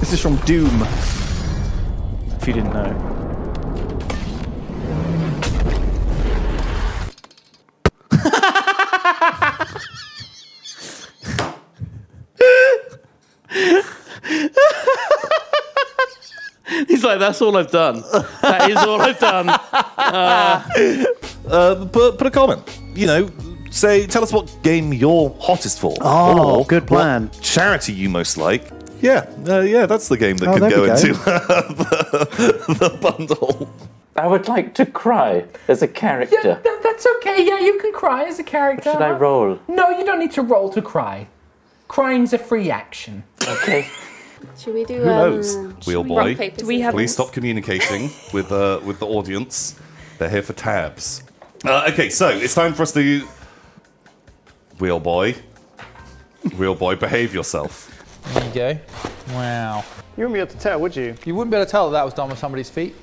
This is from Doom. If you didn't know. He's like, that's all I've done. That is all I've done. Uh, put, put a comment. You know, say, tell us what game you're hottest for. Oh, or good what plan. charity you most like. Yeah, uh, yeah, that's the game that Oh, can go go. into the, the bundle. I would like to cry as a character. Yeah, th- that's okay. Yeah, you can cry as a character. Should I roll? No, you don't need to roll to cry. Crying's a free action. Okay. Should we do? Who knows? Um, Wheel boy. Do we have- Please stop communicating with uh, with the audience. They're here for tabs. Uh, okay, so it's time for us to. Wheel boy. Wheel boy, behave yourself. There you go. Wow. You wouldn't be able to tell, would you? You wouldn't be able to tell that that was done with somebody's feet.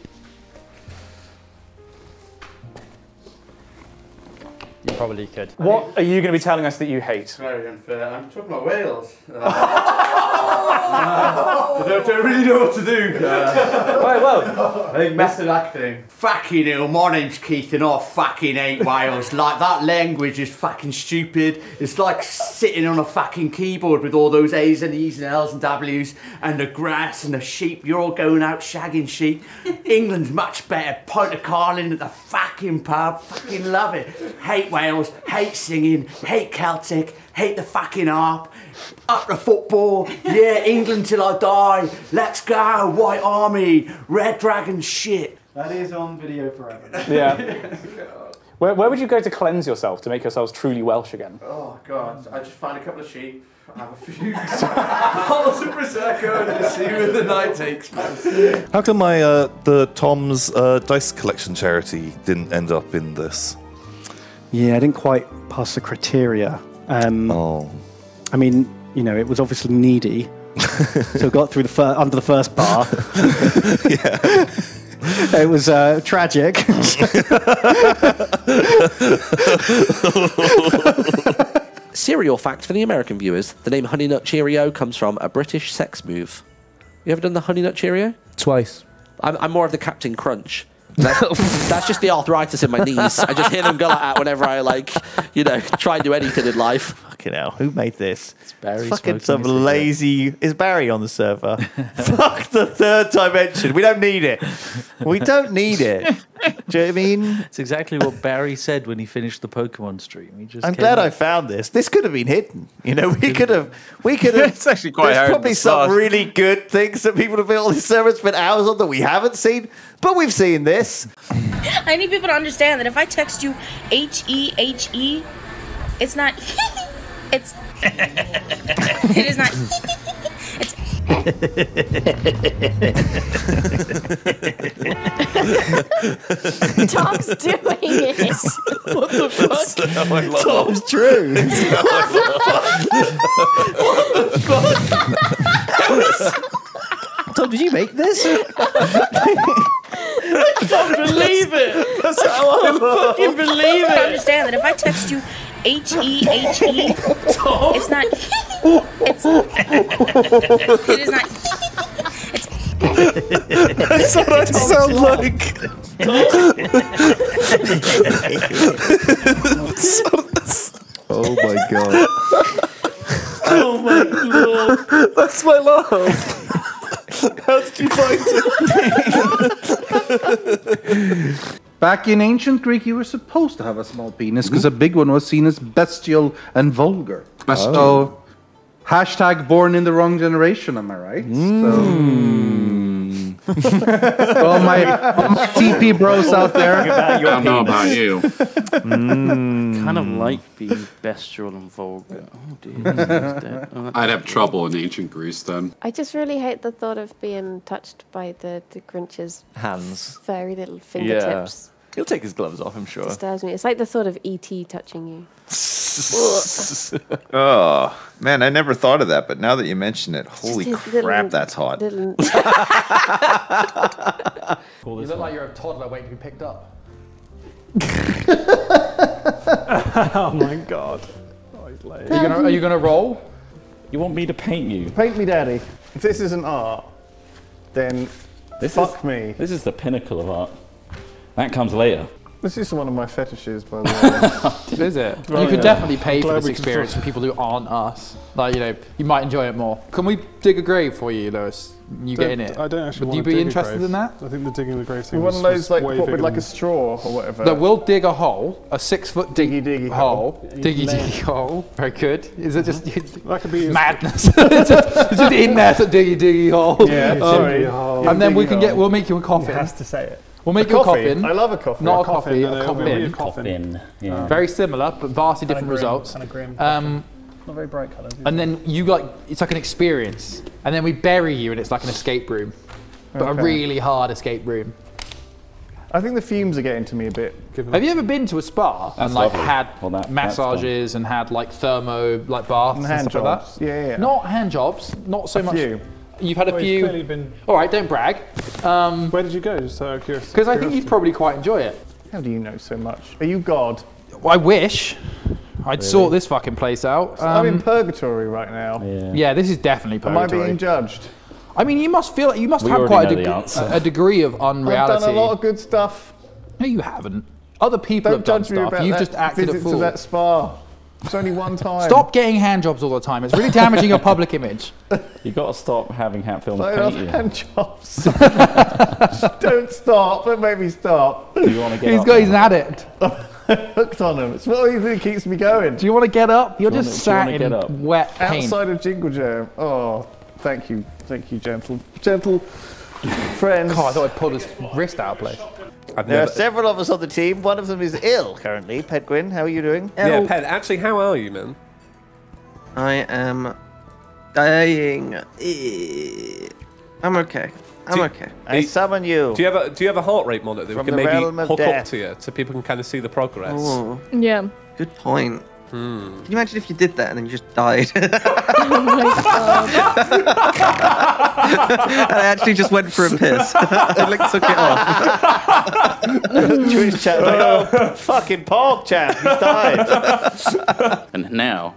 You probably could. What are you going to be telling us that you hate? Very unfair. Uh, I'm talking about whales. I, don't, don't really know what to do. Uh, Right, well, I think method acting. Fucking hell, my name's Keith and I fucking hate Wales. Like, that language is fucking stupid. It's like sitting on a fucking keyboard with all those A's and E's and L's and W's and the grass and the sheep. You're all going out shagging sheep. England's much better. Pint of Carling at the fucking pub. Fucking love it. Hate Wales, hate singing, hate Celtic, hate the fucking harp. Up the football, yeah, England till I die. Let's go, White Army, Red Dragon shit. That is on video forever. yeah. Where, where would you go to cleanse yourself to make yourselves truly Welsh again? Oh god, I just find a couple of sheep, have a few bottles of prosecco, and just see where the night takes me. How come my uh, the Tom's uh, dice collection charity didn't end up in this? Yeah, I didn't quite pass the criteria. Um, Oh, I mean, you know, it was obviously needy, so it got through the fir- under the first bar. yeah, it was uh, tragic. Cereal fact for the American viewers: the name Honey Nut Cheerio comes from a British sex move. You ever done the Honey Nut Cheerio? Twice. I'm, I'm more of the Captain Crunch. That's, that's just the arthritis in my knees. I just hear them go like that whenever I like, you know, try and do anything in life. Fucking hell, who made this? It's Barry Fucking some cigarette. lazy. Is Barry on the server? Fuck the third dimension. We don't need it. We don't need it. Do you know what I mean? It's exactly what Barry said when he finished the Pokemon stream. He just I'm glad up- I found this. This could have been hidden. You know, we could have. We could have. It's actually quite There's probably to some start. really good things that people have built on this server, spent hours on that we haven't seen, but we've seen this. I need people to understand that if I text you H E H E, it's not. it's. it is not. It's. Tom's doing it. what the fuck? Tom's true. Tom, did you make this? I can't believe it. That's how I fucking believe to it. understand that if I text you H E H E, it's not. It's. It is not. It's. that's what I sound like. oh my god. Oh my lord. That's my laugh. How did you find it? Back in ancient Greek, you were supposed to have a small penis because a hmm? big one was seen as bestial and vulgar. Bestial. So, hashtag born in the wrong generation, am I right? Hmm. So, all my, all my TP bros out there. I don't know about you. kind of like being bestial and vulgar. Oh dear. Oh, I'd have trouble in ancient Greece then. I just really hate the thought of being touched by the, the Grinch's Hands. furry little fingertips. Yeah. He'll take his gloves off, I'm sure. Disturbs me. It's like the thought of ET touching you. Oh man, I never thought of that, but now that you mention it, holy crap, little- that's hot. Little, You look like you're a toddler waiting to be picked up. Oh my god. Oh, he's late. Are you gonna, are you gonna roll? You want me to paint you? Paint me, daddy. If this isn't art, then This fuck is, me. This is the pinnacle of art. That comes later. This is one of my fetishes, by the way. Is it? Well, you could yeah. definitely pay for Glad this experience talk- from people who aren't us. Like, you know, you might enjoy it more. Can we dig a grave for you, Lewis? You get in it. I don't actually Would you want be to dig interested a grave. in that? I think the digging the grave thing One was, of those was like way what, with like a straw or whatever. No, we'll dig a hole, a six foot dig diggy hole. hole. Diggy diggy hole. Very good. Is it just that could be madness? it's, just, it's just in there, so diggy diggy hole. Yeah, Um, sorry. And then we Diggy can get. We'll make you a coffin. He has to say it. We'll make A you a coffin. I love a coffin. Not A a coffee, coffin, a no, a coffin. Coffin. Yeah. Very similar, but vastly different grim, results. kinda grim Um, Not very bright colours. and then you like it's like an experience, and then we bury you, and it's like an escape room, but a really hard escape room. I think the fumes are getting to me a bit. Have you ever been to a spa That's and like lovely. had Well, that- that's massages and had like thermo like baths And and, hand stuff jobs. like that? Yeah, yeah. Not hand jobs, not so A much. few. You've had a Well, he's few. clearly been- All right, don't brag. Um, Where did you go? Just out of curiosity. Because I think you'd probably quite enjoy it. How do you know so much? Are you God? I wish. I'd Really? sort this fucking place out. I'm in Um, purgatory right now. yeah, this is definitely purgatory. Am I purgatory. being judged? I mean, you must feel you must We have quite a, deg- a, a degree of unreality. I've done a lot of good stuff. No, you haven't. Other people Don't have done me stuff. about You've that just acted a visit fool. to that spa. It's only one time. Stop getting hand jobs all the time. It's really damaging your public image. You've got to stop having hat films Play paint off you. hand jobs. Don't stop. Don't make me stop. Do you want to get He's up got. He's an addict. Hooked on him. It's what that keeps me going. Do you want to get up? You're just wanna- sat in wanna get up? wet paint. Outside of Jingle Jam. Oh, thank you. Thank you, gentle. Gentle friends. God, I thought I'd pull his wrist out of place. There are several of us on the team. One of them is ill currently. Pedguin, how are you doing? Yeah, Ped, actually, how are you, man? I am dying. I'm okay. I'm you- okay. I summon you. Do you have a Do you have a heart rate monitor that From we can the maybe realm of hook up death. to you so people can kind of see the progress? Oh, Yeah. good point. Hmm. Can you imagine if you did that and then you just died? oh my god. I actually just went for a piss. I like took it off. Twitch chat. like, oh, fucking pork chap. He's died. And now,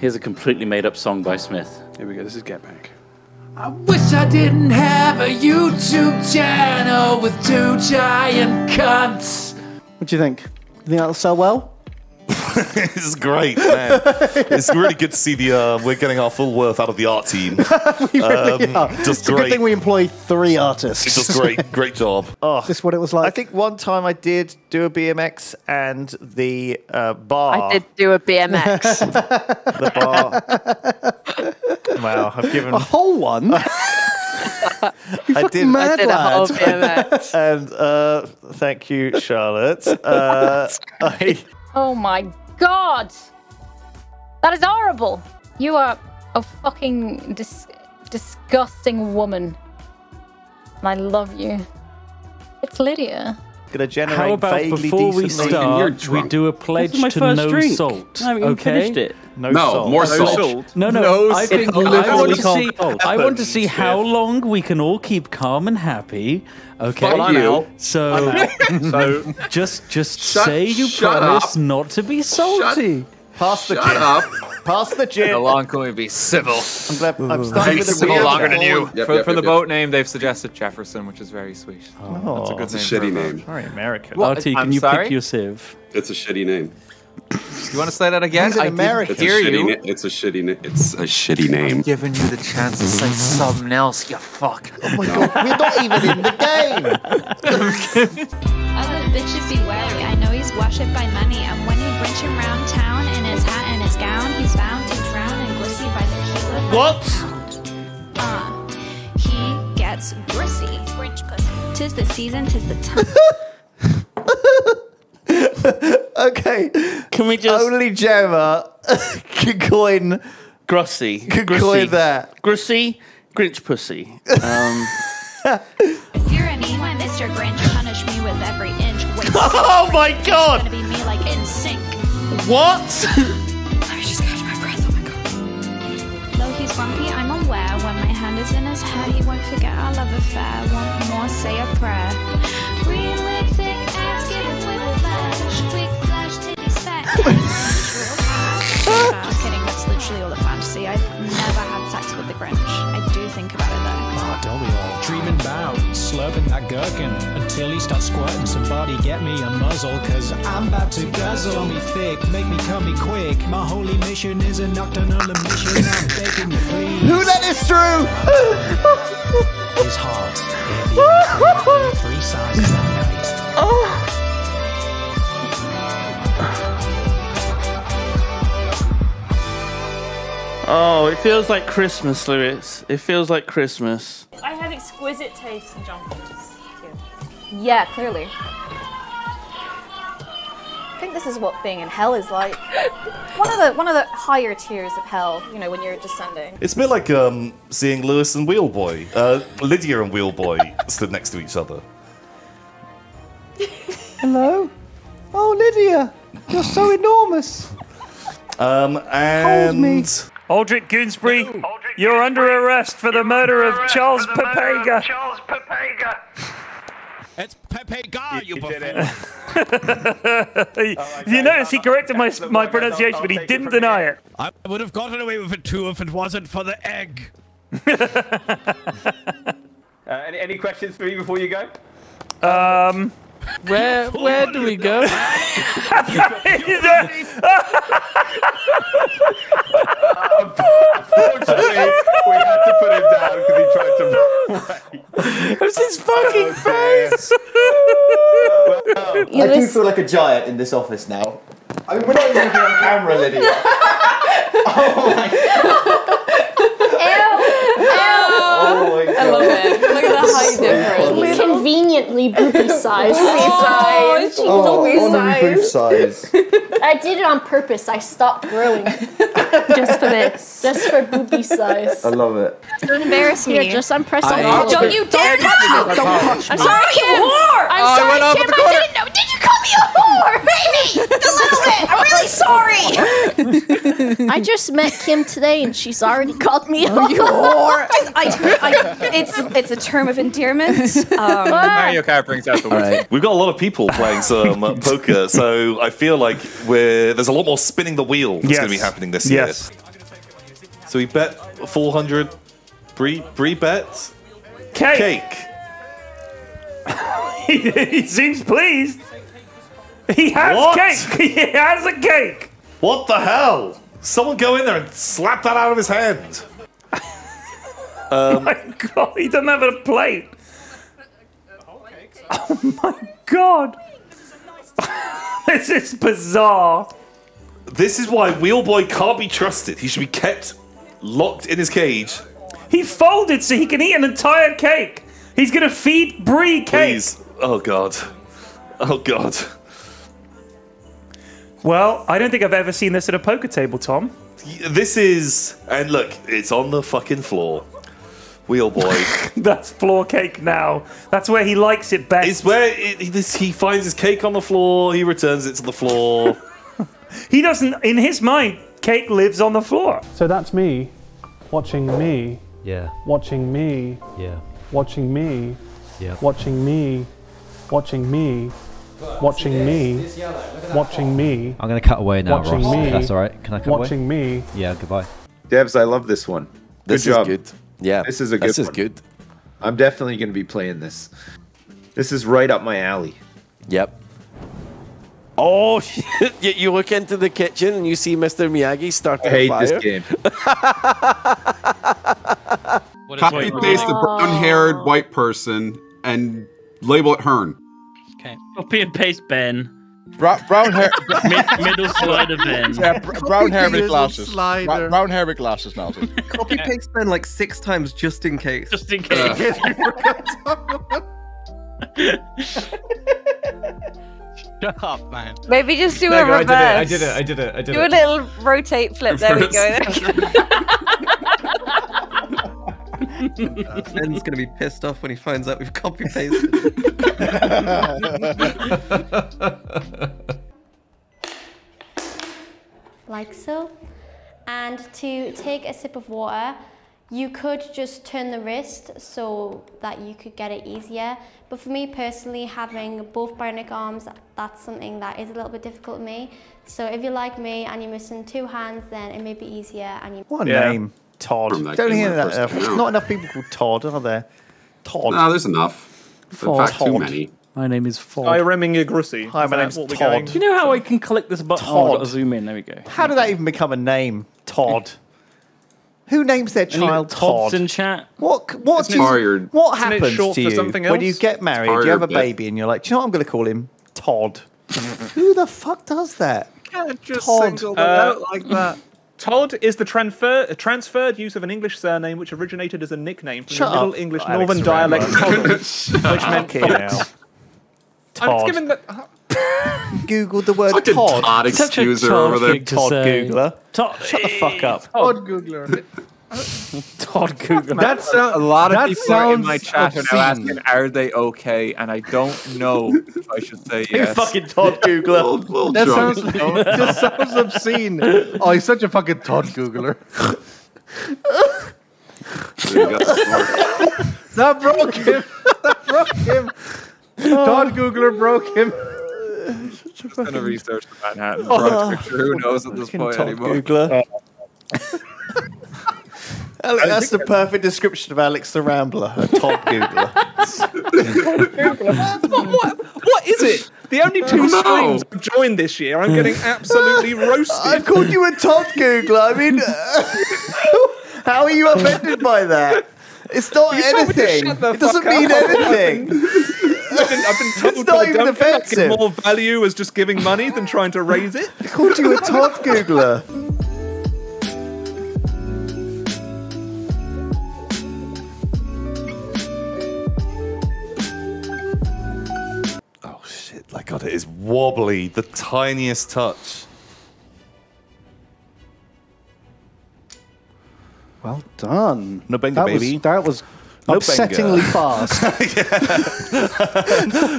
here's a completely made up song by Smith. Here we go. This is Get Back. I wish I didn't have a YouTube channel with two giant cunts. What do you think? You think that'll sell well? this is great, man. it's really good to see the uh, we're getting our full worth out of the art team. We really Um, are. Just it's a good thing we employed three artists. It's just great, great job. Oh, Is this what it was like? I think one time I did do a BMX and the uh, bar. I did do a BMX. The bar. wow, I've given a whole one. I did. mad I did a whole BMX. and uh, thank you, Charlotte. Uh, I, Oh my god! That is horrible! You are a fucking dis- disgusting woman. And I love you. It's Lydia. Gonna generate How about vaguely before we start, we do a pledge This is my to no drink. salt? I haven't even okay? finished it. No No, salt. more No salt. No, no. No I, think. I want to see. I want to see how long we can all keep calm and happy. Okay. Fuck you. So, I'm out. So- just just Shut- say you promise up. not to be salty. Pass the Shut gin. up. Pass the gin. How long can we be civil? I'm glad. I'm starting with the Civil weird longer than you. Yep, for yep, for yep, the yep. boat name, they've suggested Jefferson, which is very sweet. Oh, That's a good oh. It's a shitty name. Very American. What? Artie, can I'm you sorry? pick your sieve? It's a shitty name. You want to say that again? He's an I didn't American. It's a hear shitty. you. Na- it's a shitty. Na- it's a shitty name. Giving you the chance to say something else, you fuck. Oh my god, we're not even in the game. Other bitches be wary. I know he's worshipped by many, and when you bring him round town in his hat and his gown, he's bound to drown and glissy by the kilo. What? Uh, he gets grissy. Tis the season, tis the time. okay. Can we just Only Gemma can coin. Grussy? Could Grussy. coin that. Grussy, Grinch pussy. Um, If you're an emo, Mr. Grinch, punish me with every inch. Wait, Oh my It's god! gonna be me like in sync. What? Let just catch my breath. Oh my god. Though he's grumpy, I'm aware. When my hand is in his hair, he won't forget our love affair. Want more? Say a prayer. I'm kidding. That's literally all the fantasy. I've never had sex with the Grinch. I do think about it though. Ah, don't we all? Dreaming about slurping that gherkin until he starts squirting. Somebody get me a muzzle, cause I'm about to guzzle. Me thick, make me come me quick. My holy mission is a nocturnal emission. I'm begging you, please. Who let this through? His heart. Three sizes that night. Oh, it feels like Christmas, Lewis. It feels like Christmas. I have exquisite taste in jumpers. Yeah, clearly. I think this is what being in hell is like. One of the one of the higher tiers of hell, you know, when you're descending. It's a bit like um, seeing Lewis and Wheelboy, uh, Lydia and Wheelboy stood next to each other. Hello? Oh, Lydia, you're so enormous. Um, and Aldrich Goonsbury, you're under arrest for the murder of Charles Pepega. It's Pepe Gar, you buffoon. you notice he corrected my my pronunciation, but he didn't deny it. I would have gotten away with it too if it wasn't for the egg. Uh, any, any questions for me before you go? Um, where where do we go? Unfortunately, we had to put him down because he tried to. It was his fucking face. Yeah, I do feel like a giant in this office now. I mean, we're not even on camera, Lydia. oh my god. Ew. Ew. Oh my god. I love it. Look at the height difference. Conveniently boopy oh, oh, size. Oh, she's Oh, honorary booth size. I did it on purpose. I stopped growing. Just for this. Just for boopy size. I love it. Don't embarrass me. Here, just I'm pressing I- all Don't you dare touch me! Don't touch I'm sorry, Oh, Kim. whore! I'm Oh, I sorry, went Kim. in the I didn't know. Did you call me a whore? Maybe. A little bit. I'm really sorry. I just met Kim today, and she's already called me a Oh, whore. whore! I, I, it's it's a term of endearment. Um, Mario Kart brings out the worst. We've got a lot of people playing some uh, poker, so I feel like we're there's a lot more spinning the wheel that's Yes. going to be happening this year. Yes. So we bet 400. Brie, Brie bet Cake. he, he seems pleased. He has What? cake. He has a cake. What the hell? Someone go in there and slap that out of his hand. oh my god, he doesn't have a plate. Oh my god. this is bizarre. This is why Wheelboy can't be trusted. He should be kept locked in his cage. He folded so he can eat an entire cake. He's gonna feed Brie cake. Please. Oh god. Oh god. Well, I don't think I've ever seen this at a poker table, Tom. This is and look, it's on the fucking floor. Wheelboy. That's floor cake now. That's where he likes it best. It's where it, he- this, he finds his cake on the floor. He returns it to the floor. He doesn't, in his mind, cake lives on the floor. So that's me watching me, Yeah. watching me, Yeah. watching me, Yeah. watching me, watching me, watching me, watching me. I'm going to cut away now, Watching Ross. me. If that's all right. Can I cut away? Watching me. Yeah. Goodbye. Devs, I love this one. Good This is job. good. Yeah, This is a good this is one. good. I'm definitely going to be playing this. This is right up my alley. Yep. Oh shit! You, you look into the kitchen and you see Mr. Miyagi start I a hate fire. this game. Copy paste the brown haired white person and label it Hearn. Okay. Copy and paste Ben. Bra- brown hair. Mid- middle slider Ben. Yeah, br- brown hair with glasses. Bra- slider. brown hair with glasses, Melton. Copy paste Ben like six times just in case. Just in case. Shut up, man. Maybe just do No, a no, I reverse. did it, I did it, I did it, I did do it. a little rotate flip. There we go. Ben's gonna be pissed off when he finds out we've copy pasted. like so. And to take a sip of water, you could just turn the wrist so that you could get it easier. But for me personally, having both bionic arms, that's something that is a little bit difficult for me. So if you're like me and you're missing two hands, then it may be easier and you What a Yeah. name. Todd. From that Don't hear that. first enough. came out. not enough people called Todd, are there? Todd. No, there's enough. In Todd. too many. My name is Ford. Hi, Remming Grussi. Hi, Is my that name's what we're Todd. Do you know how I can click this button? Oh, I've got to Todd. zoom in. There we go. How did that even become a name? Todd. Who names their Any child Todds Todd? in chat? What what Isn't do you- Tired. what Isn't it happens short to for you something when you get married? You have a Tired bit. baby, and you're like, do you know what I'm going to call him? Todd. Who the fuck does that? Can't just Todd. single them out like that. Todd is the transfer, uh, transferred use of an English surname which originated as a nickname from Shut the Middle up, English Alex Northern Rambler. dialect Toddle, which meant Fucking hell. fox. Todd. And it's given that. Uh, Googled the word Todd. Todd Such a excuser Todd over there. Todd. Googler. Todd, Shut the fuck up. Todd Googler. Todd Googler. That's a A lot of that people are in my sounds chat are now asking, are they okay? And I don't know if I should say You yes. fucking Todd Googler. Little- little That drunk. sounds just sounds obscene. Oh, he's such a fucking Todd Googler. There you go. That broke him. That broke him. Todd Googler broke him. I'm going to research the Manhattan oh, Project picture. Who knows at this Fucking point Todd anymore? Googler. Alex, that's the perfect description of Alex the Rambler, a top Googler. what, what, what is it? The only two don't streams I've joined this year, I'm getting absolutely roasted. I've called you a top Googler. I mean, how are you offended by that? It's not You told me to anything. shut the It doesn't fuck mean anything. I've been, I've been told It's that not I even don't feel like more value as just giving money than trying to raise it. I called you a Todd Googler. My God, it is wobbly. The tiniest touch. Well done. No banger, that baby. Was, that was No upsettingly banger. fast.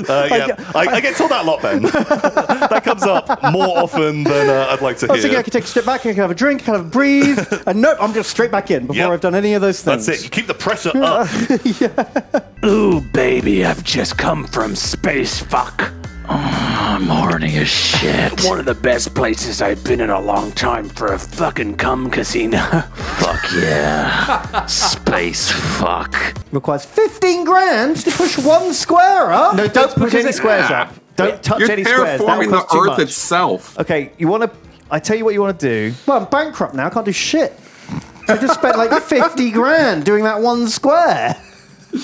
Uh, yeah, I, I get told that a lot, Ben. that comes up more often than uh, I'd like to I was thinking hear. I could take a step back, I could have a drink, kind of breathe, and nope, I'm just straight back in before Yep. I've done any of those things. That's it. You keep the pressure up. Ooh, baby, I've just come from space fuck. Ah, oh, I'm horny as shit. One of the best places I've been in a long time for a fucking cum casino. fuck yeah. space fuck. Requires 15 grand to push one square up. No, don't push any squares Yeah. up. Don't touch You're any squares. That terraforming will the Earth much. itself. Okay, you want to? I tell you what you want to do. Well, I'm bankrupt now, I can't do shit. I just spent like 50 grand doing that one square.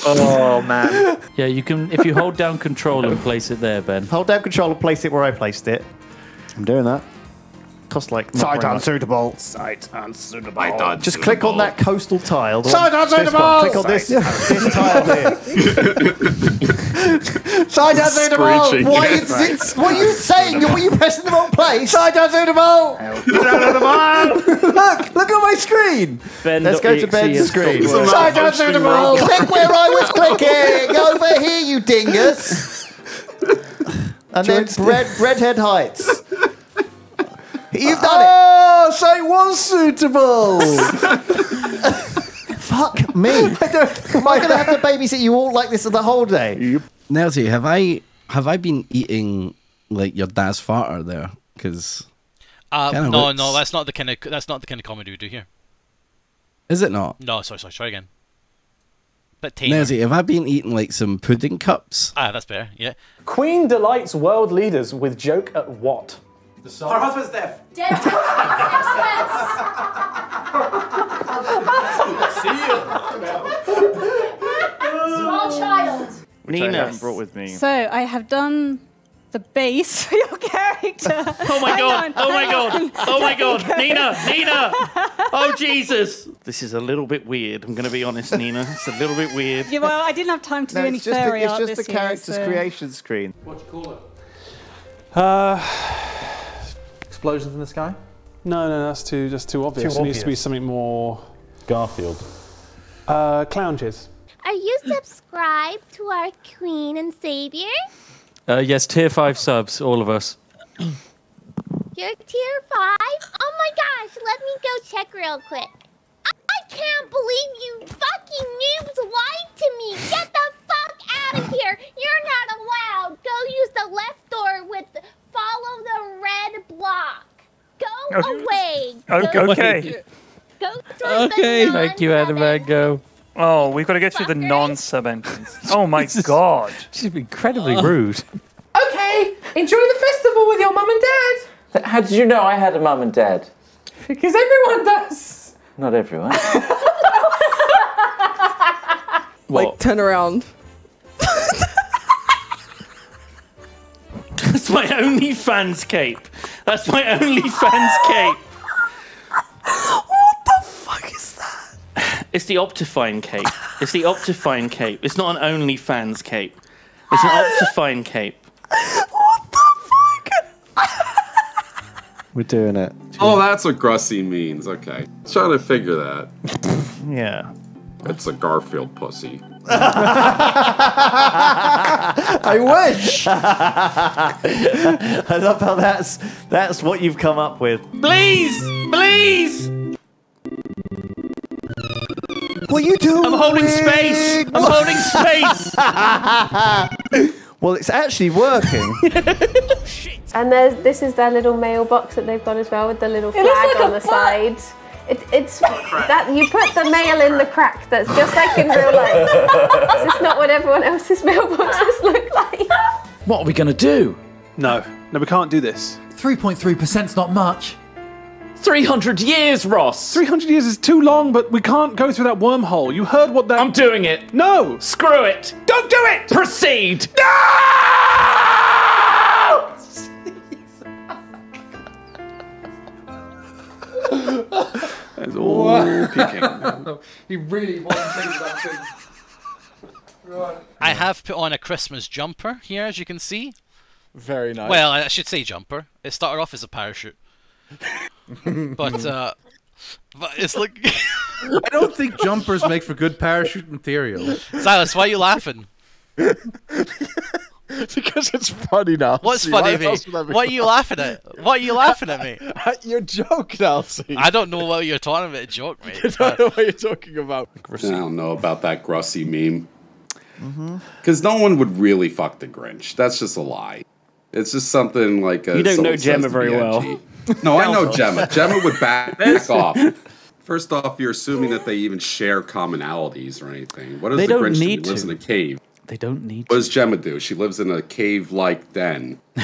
Oh man. Yeah, you can if you hold down control and place it there, Ben. Hold down control and place it where I placed it. I'm doing that. Cost like Site very much. unsuitable. Sight unsuitable. Just click on that coastal tile. the Site unsuitable. one. Click on this, this tile here. Side unsuitable. Screeching. What are, you, what are you saying? What are you pressing the wrong place? Side unsuitable. Get out of the bar. look, look at my screen. Let's go to Ben's screen. Side unsuitable. Click where I was clicking. Over here, you dingus. And then Bread, Breadhead Heights. You've done Oh, so it was suitable. Fuck me. Am I going to have to babysit you all like this for the whole day? Nelsie, have I have I been eating like your dad's farter there? Because Uh, no, looks- no, that's not the kind of that's not the kind of comedy we do here. is it not? No, sorry, sorry, try again. Bit tamer. Nelsie, have I been eating like some pudding cups? Ah, that's better. Yeah. Queen delights world leaders with joke at what? Her husband's deaf. Small child. Which I haven't brought with me. So I have done the base for your character. Oh my Hang god! on, oh my hang god! Oh my god! Nina! Nina! Oh Jesus! This is a little bit weird. I'm going to be honest, Nina. It's a little bit weird. Yeah, well, I didn't have time to No, do any it's just, the, fairy it's just this the year, character's so- creation screen. What do you call it? Uh, explosions in the sky. No, no, that's too just too obvious. Too it needs to be something more. Garfield. Uh, clownges. Are you subscribed to our Queen and Savior? Uh, yes, tier five subs, all of us. You're tier five? Oh my gosh, let me go check real quick. I, I can't believe you fucking noobs lied to me. Get the fuck out of here. You're not allowed. Go use the left door with follow the red block. Go oh, oh, Okay. away. Okay. Go, okay. Go Okay. Thank you, Adam. Adamango. Oh, we've got to get through the non-sub entrance. Oh my god. She's incredibly Oh. rude. Okay, enjoy the festival with your mum and dad. How did you know I had a mum and dad? Because everyone does. Not everyone. Like, turn around. That's my only fans cape. That's my only fans cape. What the fuck is that? It's the Optifine cape. It's the Optifine cape. It's not an OnlyFans cape. It's an Optifine cape. What the fuck? We're doing it. Oh, that's what Grussy means. Okay. I was trying to figure that. Yeah. It's a Garfield pussy. I wish. I love how that's that's what you've come up with. Please, please. What are you doing? I'm holding space. I'm holding space. well, it's actually working. And there's this is their little mailbox that they've got as well with the little It flag like on the butt. side. It, it's that you put the mail in the crack. That's just like in real life. it's just not what everyone else's mailboxes look like. What are we going to do? No, no, we can't do this. 3.3%'s not much. 300 years, Ross. 300 years is too long, but we can't go through that wormhole. You heard what that. I'm doing it. No! Screw it. Don't do it! Proceed. That's all peeking. he really wants to do that thing. Right. I have put on a Christmas jumper here, as you can see. Very nice. Well, I should say jumper. It started off as a parachute, but uh, but it's like I don't think jumpers make for good parachute material. Silas, why are you laughing? because it's funny now. What's funny, mate? What are you laughing at? What are you laughing at me? Your joke, Elsie. I don't know what you're talking about. Joke, mate. I don't know what you're talking about. I don't know about that Grussy meme. Mm-hmm. Because no one would really fuck the Grinch. That's just a lie. It's just something like a, You don't know Gemma very be well. No, I know Gemma. Gemma would back, back off. First off, you're assuming that they even share commonalities or anything. What does They the Grinch do? He need lives to. in a cave. They don't need What does Gemma do? She lives in a cave-like den.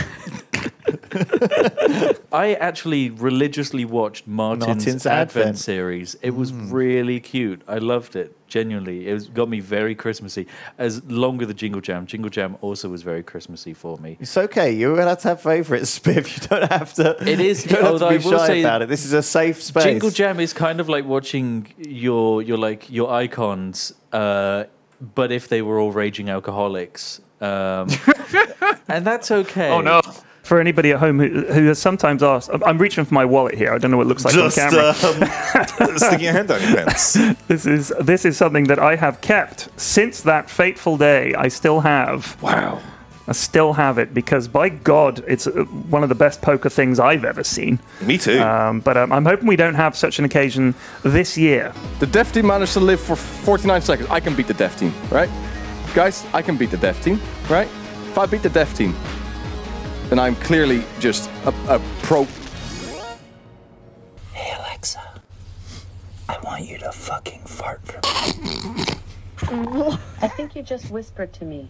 I actually religiously watched Martyn's, Martyn's Advent, Advent. series. It was Hmm. really cute. I loved it. Genuinely, it was, got me very Christmassy. As long with the Jingle Jam. Jingle Jam also was very Christmassy for me. It's okay. You're allowed to have favourites, Spiv. You don't have to. It is. You don't have to be shy say about it. This is a safe space. Jingle Jam is kind of like watching your your like your icons, uh, but if they were all raging alcoholics, um, and that's okay. Oh no. For anybody at home who, who has sometimes asked, I'm- I'm reaching for my wallet here. I don't know what it looks like Just, on camera. um, sticking your hand down your pants. this is this is something that I have kept since that fateful day. I still have. Wow. I still have it because, by God, it's uh, one of the best poker things I've ever seen. Me too. Um, but um, I'm hoping we don't have such an occasion this year. The Def Team managed to live for 49 seconds. I can beat the Def Team, right? Guys, I can beat the Def Team, right? If I beat the Def Team, then I'm clearly just a, a pro. Hey Alexa, I want you to fucking fart for me. I think you just whispered to me.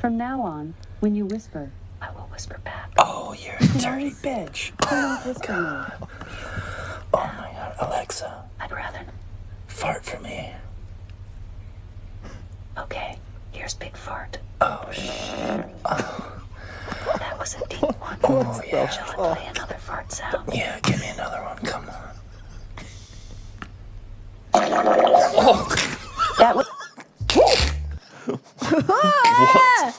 From now on, when you whisper, I will whisper back. Oh, you're a dirty bitch. Don't whisper. Oh my god, Alexa, I'd rather. fart for me. Okay, here's big fart. Oh shit. Oh, That was a deep one. oh yeah. Shall I play oh. another fart sound? Yeah, give me another one. Come on. Oh. That was. What?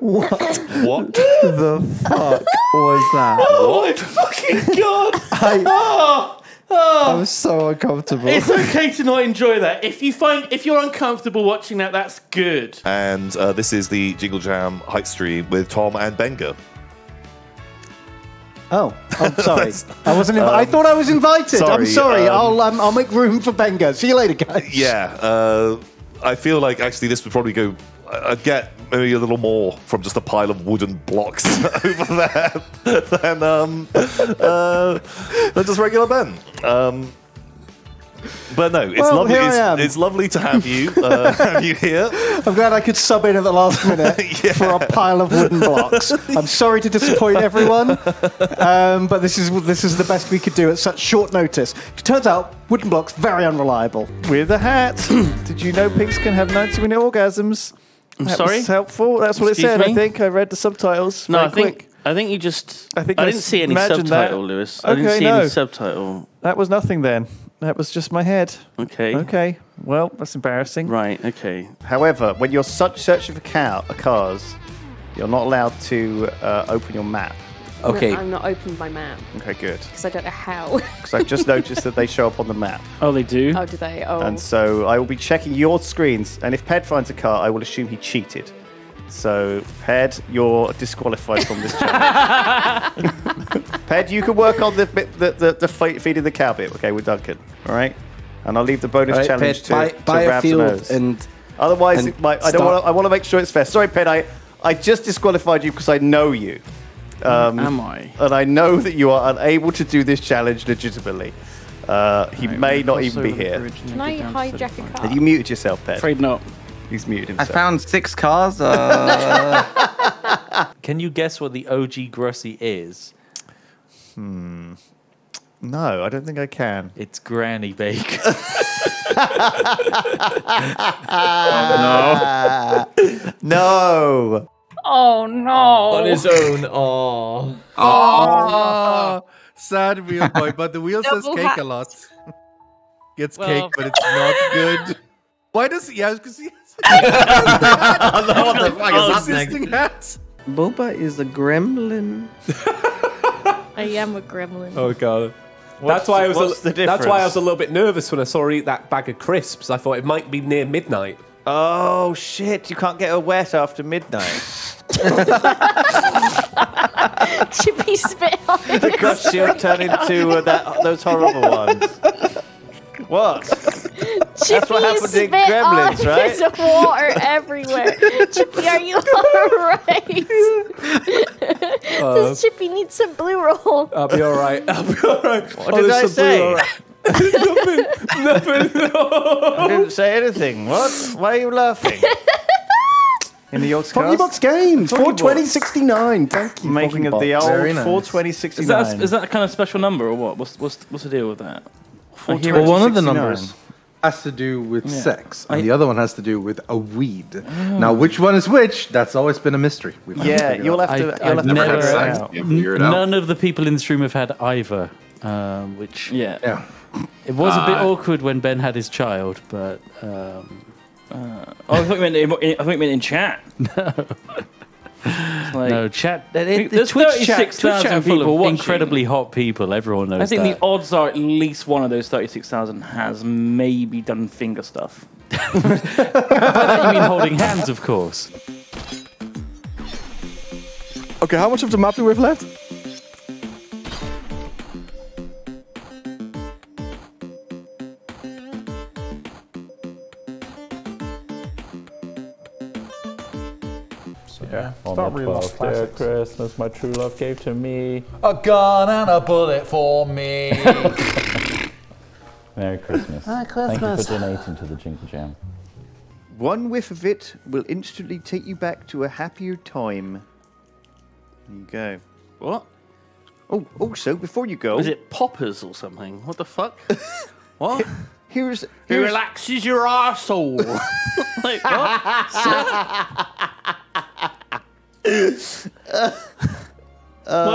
What What the fuck was that? Oh my fucking god! I, oh, oh. I'm so uncomfortable. It's okay to not enjoy that. If you find if you're uncomfortable watching that, that's good. And uh, this is the Jingle Jam Height stream with Tom and Bedgar. Oh, I'm sorry. I wasn't. Invi- Um, I thought I was invited. I'm sorry, sorry. um, I'll um, I'll make room for Bedgar. See you later, guys. Yeah, uh, I feel like actually this would probably go. I'd get maybe a little more from just a pile of wooden blocks over there than um, uh, than just regular Ben. Um, But no, it's Well, lovely. It's, it's lovely to have you. Uh, have you here. I'm glad I could sub in at the last minute for a pile of wooden blocks. I'm sorry to disappoint everyone, um, but this is this is the best we could do at such short notice. It turns out wooden blocks very unreliable. With a hat. Did you know pigs can have 90 minute orgasms? I'm that sorry? Was helpful. That's what Excuse it said. me? I think I read the subtitles. No, very I think quick. I think you just. I think I I didn't see any subtitle, that. Lewis. I didn't see no. any subtitle. That was nothing then. That was just my head. Okay. Okay. Well, that's embarrassing. Right. Okay. However, when you're such searching for cow, cars, you're not allowed to uh, open your map. No, I'm not opening my map Okay, good. because I don't know how. Because I've just noticed that they show up on the map. Oh, they do. oh, do they? Oh. And so I will be checking your screens. And if Ped finds a car, I will assume he cheated. So, Ped, you're disqualified from this challenge. Ped, you can work on the bit, the, the, the fe- feeding the cow bit, okay, with Duncan. All right? And I'll leave the bonus All right, challenge Ped, to, buy- to buy a Rabs field O's. and- Otherwise, and it might, I don't want to. I want to make sure it's fair. Sorry, Ped. I, I just disqualified you because I know you. Um, Am I? And I know that you are unable to do this challenge legitimately. Uh, he may not even be here. Can I hijack a car? Have you muted yourself, Ped? Afraid not. He's muted I found six cars. Uh, Can you guess what the OG Grussie is? Hmm. No, I don't think I can. It's Granny Bake. no. no. Oh no! On his own. Oh. Oh, sad wheel boy, but the wheel says cake a lot. Gets Well- cake, but it's not good. Why does he? Yeah, because he. What the fuck is Existing hats. Boba is a gremlin. I am a gremlin. Oh god. What's that's why I was. a, that's why I was a little bit nervous when I saw her eat that bag of crisps. I thought it might be near midnight. Oh shit! You can't get her wet after midnight. Chippy spit on it. because she'll turn into uh, that those horrible ones. What? Chippy what happens in spit Gremlins, on right? There's water everywhere. Chippy, are you alright? Uh, Does Chippy need some blue roll? I'll be all right. I'll be all right. What did I say? nothing. Nothing. No. I didn't say anything. What? Why are you laughing? In the old Foggy Box Games, Foggy 42069. Thank you. Making Foggy of the Box. old Very nice. 42069. Is that, a, is that a kind of special number or what? What's what's what's the deal with that? I hear Well, one of the numbers has to do with Yeah. sex, and I- the other one has to do with a weed. Now, which one is which? That's always been a mystery. We've Yeah, you'll out. have to. I- you'll I've have never figure it had sex. out. Yeah, figure it out. None of the people in this room have had either, um, which Yeah. Yeah. it was a bit Uh, awkward when Ben had his child, but um, Uh, oh, I thought you meant in, I thought you meant in chat. Like- no chat. The, the There's Twitch chat, 36,000 Twitch chat full people of watching. incredibly hot people. Everyone knows I think that. the odds are at least one of those 36,000 has maybe done finger stuff. By that you mean holding hands, of course. Okay, how much of the map do we have left? Yeah, On the 12th day of Christmas, my true love gave to me. A gun and a bullet for me. Merry Christmas. Merry Christmas. Thank you for donating to the Jingle Jam. One whiff of it will instantly take you back to a happier time. There you go. What? Oh, also, before you go, Is it poppers or something? What the fuck? what? here's It relaxes your arsehole. like, what? Why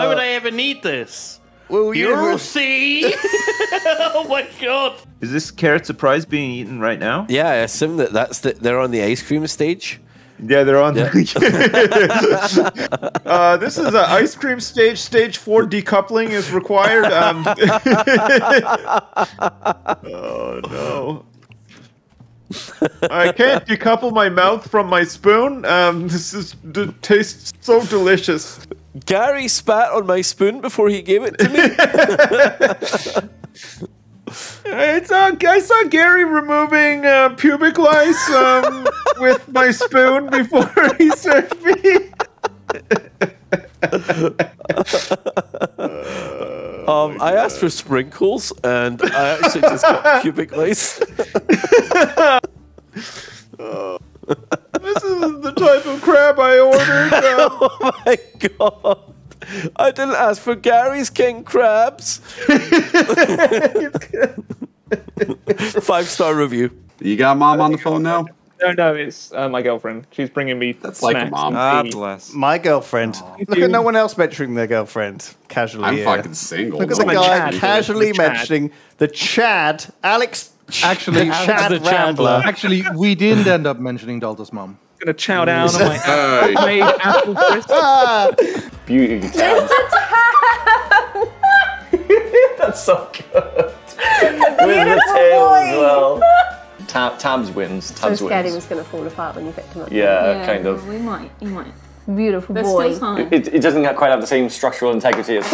would I ever need this? Well, You'll see. oh my god. Is this carrot surprise being eaten right now? Yeah, I assume that that's the, they're on the ice cream stage. Yeah, they're on. Yeah. uh, this is an ice cream stage. Stage four decoupling is required. Um, oh no! I can't decouple my mouth from my spoon. Um, this is d- tastes so delicious. Gary spat on my spoon before he gave it to me. I saw, I saw Gary removing uh, pubic lice um, with my spoon before he served me. um, I asked for sprinkles, and I actually just got pubic lice. This is the type of crab I ordered. Um, oh my god! I didn't ask for Gary's king crabs. Five star review. You got mom on the phone now? No, no, it's uh, my girlfriend. She's bringing me That's like a mom. Ah, bless. My girlfriend. Look at no one else mentioning their girlfriend casually. I'm here. fucking single. Look at the No. guy Chad. casually The mentioning the Chad, Alex. Actually, the Chad the Rambler. Actually, we didn't end up mentioning Delta's mom. gonna chow down on my made apple crisp. Beauty That's so good. With the tail as well. Tab, tabs wins. So Tabs scared he wins. was going to fall apart when you picked him up. Yeah, kind of. We might. You might. Beautiful They're boy. still time. It, it doesn't quite have the same structural integrity as.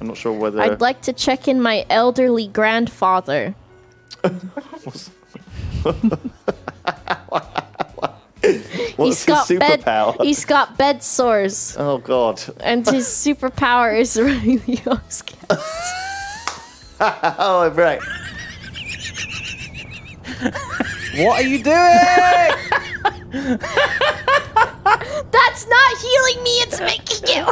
I'm not sure whether. I'd like to check in my elderly grandfather. What's his bed. He's got bed sores, Oh God. and his superpower is running the Oscars. oh right. What are you doing? That's not healing me. It's making you.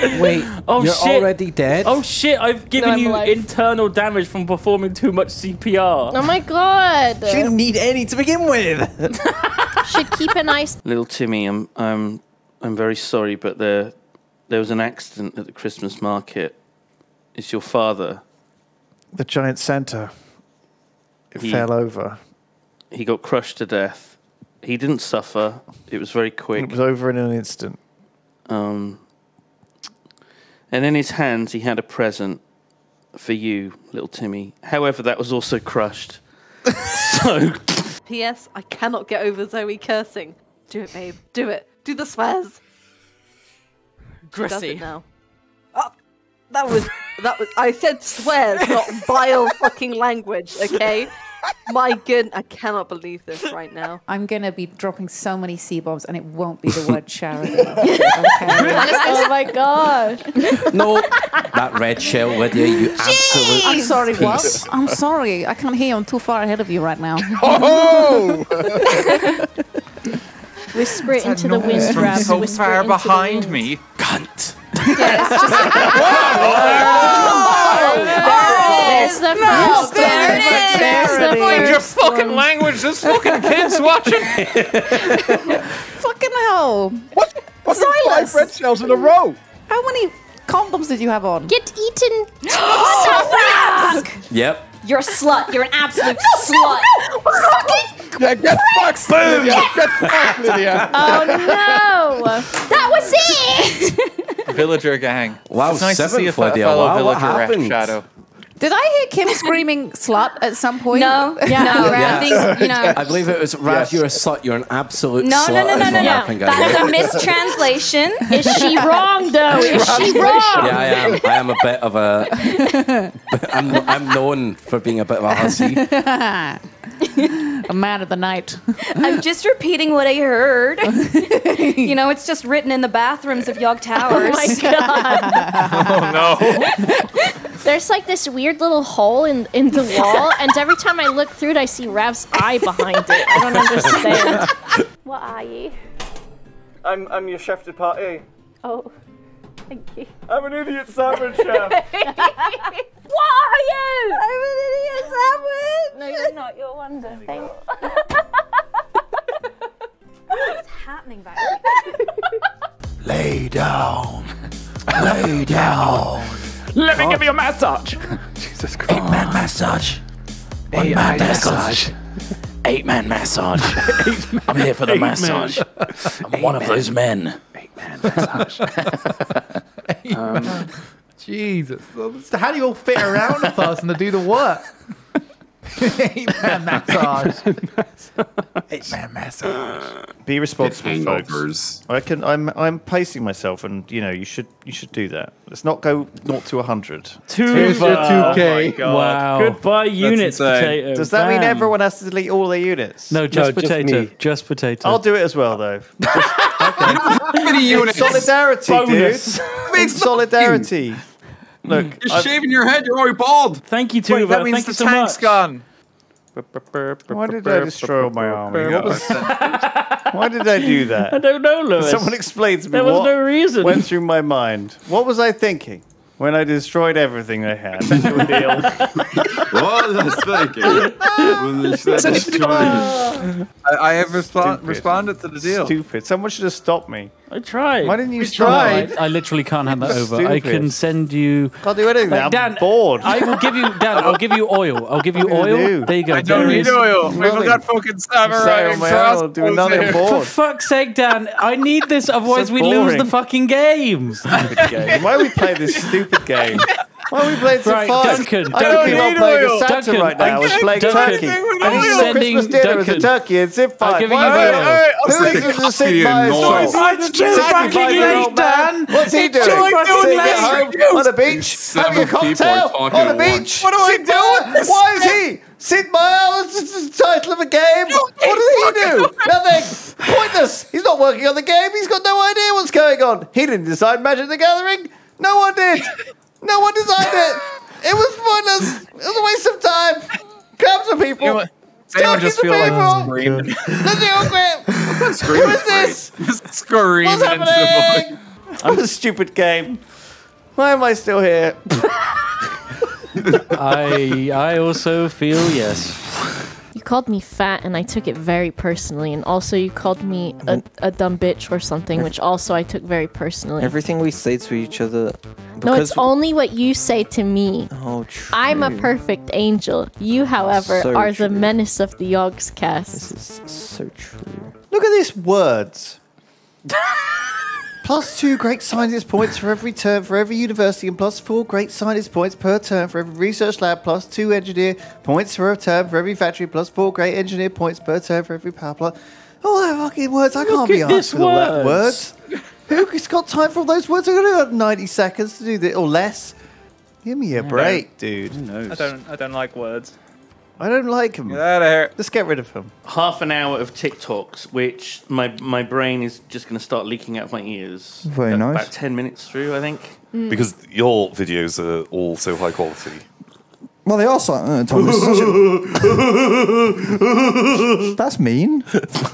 Wait, Oh you're shit! already dead? Oh shit! I've given I'm you alive. internal damage from performing too much CPR. Oh my god. You didn't need any to begin with. Should keep an eye. Little Timmy, I'm I'm I'm very sorry, but there there was an accident at the Christmas market. It's your father. The giant Santa. It He- fell over. He got crushed to death. He didn't suffer. It was very quick. It was over in an instant. Um, and in his hands, he had a present for you, little Timmy. However, that was also crushed. so, P.S. I cannot get over Zoe cursing. Do it, babe. Do it. Do the swears. She Grissy. now. Oh, that was that was. I said swears, not vile fucking language. Okay. My good. I cannot believe this right now. I'm gonna be dropping so many C bombs, and it won't be the word charity. oh my god! no, that red shell with you, you absolute. I'm sorry. piece. What? I'm sorry. I can't hear. I'm too far ahead of you right now. Oh! Whisper it into the wind, From Rab. so Whisper far it into the behind wind. me. Cunt. There's the first there one. it is. There's the Mind your first fucking one. language. This fucking kid's watching. Fucking hell! What? Fucking five red shells in a row. How many condoms did you have on? Get eaten. Yep. You're a slut. You're an absolute slut. Yeah, get fucked, Lydia. Get fucked, Lydia. Oh no! That was it. Villager gang. Wow, it's nice to see a, seventh, fe- a Lydia. fellow Wow, what villager ref happened? shadow. Did I hear Kim screaming "slut" at some point? No, Yeah. no, Yeah. I think you know. I believe it was Rav, you're a slut, you're an absolute No, slut. no, no, is no, no, no. happened, guys. That's a mistranslation. Is she wrong though? Is she wrong? Yeah, I am. I am a bit of a. I'm, I'm known for being a bit of a hussy. a man of the night. I'm just repeating what I heard. you know, it's just written in the bathrooms of Yog Towers. Oh my god! Oh no. There's like this weird little hole in in the wall, and every time I look through it, I see Rav's eye behind it. I don't understand. what are you? I'm, I'm your chef de partie. Oh, thank you. I'm an idiot sandwich chef. what are you? I'm an idiot sandwich. No, you're not. You're Wonder. Thank What's happening back Lay down. Lay down. Let me give oh. you a massage. Jesus Christ. Eight man massage. One man massage. Eight man massage. I'm here for the Eight massage. I'm one of those men. Um, Jesus. So How do you all fit around a person to do the work? Eight man massage. Eight man massage. Be responsible, Get folks. hangovers. I can. I'm. I'm pacing myself, and you know, you should. You should do that. Let's not go not to hundred. Two Here's your far. 2K. Wow. Goodbye, units, potato. Does that mean everyone has to delete all their units? No, just potato. Just, potato. I'll do it as well, though. many units? Solidarity, Bonus. dude. I mean, It's it's solidarity. Look, You're I've- shaving your head. You're already bald. Thank you, Wait, that means the tank's gone. Why did I destroy my army? Was- Why did I do that? I don't know, Lewis. Someone explains to me There was what no reason. went through my mind. What was I thinking when I destroyed everything I had? What was I thinking? When they said destroy- I, I have respon- Stupid. responded to the deal. Stupid. Someone should have stopped me. I tried. Why didn't you try? stop tried. I literally can't hand that over. I Stupid. can send you. Can't do anything. I'm Dan, bored. I will give you Dan. I'll give you oil. I'll give you What are you oil. do? There you go. I don't There need is- oil. We've Nothing. got fucking Say on samurai my own, I'm doing nothing here. For fuck's sake, Dan! I need this. Otherwise, So we lose the fucking game. Game. Why are we play this stupid game? Why are we playing so Right, fast? Duncan, I don't Duncan. I'm need playing oil. a Santa Duncan, right now. I- It's playing Duncan, turkey. I'm And sending Christmas dinner as a Duncan. turkey. It's in I'm five. giving Why you the oil. Who It's like listens a to Sid Custodian by noise. himself? It's too fucking late. Dan. What's he It's doing? too fucking Sitting late. at home on the beach, having a cocktail on the beach. once. What do I do? Why is he? Sid Meier, this is the title of a game. What does he do? Nothing. Pointless. He's not working on the game. He's got no idea what's going on. He didn't design Magic the Gathering. No one did. No one designed it. It was pointless. It was a waste of time. Grab some people. Anyone- Does anyone just to feel like people. screaming? Let's go, Graham. Screaming Who is this? Just screaming What's into the happening? I'm a stupid game. Why am I still here? I I also feel yes. You called me fat, and I took it very personally. And also, you called me a, a dumb bitch or something, which also I took very personally. Everything we say to each other. no, it's because- only what you say to me. Oh, true. I'm a perfect angel. You, however, So are true. the menace of the Yogs cast. This is so true. Look at these words. plus two great scientist points for every turn for every university, and plus four great scientist points per turn for every research lab, plus two engineer points per turn for every factory, plus four great engineer points per turn for every power plant. Oh, all that fucking words, I can't be asked this with all that words. words. Who's got time for all those words? I've only got 90 seconds to do this, or less. Give me a break, dude. I don't. I don't like words. I don't like him. Get out of here. Let's get rid of him. Half an hour of TikToks, which my my brain is just going to start leaking out of my ears. Very About- nice. About ten minutes through, I think. Because your videos are all so high quality. Well, they are silent, uh, Thomas. That's mean.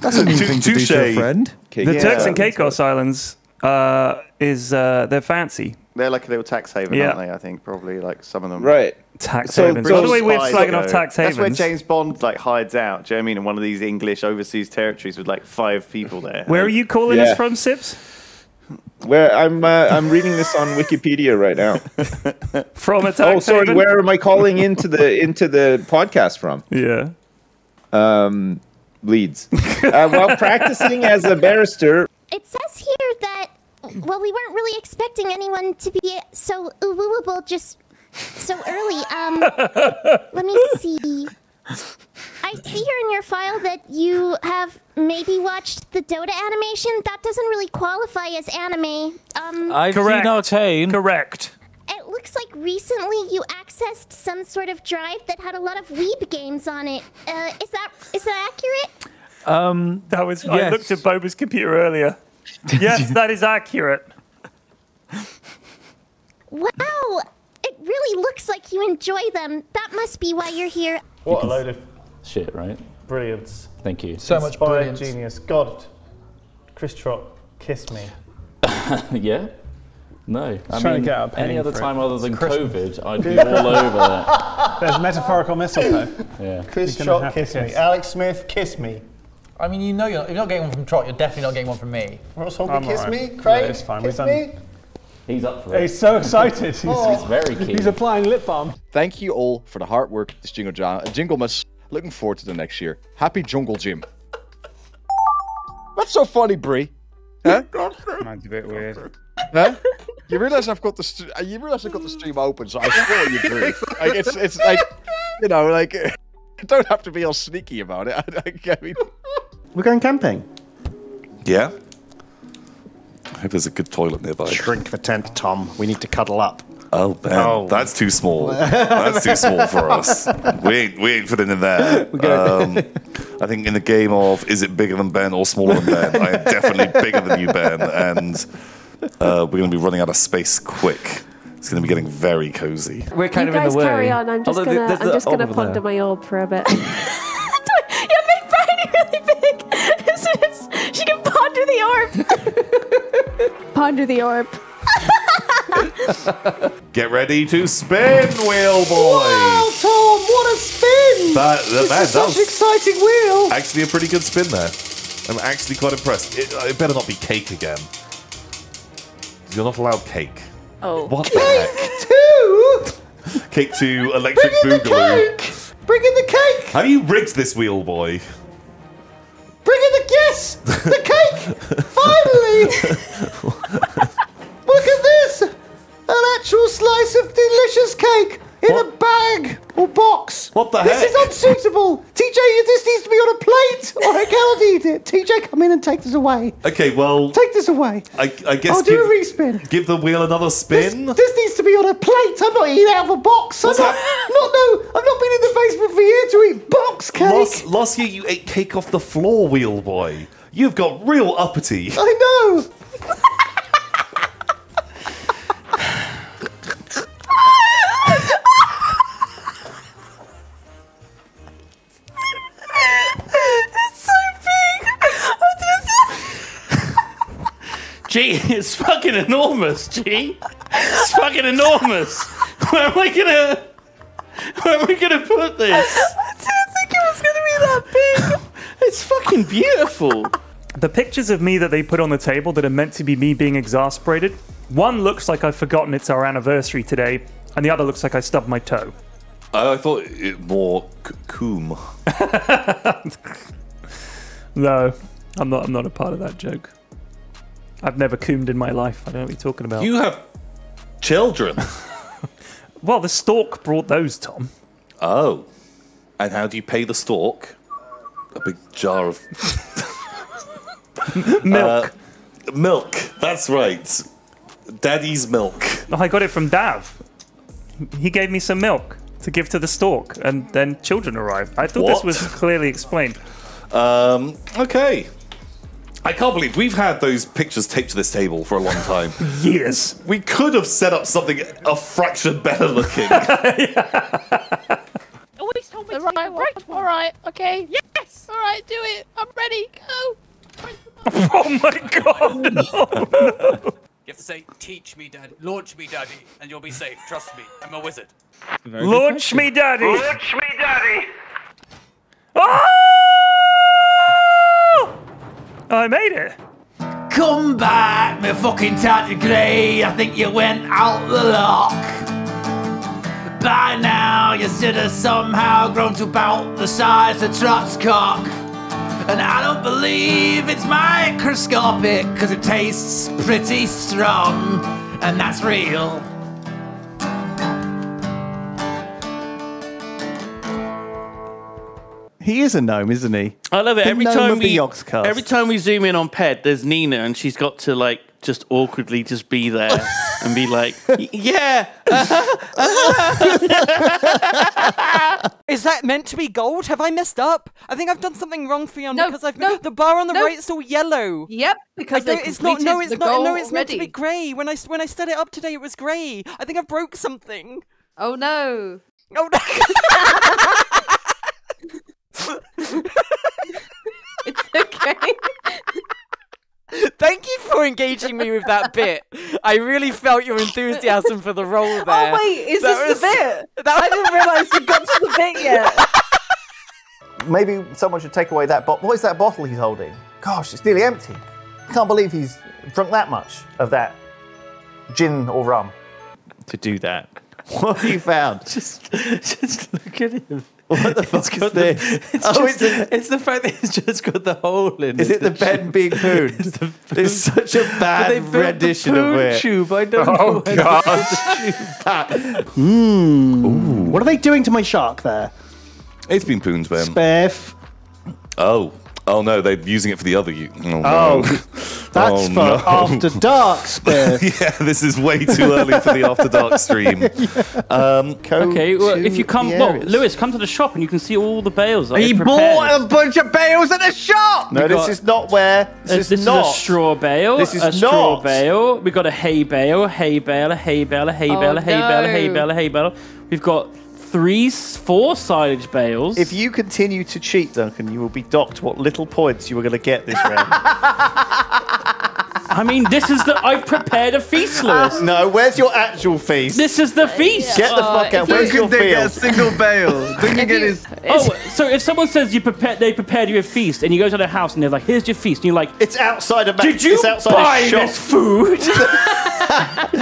That's a mean thing to do to a Touche. friend. The Turks and Caicos Islands uh, is uh, they're fancy. They're like a little tax haven, Yeah. aren't they? I think probably like some of them. Right. Tax So havens. By the way, we're slagging off tax That's where. James Bond like hides out. Do you know what I mean? In one of these English overseas territories with like five people there. Where are you calling Yeah. us from, Sips? Where I'm uh, I'm reading this on Wikipedia right now. From a tax oh, sorry. haven? Where am I calling into the into the podcast from? Yeah. Um, Leeds. uh, while practicing as a barrister, It says here that, well, we weren't really expecting anyone to be so wooable just so early. Um, let me see. I see here in your file that you have maybe watched the Dota animation. That doesn't really qualify as anime. Um, I've Correct. seen Arcane. Correct. it looks like recently you accessed some sort of drive that had a lot of Weeb games on it. Uh, is that is that accurate? Um, That was. Yes. I looked at Boba's computer earlier. Yes, that is accurate. Wow, it really looks like you enjoy them. That must be why you're here. What a load of Shit, right? brilliance. Thank you. So much brilliance. genius. God, Chris Trott, kiss me. yeah? No. I Just trying to mean, get out any other for it. time other than COVID, I'd be all over that. There's metaphorical mistletoe. Yeah. Chris You're gonna Trott, kiss me. Alex Smith, kiss me. I mean, you know, you're, if you're not getting one from Trott, you're definitely not getting one from me. Ross Hornby, I'm kiss alright. me. Craig, Yeah, it's fine. kiss We've me. done. He's up for it. He's so excited. He's, Oh. He's very keen. He's applying lip balm. Thank you all for the hard work this Jingle Jam, Jinglemas. Looking forward to the next year. Happy Jungle Gym. What's so funny, Brie? Huh? Mine's a bit weird. Huh? You realize I've got the st- uh, you realize I've got the stream open, so I swore you Brie. Like it's it's like you know like don't have to be all sneaky about it. I, I mean, We're going camping. Yeah. I hope there's a good toilet nearby. Shrink the tent, Tom. We need to cuddle up. Oh, Ben, Oh. that's too small. That's too small for us. We ain't, we ain't fitting in there. Um, I think in the game of is it bigger than Ben or smaller than Ben, I am definitely bigger than you, Ben, and uh, we're going to be running out of space quick. It's going to be getting very cozy. We're kind you of in guys the way. carry on. I'm just gonna. I'm just gonna ponder there. my orb for a bit. yeah, make Bryony really big. As soon as she can ponder the orb. ponder the orb. Get ready to spin, wheel boy. Wow, Tom, what a spin! That, that, This man, is that such an exciting wheel. actually a pretty good spin there. I'm actually quite impressed. It, uh, it better not be cake again. You're not allowed cake. Oh. What the heck? Two. Cake to electric Bring in the cake. Bring in the cake. How do you rigged this wheel boy? Bring in the yes. The cake. Finally. Look at this. An actual slice of delicious cake in a bag or box. What the This heck? is unsuitable. TJ, this needs to be on a plate or I cannot eat it. TJ, come in and take this away. Okay, well, Take this away. I, I guess I'll do a respin. give the wheel another spin. This needs to be on a plate. I'm not eating out of a box. I'm What's not, not no. I've not been in the basement for years to eat box cake. Last, last year you ate cake off the floor, wheel boy. You've got real uppity. I know. Gee, it's fucking enormous, Gee. It's fucking enormous. Where am I gonna where am I gonna put this? I didn't think it was gonna be that big. It's fucking beautiful. The pictures of me that they put on the table that are meant to be me being exasperated, one looks like I've forgotten it's our anniversary today, and the other looks like I stubbed my toe. I, I thought it more c- coom. No, I'm not. I'm not a part of that joke. I've never coomed in my life. I don't know what you're talking about. You have children. well, the stork brought those, Tom. Oh. And how do you pay the stork? A big jar of Milk. Uh, milk. That's right. Daddy's milk. Oh, I got it from Dav. He gave me some milk to give to the stork, and then children arrived. I thought What? this was clearly explained. Um, okay. I can't believe we've had those pictures taped to this table for a long time. Years. We could have set up something a fraction better looking. Always told me to right, right. All right. Okay. Yes. All right. Do it. I'm ready. Go. oh my god! No. You have to say, teach me, daddy. Launch me, daddy, and you'll be safe. Trust me. I'm a wizard. Launch me, daddy! Launch me, daddy! Oh! I made it. Come back, me fucking tardigrade. I think you went out the lock. By now, you should have somehow grown to about the size of Trott's cock. And I don't believe it's microscopic, cause it tastes pretty strong. And that's real. He is a gnome, isn't he? I love it. The every gnome time of the we Yogscast. every time we zoom in on Ped, there's Nina, and she's got to like just awkwardly just be there and be like, "Yeah, Is that meant to be gold? Have I messed up? I think I've done something wrong, Fiona, because I've the bar on the no. right's all yellow. Yep, because I it's not. No, it's not. No, goal it's meant to be already. grey. When I s- when I set it up today, it was grey. I think I broke something. Oh no! Oh no! it's okay. Thank you for engaging me with that bit. I really felt your enthusiasm for the role oh, there. Oh wait, is That this was- the bit? I didn't realise you got to the bit yet. Maybe someone should take away that bottle. What is that bottle he's holding? Gosh, it's nearly empty. I can't believe he's drunk that much of that gin or rum. To do that. What have you found? just, just look at him. What the fuck It's is this? The, it's, Oh, just, it's it's, the fact that it's just got the hole in Is it the Ben being pooned? It's such a bad they built the rendition of poon it. tube. I don't Oh, know. where they God. built. Hmm. What are they doing to my shark there? It's been pooned, Ben. Spiff. Oh. Oh no, they're using it for the other you. Oh, no. Oh, that's Oh, for no. after dark, Spiff. yeah, this is way too early for the after dark stream. Um, Okay, well, if you come, well. Lewis, come to the shop and you can see all the bales. that He bought a bunch of bales at the shop. No, We this got- is not where. This, Uh, is this not. is a straw bale. This is a straw bale. We've got a hay bale, a hay bale, a hay bale, a hay Oh, bale, a hay bale, a hay no. bale, a hay bale. We've got three, four silage bales. If you continue to cheat, Duncan, you will be docked what little points you were going to get this round. I mean, this is the. I've prepared a feast, Lewis. no, where's your actual feast? This is the feast. Get the fuck uh, out. Where's your field? single bale. Duncan get his. Oh, oh, so if someone says you prepared, they prepared you a feast, and you go to their house and they're like, "Here's your feast," and you're like, "It's outside of." Did you it's outside buy a shop. this food?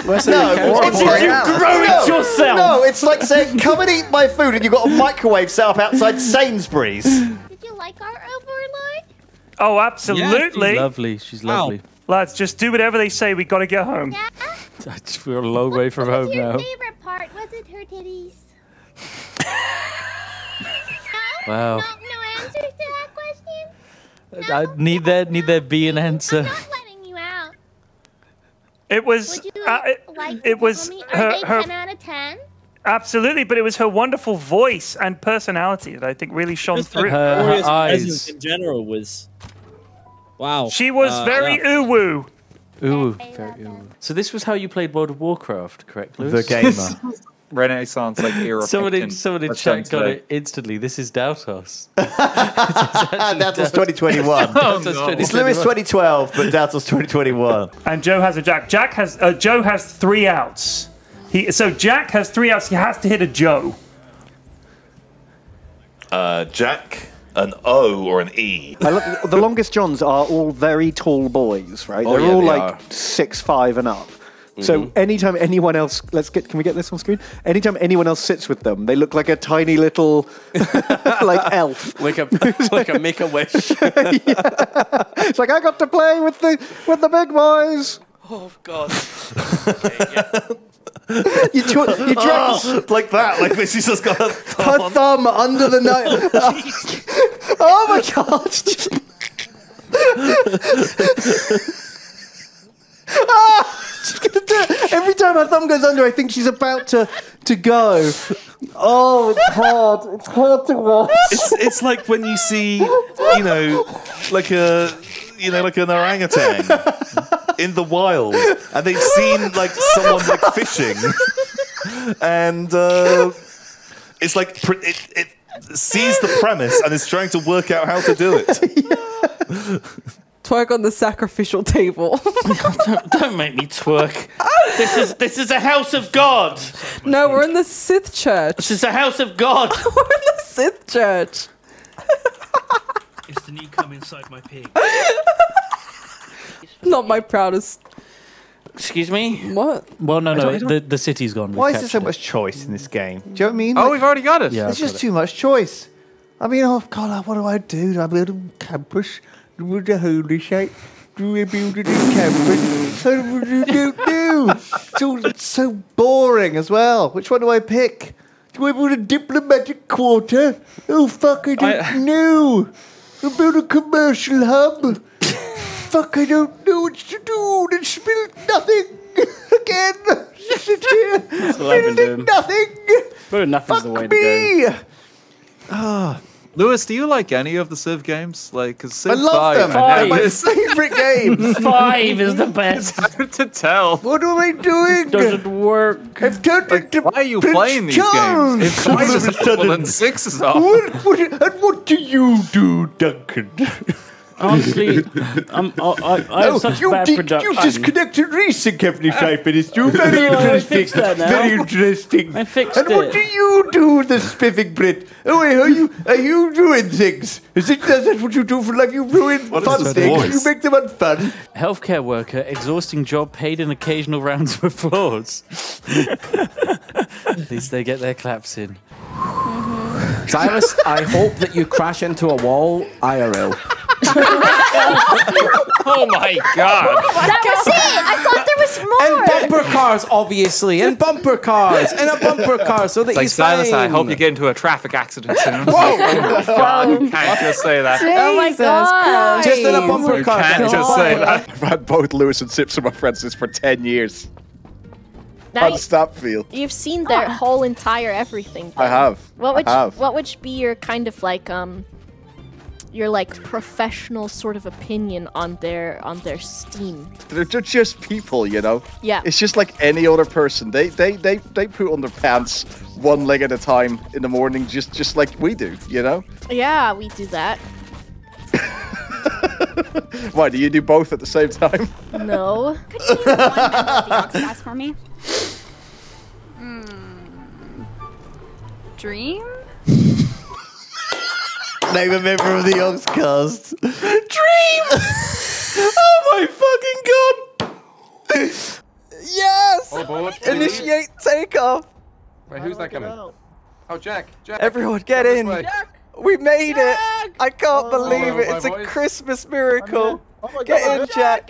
no, it's Did you grow it no, yourself? No, it's like saying, "Come and eat my food," and you've got a microwave set up outside Sainsbury's. Did you like our overlord? Oh, absolutely. she's lovely. She's lovely. Lads, just do whatever they say. We got to get home. Yeah. We're a long way from home Your now. favorite part was it her titties? Wow. No answers to that question. No? I need there need there be an answer. Letting you out. It was. Would you uh, it, like to it was tell me, are her, they her 10 out of 10? absolutely, but it was her wonderful voice and personality that I think really shone Just through. her, Gloria's presence in general was. Wow. She was Uh, very yeah. ooh woo. Ooh, very ooh. So this was how you played World of Warcraft, correct, The gamer. Renaissance like era. Someone in, fiction. someone in chat got it instantly. This is Dautos. That 2021. Oh, no. It's Lewis 2012, but Daltos 2021. And Joe has a Jack. Jack has uh, Joe has three outs. He so Jack has three outs. He has to hit a Joe. uh, Jack, an O or an E. I look, the longest johns are all very tall boys, right? Oh, They're yeah, all they like are. six five and up. So Mhm. anytime anyone else, let's get, can we get this on screen? Anytime anyone else sits with them, they look like a tiny little, like elf. Like a like a make a wish. It's like I got to play with the with the big boys. Oh God. You, tw- you drag Oh, like that, like this. She's just got a thumb. her thumb under the knife. oh my god! Ah, she's gonna do it. Every time her thumb goes under, I think she's about to to go. Oh, it's hard. It's hard to watch. It's it's like when you see, you know, like a, you know, like an orangutan in the wild, and they've seen like someone like fishing, and uh, it's like pr- it, it sees the premise and is trying to work out how to do it. Twerk on the sacrificial table. don't, don't make me twerk. this is this is a house of God. no, we're in the Sith church. This is a house of God. we're in the Sith church. Is the knee come inside my pig? Not my proudest. Excuse me. What? Well, no, no, don't- I don't- the, the city's gone. We've Why is there so captured much choice in this game? Do you know what I mean? Oh, we've already got it. Yeah, There's I've just got too much choice. I mean, oh God, what do I do? Do I build a campus? Do we the holy shape? Do I build a new campus? What do you do? do? It's all so boring as well. Which one do I pick? Do I build a diplomatic quarter? Oh fuck, I don't I- know. I a commercial hub. fuck, I don't know what to do. Let's build nothing again. Sit here, That's what I've been building doing. nothing. But nothing's the way to go. Me. Ah. Lewis, do you like any of the Civ games? Like, cause Civ I love 5, them. I They're my favourite games. Five is the best. It's hard to tell. What am I doing? Doesn't work. I've turned into Why are you Prince playing these Charles. games? If five is awful, then six is awful. What, what, and what do you do, Duncan? Honestly, I'm, I, I, I have Oh, such you, bad di- production. you disconnected racing company uh, five minutes. You very No, I interesting. fixed that now. Very interesting. I fixed and what do you do, the spiffing Brit? Oh, wait, are you are you doing things? Is it is that what you do for life? You ruin What is fun things. voice? You make them unfun. Healthcare worker, exhausting job, paid in occasional rounds of applause. At least they get their claps in. Cyrus, I hope that you crash into a wall IRL. oh my god. That was it. I thought there was more. And bumper cars, obviously, and bumper cars, and a bumper car, so that It's like he's Silas, I hope you get into a traffic accident soon. Whoa! oh my god, can't just say that. Oh my god. Just in a bumper You car. can't just say that. I've had both Lewis and Sips for my friends since for 10 years. Now, On Stapfield. you've seen their whole entire everything. I have. What would I have. You, what would be your kind of like um your like professional sort of opinion on their on their Steam? They're, they're just people, you know? Yeah. It's just like any other person. They they they, they put on their pants one leg at a time in the morning, just just like we do, you know? Yeah, we do that. Why, do you do both at the same time? No. Could you use one Oxcast for me. Hmm. Dream? Name a member of the Yogscast. Dream! oh my fucking god! Yes! Oh, boy. Initiate takeoff! Wait, who's that coming? Oh, Jack. Jack. Everyone get Come in! way. We made it! I can't believe Oh, it! It's a voice. Christmas miracle! Oh Get in, Jack!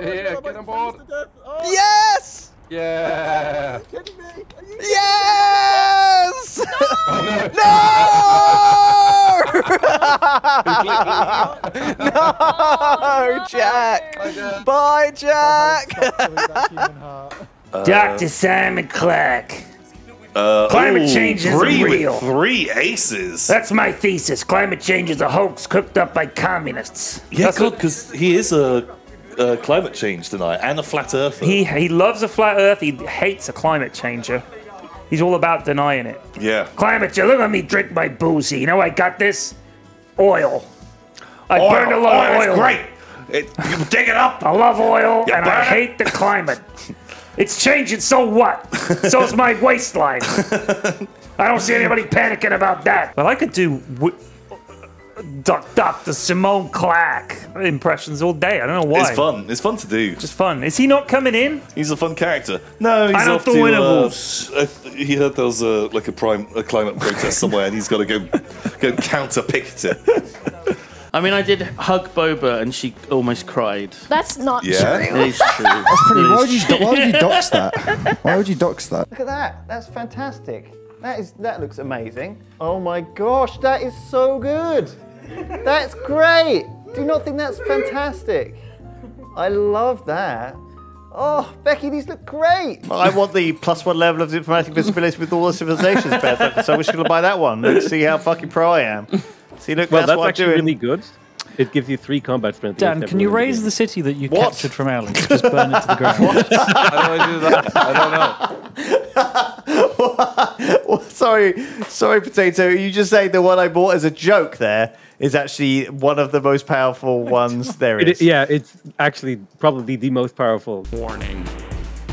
Yeah, yeah, get on board. Yes! Yeah. Yes! No! no, Jack! Bye, Jack! Dr. Simon Clark. Uh, Climate ooh, change isn't real. Three aces. That's my thesis. Climate change is a hoax cooked up by communists. Yeah, because he is a, a climate change denier and a flat earther. He he loves a flat Earth. He hates a climate changer. He's all about denying it. yeah. Climate change. Look at me drink my boozy. You know I got this oil. I Oil, burned a lot oil of is oil. great. It, you dig it up. I love oil You and I burn it. hate the climate. It's changing, so what? So's my waistline. I don't see anybody panicking about that. Well, I could do w- Doc- Dr. Simon Clark impressions all day. I don't know why. It's fun. It's fun to do. Just fun. Is he not coming in? He's a fun character. No, he's I don't off do to. Uh, intervals. I th- he heard there was a like a prime a climate protest somewhere, and he's got to go go counter picket it. I mean, I did hug Boba and she almost cried. That's not Yeah? true. It is true. That's pretty. Why is would you? Why would you dox that? Why would you dox that? Look at that. That's fantastic. That is that looks amazing. Oh my gosh, that is so good. That's great. Do you not think that's fantastic? I love that. Oh, Becky, these look great. I want the plus one level of diplomatic visibility with all the civilizations, Beth. So we're just gonna buy that one. Let's see how fucking pro I am. See, look, Well, that's, that's what actually I'm doing. really good. It gives you three combat strength. Dan, can you raise the the city that you What? captured from Alex? Just burn it to the ground. How do I do that? I don't know. sorry, sorry, potato. You just saying the one I bought as a joke there is actually one of the most powerful ones there It- is. yeah, it's actually probably the most powerful. Warning.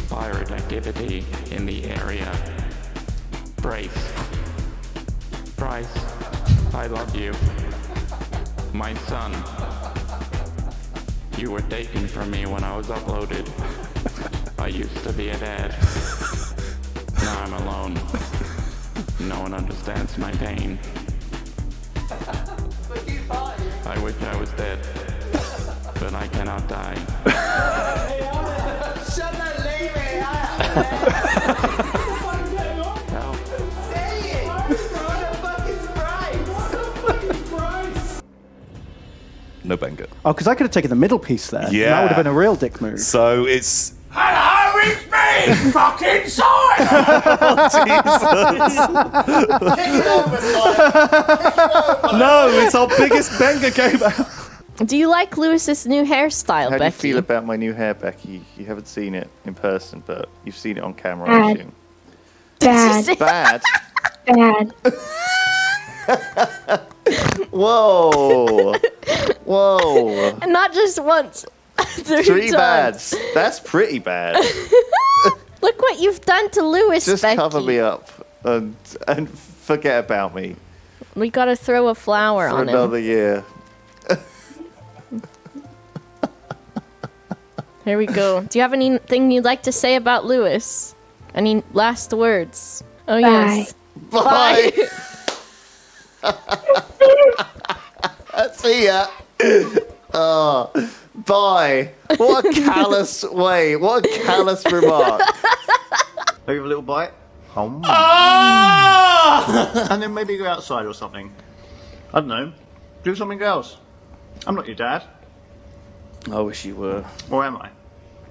Pirate activity in the area. Brace. Bryce, I love you. My son. You were taken from me when I was uploaded. I used to be a dad. Now I'm alone. No one understands my pain. I wish I was dead, but I cannot die. No banger. Oh, because I could have taken the middle piece there. Yeah. That would have been a real dick move. So it's Hello, it's me, fucking oh, no, it's our biggest banger game. Do you like Lewis's new hairstyle, How do you feel about my new hair, Becky? You haven't seen it in person, but you've seen it on camera, I Bad. assume. Bad. Bad. Bad. Whoa. Whoa. And not just once. Three, Three times. bads. That's pretty bad. Look what you've done to Lewis, Just Becky. cover me up and and forget about me We gotta throw a flower for on another him. year. Here we go. Do you have anything you'd like to say about Lewis? Any last words? Oh yes. Bye. See ya. Oh, bye. What a callous way. What a callous remark. Maybe a little bite. Hum. Ah! and then maybe go outside or something. I don't know. Do something else. I'm not your dad. I wish you were. Or am I?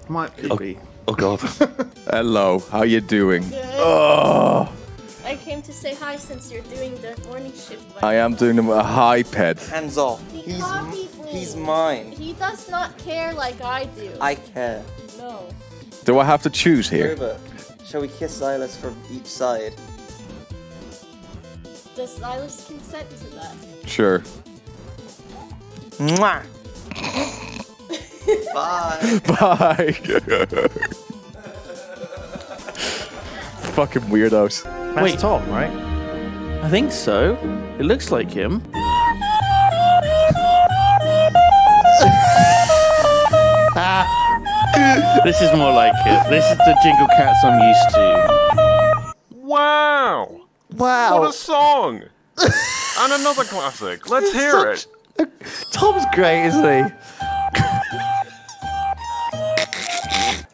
Might Oh, be. oh God. Hello. How you doing? Oh, I came to say hi since you're doing the morning shift. I am doing them a high ped. Hands off. The He's he's mine. He does not care like I do. I care. No. Do I have to choose here? Grover, shall we kiss Silas from each side? Does Silas consent to that? Sure. Mwah. Bye. Bye. Fucking weirdos. That's Wait. Tom, right? I think so. It looks like him. this is more like it. This is the Jingle Cats I'm used to. Wow! Wow. What a song! and another classic. Let's hear it. Tom's great, isn't he?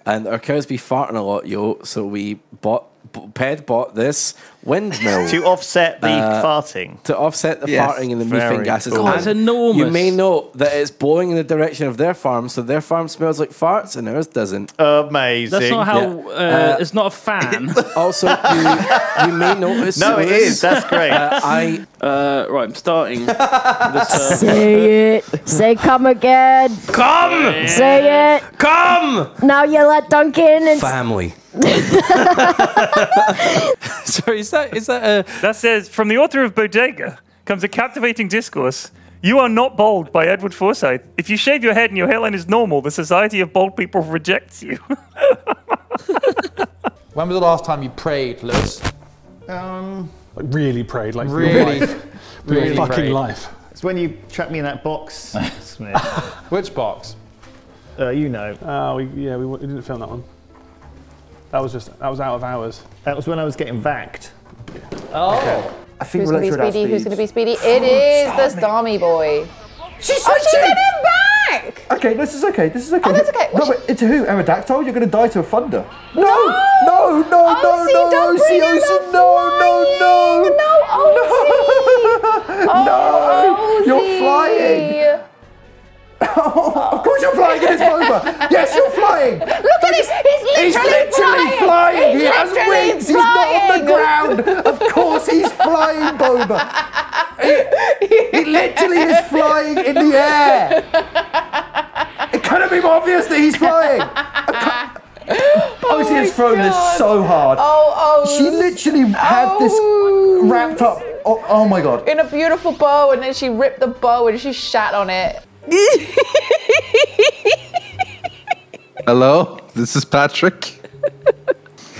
And our cows be farting a lot, yo. So we bought, b- Ped bought this windmill To offset the Uh, farting. to offset the Yes, farting and the very methane gases. cool. Oh, it's enormous. You may note that it's blowing in the direction of their farm, so their farm smells like farts and ours doesn't. Amazing. That's not how. Yeah. Uh, Uh, it's not a fan. Also, you, you may notice. No, it Lewis. That's great. Uh, I uh, right, I'm starting. this, uh, Say it. Say come again. come, Say it. come, Now you let Duncan and family. Sorry, is that is that a? That says, from the author of Bodega comes a captivating discourse. You are not bald by Edward Forsyth. If you shave your head and your hairline is normal, the Society of Bald People rejects you. When was the last time you prayed, Lewis? Um, Like really prayed, like Really? your life, your Really fucking prayed. life. it's when you trapped me in that box, Smith. Which box? Uh, you know. Oh, we, yeah, we, we didn't film that one. That was just that was out of hours. That was when I was getting vacked. Oh. I think Who's we'll gonna be let you at speedy? Who's gonna be speedy? It is the Stormy boy. She Oh, she sent him back! Okay, this is okay. This is okay. Oh, that's okay. No, What's but it's who? Aerodactyl? You're gonna die to a thunder. No! No! No! No! Osie, no! don't Osie, bring in Osie, the no! No! No, No! Oh, No! You're flying. of course you're flying in this boba. Yes, you're flying. Look at him! He's He's literally literally flying. flying. He's He has literally wings. He's not on the flying. ground. Of course he's flying, Boba. He, he literally is flying in the air. It couldn't be more obvious that he's flying. Osie oh has thrown this so hard. Oh, oh. She literally had this oh. wrapped up. Oh, oh my god. In a beautiful bow, and then she ripped the bow and she shat on it. Hello, this is Patrick.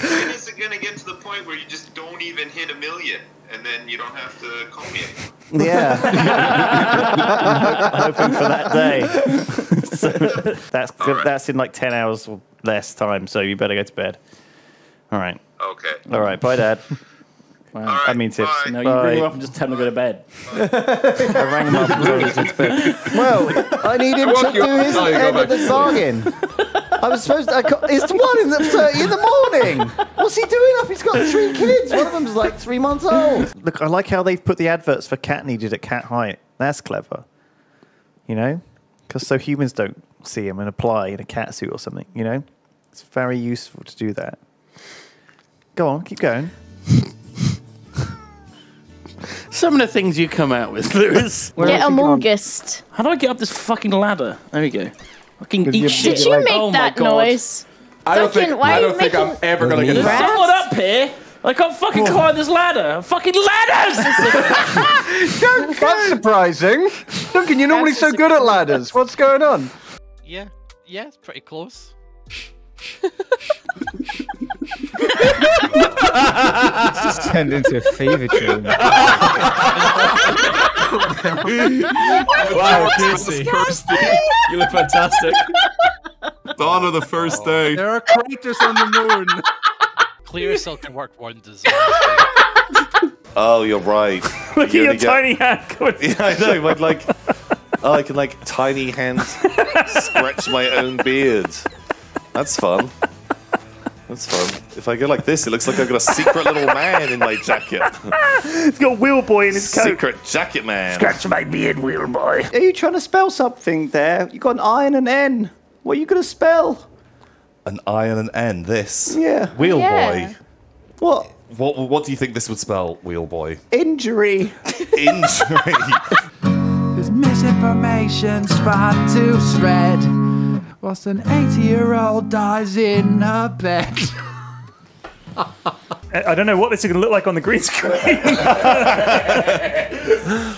When is it gonna get to the point where you just don't even hit a million, and then you don't have to call me anymore? Yeah. I'm hoping for that day. So that's that's in like ten hours or less time. So you better go to bed. All right. Okay. All right. Bye, Dad. I mean tips. No, you Bye. ring him up and just tell him to go to bed. I rang him up and told him to go to bed. Well, I need him to do his and you to end go of the back to bargain. I was supposed to. I ca- it's one in the thirty in the morning. What's he doing up? He's got three kids. One of them's like three months old. Look, I like how they've put the adverts for cat needed at cat height. That's clever. You know, because so humans don't see him and apply in a cat suit or something. You know, it's very useful to do that. Go on, keep going. Some of the things you come out with, Lewis. Get amongst. How do I get up this fucking ladder? There we go. Fucking eat shit. Did you oh make oh that noise? I don't Duncan, think why I don't you think I'm ever gonna get There's someone up here. I can't fucking climb this ladder. Fucking ladders! That's surprising. Duncan, you're normally so good at ladders. What's going on? Yeah, yeah, it's pretty close. It's just turned into a fever dream. wow, Casey. You look fantastic. Dawn of the first day. There are craters on the moon. Clear silk can work wonders. Oh, you're right. Look at your get- tiny hand going. Yeah, I know, but like Oh, I can like tiny hand scratch my own beard. That's fun. That's fun. If I go like this, it looks like I've got a secret little man in my jacket. He's got Wheel Boy in his coat. Secret jacket man. Scratch my beard, Wheel Boy. Are you trying to spell something there? You got an I and an N. What are you going to spell? An I and an N. This. Yeah. Wheel Yeah. boy. What? What? What do you think this would spell? Wheel boy. Injury. Injury. Cause misinformation's fun to spread. Whilst an 80 year old dies in her bed. I I don't know what this is going to look like on the green screen.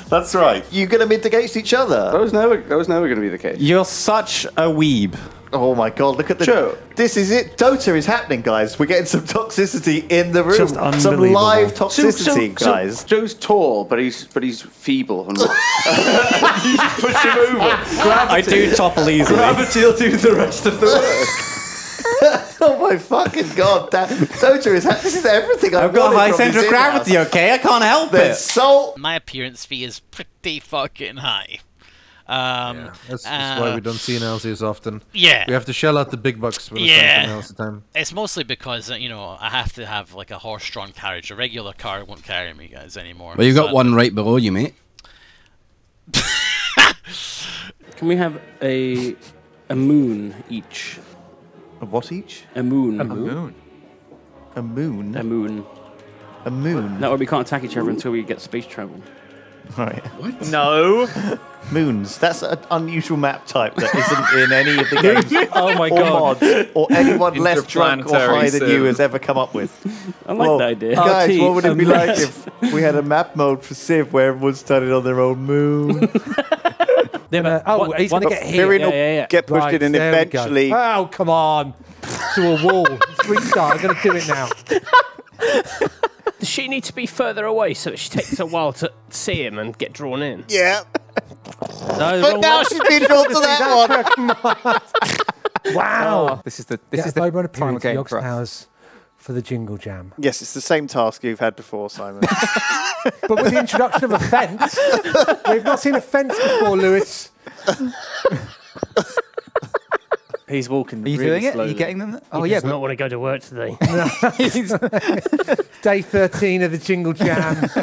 That's right. You're going to mid against each other. That was never. That was never going to be the case. You're such a weeb. Oh my god, look at the. Joe. This is it. Dota is happening, guys. We're getting some toxicity in the room. Just some live toxicity, so- so guys. Joe's tall, but he's but he's feeble. And push him over. Gravity. I do topple easily. Gravity will do the rest of the work. oh my fucking god, that Dota is. This is everything I've, I've got wanted high centre of gravity, in-house. okay? I can't help There's it. salt. My appearance fee is pretty fucking high. Um, That's, that's why uh, we don't see analysis often. Yeah. We have to shell out the big bucks when it Yeah. comes to time. It's mostly because uh, you know I have to have like a horse-drawn carriage. A regular car won't carry me guys anymore. Well, you got So- one right below you, mate. Can we have a a moon each? A what each? A moon. A moon. A moon. A moon. A moon. That way we can't attack each other until we get space travel. Right. What? No. Moons. That's an unusual map type that isn't in any of the games. Oh my or God. mods, or anyone less drunk or Interplanetary high than you has ever come up with. I like the idea. Guys, RT, what would it be like if we had a map mode for Civ where everyone started on their own moon? Yeah, oh, what- he's going to get hit. Miriam Yeah, will yeah, yeah. get pushed Right, in and there we go. eventually. Oh, come on. To a wall. Let's restart. I'm going to do it now. Does she need to be further away so that she takes a while to see him and get drawn in? Yeah. No, But now she's been drawn to that one. Wow. Oh, this is the this Get is the over on a final period to game for us. Towers for the Jingle Jam. Yes, it's the same task you've had before, Simon. But with the introduction of a fence, we've not seen a fence before, Lewis. He's walking. Are you really doing it? Are you getting them? Oh He yeah. does not want to go to work today. Day 13 of the Jingle Jam.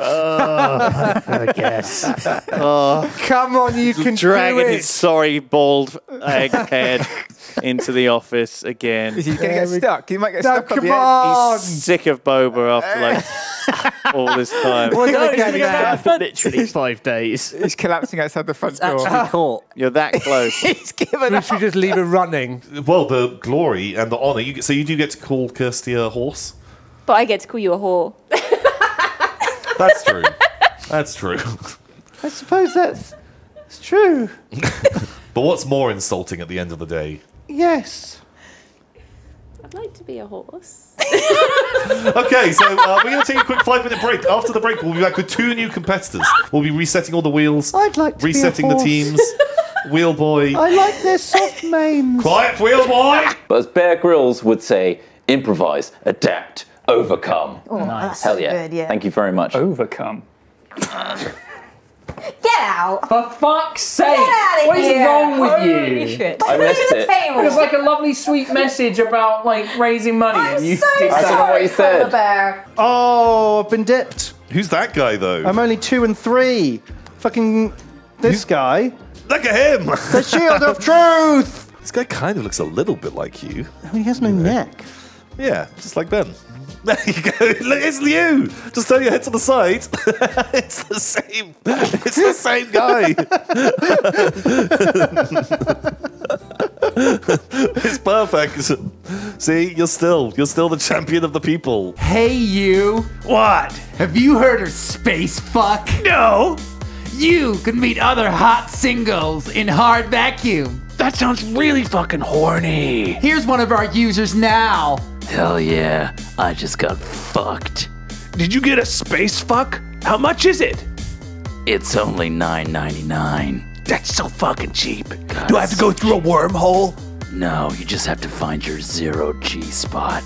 oh, I guess. oh, Come on, you can Dragging do it. his sorry bald egg head into the office again. Is he going to get stuck? He might get No, stuck on come the on. He's sick of Boba after like all this time. We're No, gonna he's get gonna go there. for literally five days. He's collapsing outside the front It's actually door. caught. You're that close. He's given We up. should just leave it running. Well, the glory and the honor. You, so you do get to call Kirsty a horse. But I get to call you a whore. That's true. That's true. I suppose that's, that's true. But what's more insulting at the end of the day? Yes. I'd like to be a horse. Okay, so uh, we're going to take a quick five minute break. After the break, we'll be back with two new competitors. We'll be resetting all the wheels, I'd like to resetting be a the teams. Wheel boy. I like their soft manes. Quiet, wheel boy! But as Bear Grylls would say, improvise, adapt, overcome. Oh, Nice. Hell yeah. good, yeah. Thank you very much. Overcome. Get out! For fuck's sake! Get outta What is here. What is wrong with Holy you? shit. I Put it missed on the it. table. It was like a lovely, sweet message about like raising money, and you so did I don't know what you said. Bear. Oh, I've been dipped. Who's that guy, though? I'm only two and three. Fucking this guy. Look at him! The shield of truth. This guy kind of looks a little bit like you. Oh, he has no neck. Yeah, just like Ben. There you go. Look, it's you. Just turn your head to the side. it's the same. It's the same guy. it's perfect. See, you're still, you're still the champion of the people. Hey, you. What? Have you heard of space fuck? No. You can meet other hot singles in hard vacuum. That sounds really fucking horny. Here's one of our users now. Hell yeah, I just got fucked. Did you get a space fuck? How much is it? It's only nine ninety nine. That's so fucking cheap. Do I have to go through a wormhole? No, you just have to find your zero G spot.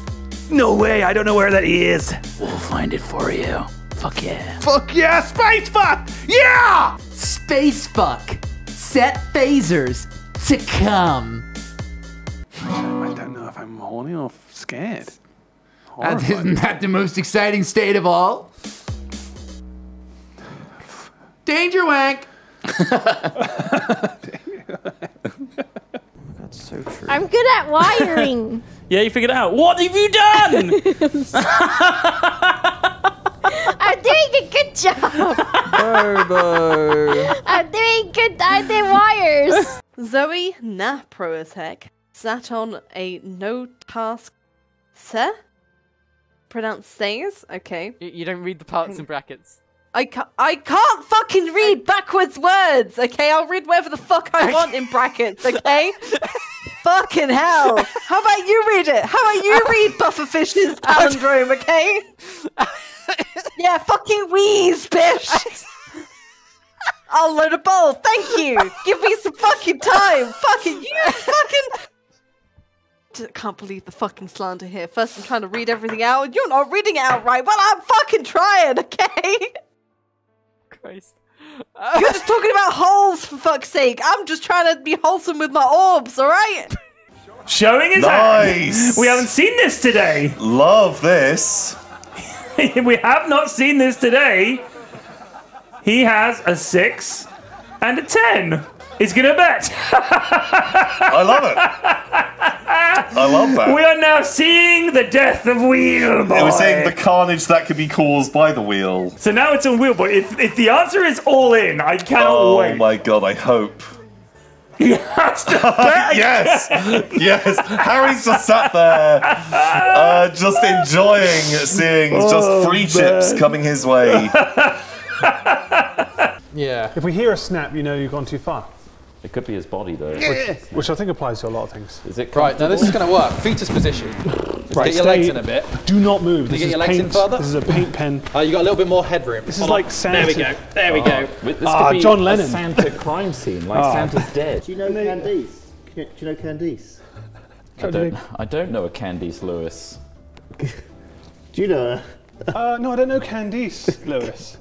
No way, I don't know where that is. We'll find it for you. Fuck yeah. Fuck yeah, space fuck! Yeah! Space space fuck. Set phasers to come. I don't know if I'm horny or scared. And isn't that the most exciting state of all? Danger wank. That's so true. I'm good at wiring. Yeah, you figured it out. What have you done? I'm doing a good job. I'm doing good. I did wires. Zoe Naproatek sat on a no task se? Pronounced stays? Okay. You, you don't read the parts in brackets. I can't, I can't fucking read backwards words, okay? I'll read whatever the fuck I want in brackets, okay? fucking hell. How about you read it? How about you read Bufferfish's palindrome, okay? yeah, fucking wheeze, bitch! I'll load a bowl, thank you! Give me some fucking time! Fucking you fucking I can't believe the fucking slander here. First I'm trying to read everything out, and you're not reading it out right. Well, I'm fucking trying, okay? Christ. You're just talking about holes, for fuck's sake. I'm just trying to be wholesome with my orbs, alright? Showing his Nice. hand. We haven't seen this today. Love this. we have not seen this today. He has a six and a ten. He's gonna bet. I love it. I love that. We are now seeing the death of Wheel Boy. It was saying the carnage that could be caused by the wheel. So now it's on Wheel Boy. If, if the answer is all in, I cannot Oh wait. my god, I hope. He has to bet yes, yes. Harry's just sat there, uh, just enjoying seeing Oh, just free chips coming his way. Yeah. If we hear a snap, you know you've gone too far. It could be his body, though. Which, which I think applies to a lot of things. Is it Right, now this is going to work. Fetus position. Right, get your legs in a bit. Do not move. Can you This get is your legs in paint. further? This is a paint pen. Uh, you got a little bit more headroom. This is like Santa. There we go. There we go. This Ah, could be John a Lennon. Santa crime scene, like Ah. Santa's dead. Do you know Candice? Do you know Candice? I don't, I don't know a Candice Lewis. Do you know her? Uh, no, I don't know Candice, Lewis.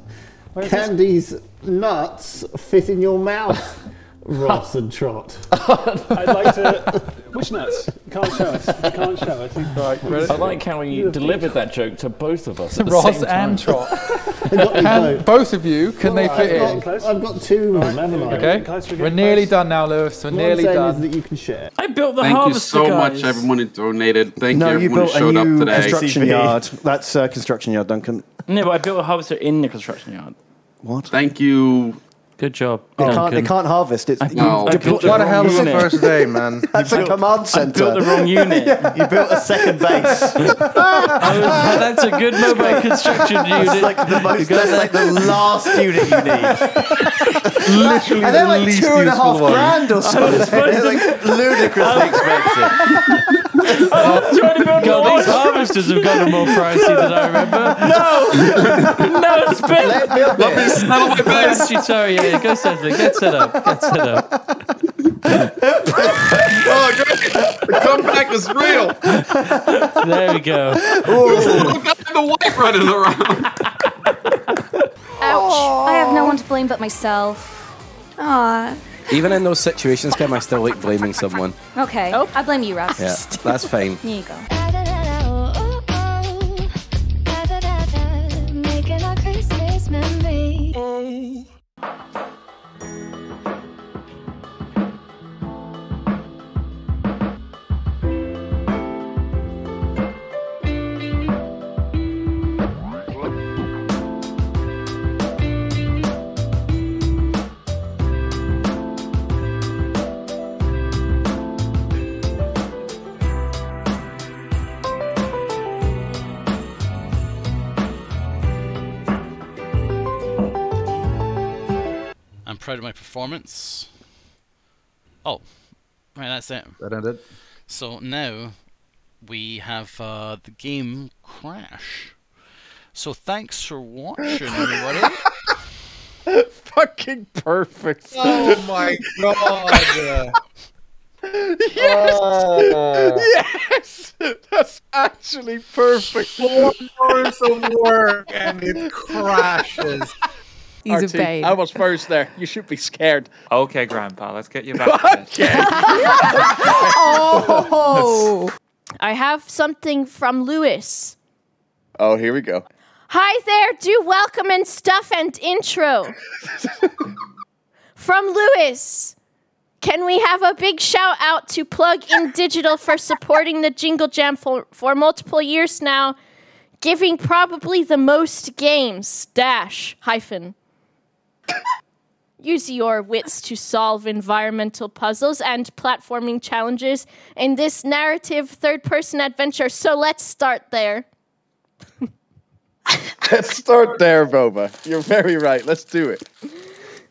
Where's this- nuts fit in your mouth, Ross and Trott. I'd like to. Which nuts? Can't show us. Can't show us. Right, I like how you delivered that joke to both of us at the Ross same time. and Trott. I Can both. both of you, can they I've fit in? got, I've got two of them, haven't I? Okay, we're nearly done now, Lewis. We're What I'm nearly saying done. is that you can share. I built the Thank you harvester, so guys. much, everyone who donated. Thank no, you, you everyone built who showed a up new today. construction yard. That's uh, construction yard, Duncan. No, but I built a harvester in the construction yard. What? Thank you. Good job. It can't, Duncan. it can't harvest. It's, No. you, I built built the the wrong wrong unit. unit. First day, man. That's a command I center. built the wrong unit. You built a second base. Oh, that's a good mobile construction unit. That's like the most. That's like the last unit you need. Literally and they're the like least two and a half grand or something. They're like ludicrously expensive. trying to build God, these harvesters have gotten more pricey than I remember. No! no, it's been... Let build Let me it. my base. Actually, sorry, yeah, yeah, go set it. Get set up. Get set up. oh, great. The comeback is real. There we go. Look at the white running around. Ouch. I have no one to blame but myself. Ah. Even in those situations, Kim, I still like blaming someone. Okay. Oh. I blame you, Russ. Yeah, that's fine. Here you go. Proud of my performance. Oh, right, that's it. That ended. So now we have uh, the game crash. So thanks for watching, everybody. Fucking perfect. Oh my god. yes! yes! That's actually perfect. Four hours of work and it crashes. He's a babe. I was first there. You should be scared. Okay, Grandpa, let's get you back. okay. oh. I have something from Lewis. Oh, here we go. Hi there, do welcome and stuff and intro. From Lewis. Can we have a big shout out to Plug In Digital for supporting the Jingle Jam for, for multiple years now, giving probably the most games, dash, hyphen. Use your wits to solve environmental puzzles and platforming challenges in this narrative third person adventure. So let's start there. Let's start there, Boba. You're very right. Let's do it.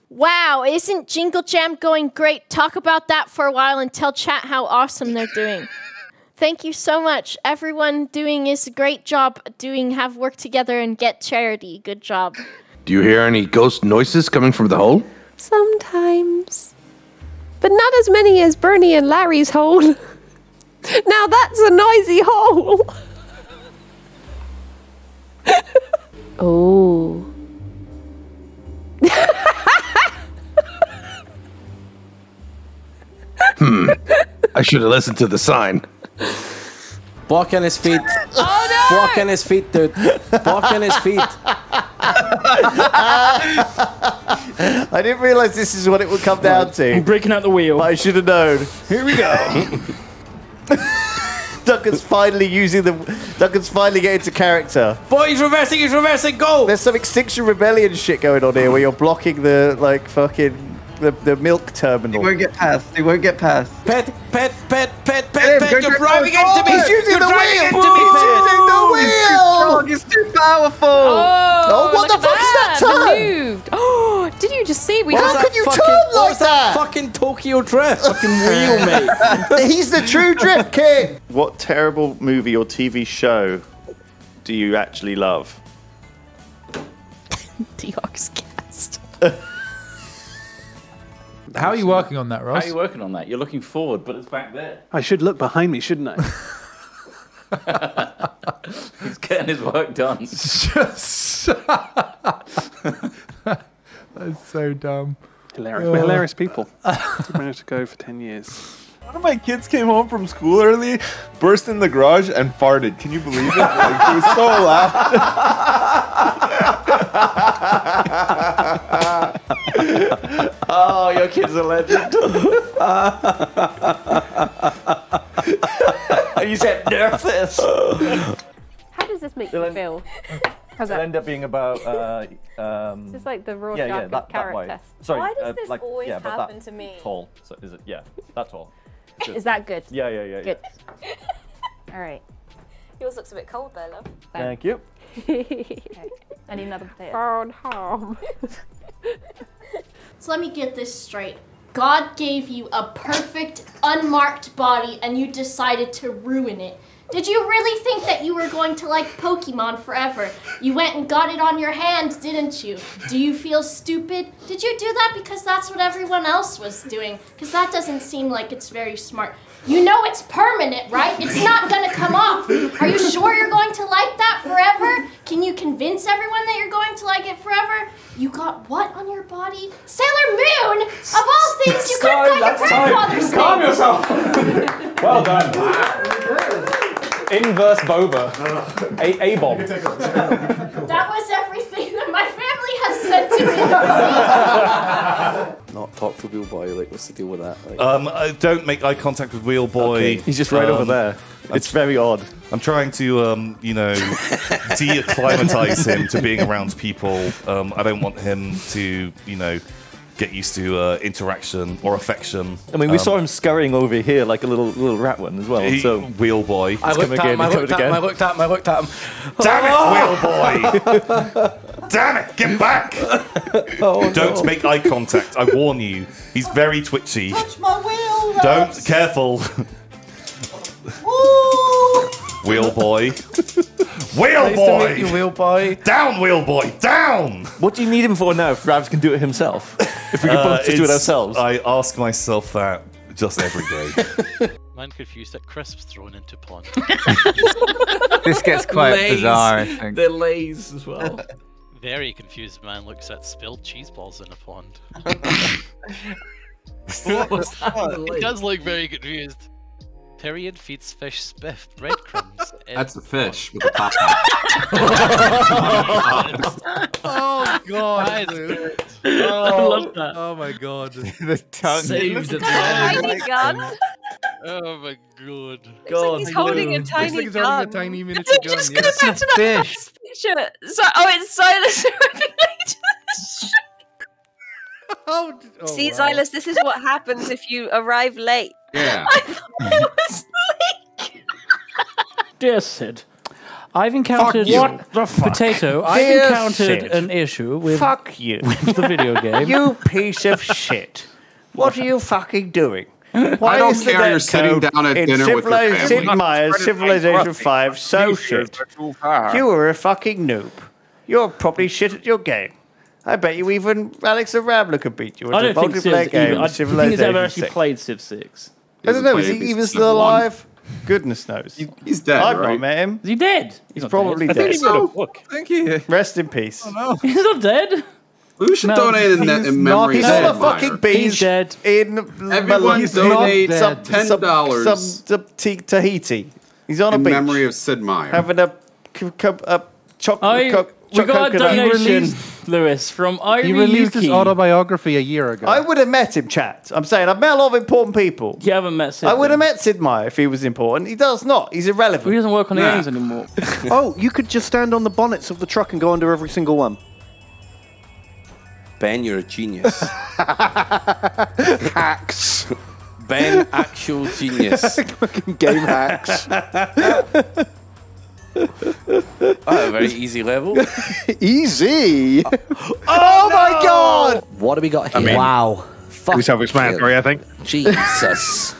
Wow, isn't Jingle Jam going great? Talk about that for a while and tell chat how awesome they're doing. Thank you so much. Everyone doing is a great job doing have work together and get charity. Good job. Do you hear any ghost noises coming from the hole? Sometimes. But not as many as Bernie and Larry's hole. now that's a noisy hole. oh. Hmm. I should have listened to the sign. Block on his feet. Oh no! Block on his feet, dude. Block on his feet. I didn't realise this is what it would come down to. I'm breaking out the wheel. I should have known. Here we go. Duncan's finally using the. Duncan's finally getting to character. Boy, he's reversing. He's reversing. Go. There's some Extinction Rebellion shit going on here where you're blocking the like fucking the, the milk terminal. He won't get past. He won't get past. Pet, pet, pet, pet, Hit pet, him, pet. You're driving into go. me. He's using You're the driving wheel. into me, He's Pet. using the oh, wheel. He's too powerful. Oh, oh what the at fuck is that that? turn? Moved. Oh, did you just see? We How could you fucking, turn like that? that? Fucking Tokyo Drift. Fucking wheel, mate. He's the true drift king. What terrible movie or TV show do you actually love? Deox cast. How are you working on that, Ross? How are you working on that? You're looking forward, but it's back there. I should look behind me, shouldn't I? He's getting his work done. Just That's so dumb. Hilarious. Oh. We're hilarious people. we managed to go for 10 years. One of my kids came home from school early, burst in the garage, and farted. Can you believe it? Like, he was so loud. oh, your kid's a legend. you said nervous. How does this make you feel? How's It'll that? end up being about. Uh, um, Just like the raw yeah, yeah, dark that, of that character. Sorry, Why does uh, this like, always yeah, happen to me? Tall. So is it? Yeah, that tall. Is that good? Yeah, yeah, yeah. Good. yeah. All right. Yours looks a bit cold there, love. Thank you. I need another potato. Phone home. So let me get this straight. God gave you a perfect, unmarked body and you decided to ruin it. Did you really think that you were going to like Pokemon forever? You went and got it on your hand, didn't you? Do you feel stupid? Did you do that because that's what everyone else was doing? Because that doesn't seem like it's very smart. You know it's permanent, right? It's not gonna come off. Are you sure you're going to like that forever? Can you convince everyone that you're going to like it forever? You got what on your body? Sailor Moon! Of all things, you could have got your grandfather's Calm name. yourself. Well done. Inverse boba. A, a bomb. That was everything that my family has said to me. Not talk to Wheel Boy. Like, what's the deal with that? Like, Um, uh, don't make eye contact with Wheel Boy. Okay. He's just right over there. It's very odd. I'm trying to, um, you know, de-acclimatize him to being around people. Um, I don't want him to, you know, get used to uh, interaction or affection. I mean, we Um, saw him scurrying over here like a little little rat one as well. he- so Wheel Boy. I looked coming at him. I looked coming at him. I looked at him. I looked at him. Damn Oh! it, Wheel Boy! Damn it, get back! Oh, Don't no. make eye contact. I warn you. He's very twitchy. Touch my wheel. Don't. Rex. Careful. Ooh. Wheel Boy. Wheel Nice to Boy! meet you, Wheel Boy. Down, Wheel Boy! Down! What do you need him for now? If Ravs can do it himself. If we can Uh, both just do it ourselves. I ask myself that just every day. Man confused at crisps thrown into pond. This gets quite Lays. bizarre, I think. They're lays as well. Very confused man looks at spilled cheese balls in a pond. What was that? He does look very confused. Period feeds fish spiff breadcrumbs. in That's a fish with a pop. Oh god! Dude. Oh, I love that. Oh my god. the tongue. Saved it. Tiny gun. Oh my god. God, he's holding a tiny like he's holding a gun. tiny miniature gun. Just yeah. go back to the first picture. So, oh, it's Zylus arriving late to the show. Oh, oh, See, wow. Zylus, this is what happens if you arrive late. Yeah. I thought it was late. Dear Sid, I've encountered you. What the fuck? potato. I've Dear encountered Sid. an issue with Fuck you. with the video game. You piece of shit. What are you fucking doing? Why I don't is the care, you're sitting code down at in dinner with your Civili- family. Sid Meier's Civilization 5 so shit. You were a fucking noob. You're probably shit at your game. I bet you even Alex and Rambler could beat you I at a don't think multiplayer Civ's game. even, I don't think he's ever actually Civilization played Civ 6. 6. I don't know, is he even still alive? Goodness knows. He's dead, I've right? not met him. Is he dead? He's not probably dead. dead. I think he wrote a oh, book. Thank you. Rest in peace. Oh, no. He's not dead. We should No, donate in, that, he's in not memory He's on Sid a fucking beach He's dead. in Everyone Mal- donate some- $10 some, some, t- Tahiti. He's on a beach. in beach memory of Sid Meier. having a a, c- c- a chocolate. I, co- we got a coconut. donation, Lewis, from Ivy He released his autobiography a year ago. I would have met him, chat. I'm saying I've met a lot of important people. You haven't met Sid. I would have met Sid Meier if he was important. He does not. He's irrelevant. He doesn't work on the Nah. games anymore. oh, you could just stand on the bonnets of the truck and go under every single one. Ben, you're a genius. Hacks. Ben, actual genius. Fucking game hacks. Oh, a very easy level. Easy. Oh, oh my god! What do we got here? I here? mean, wow. Pretty self-explanatory, I think. Jesus.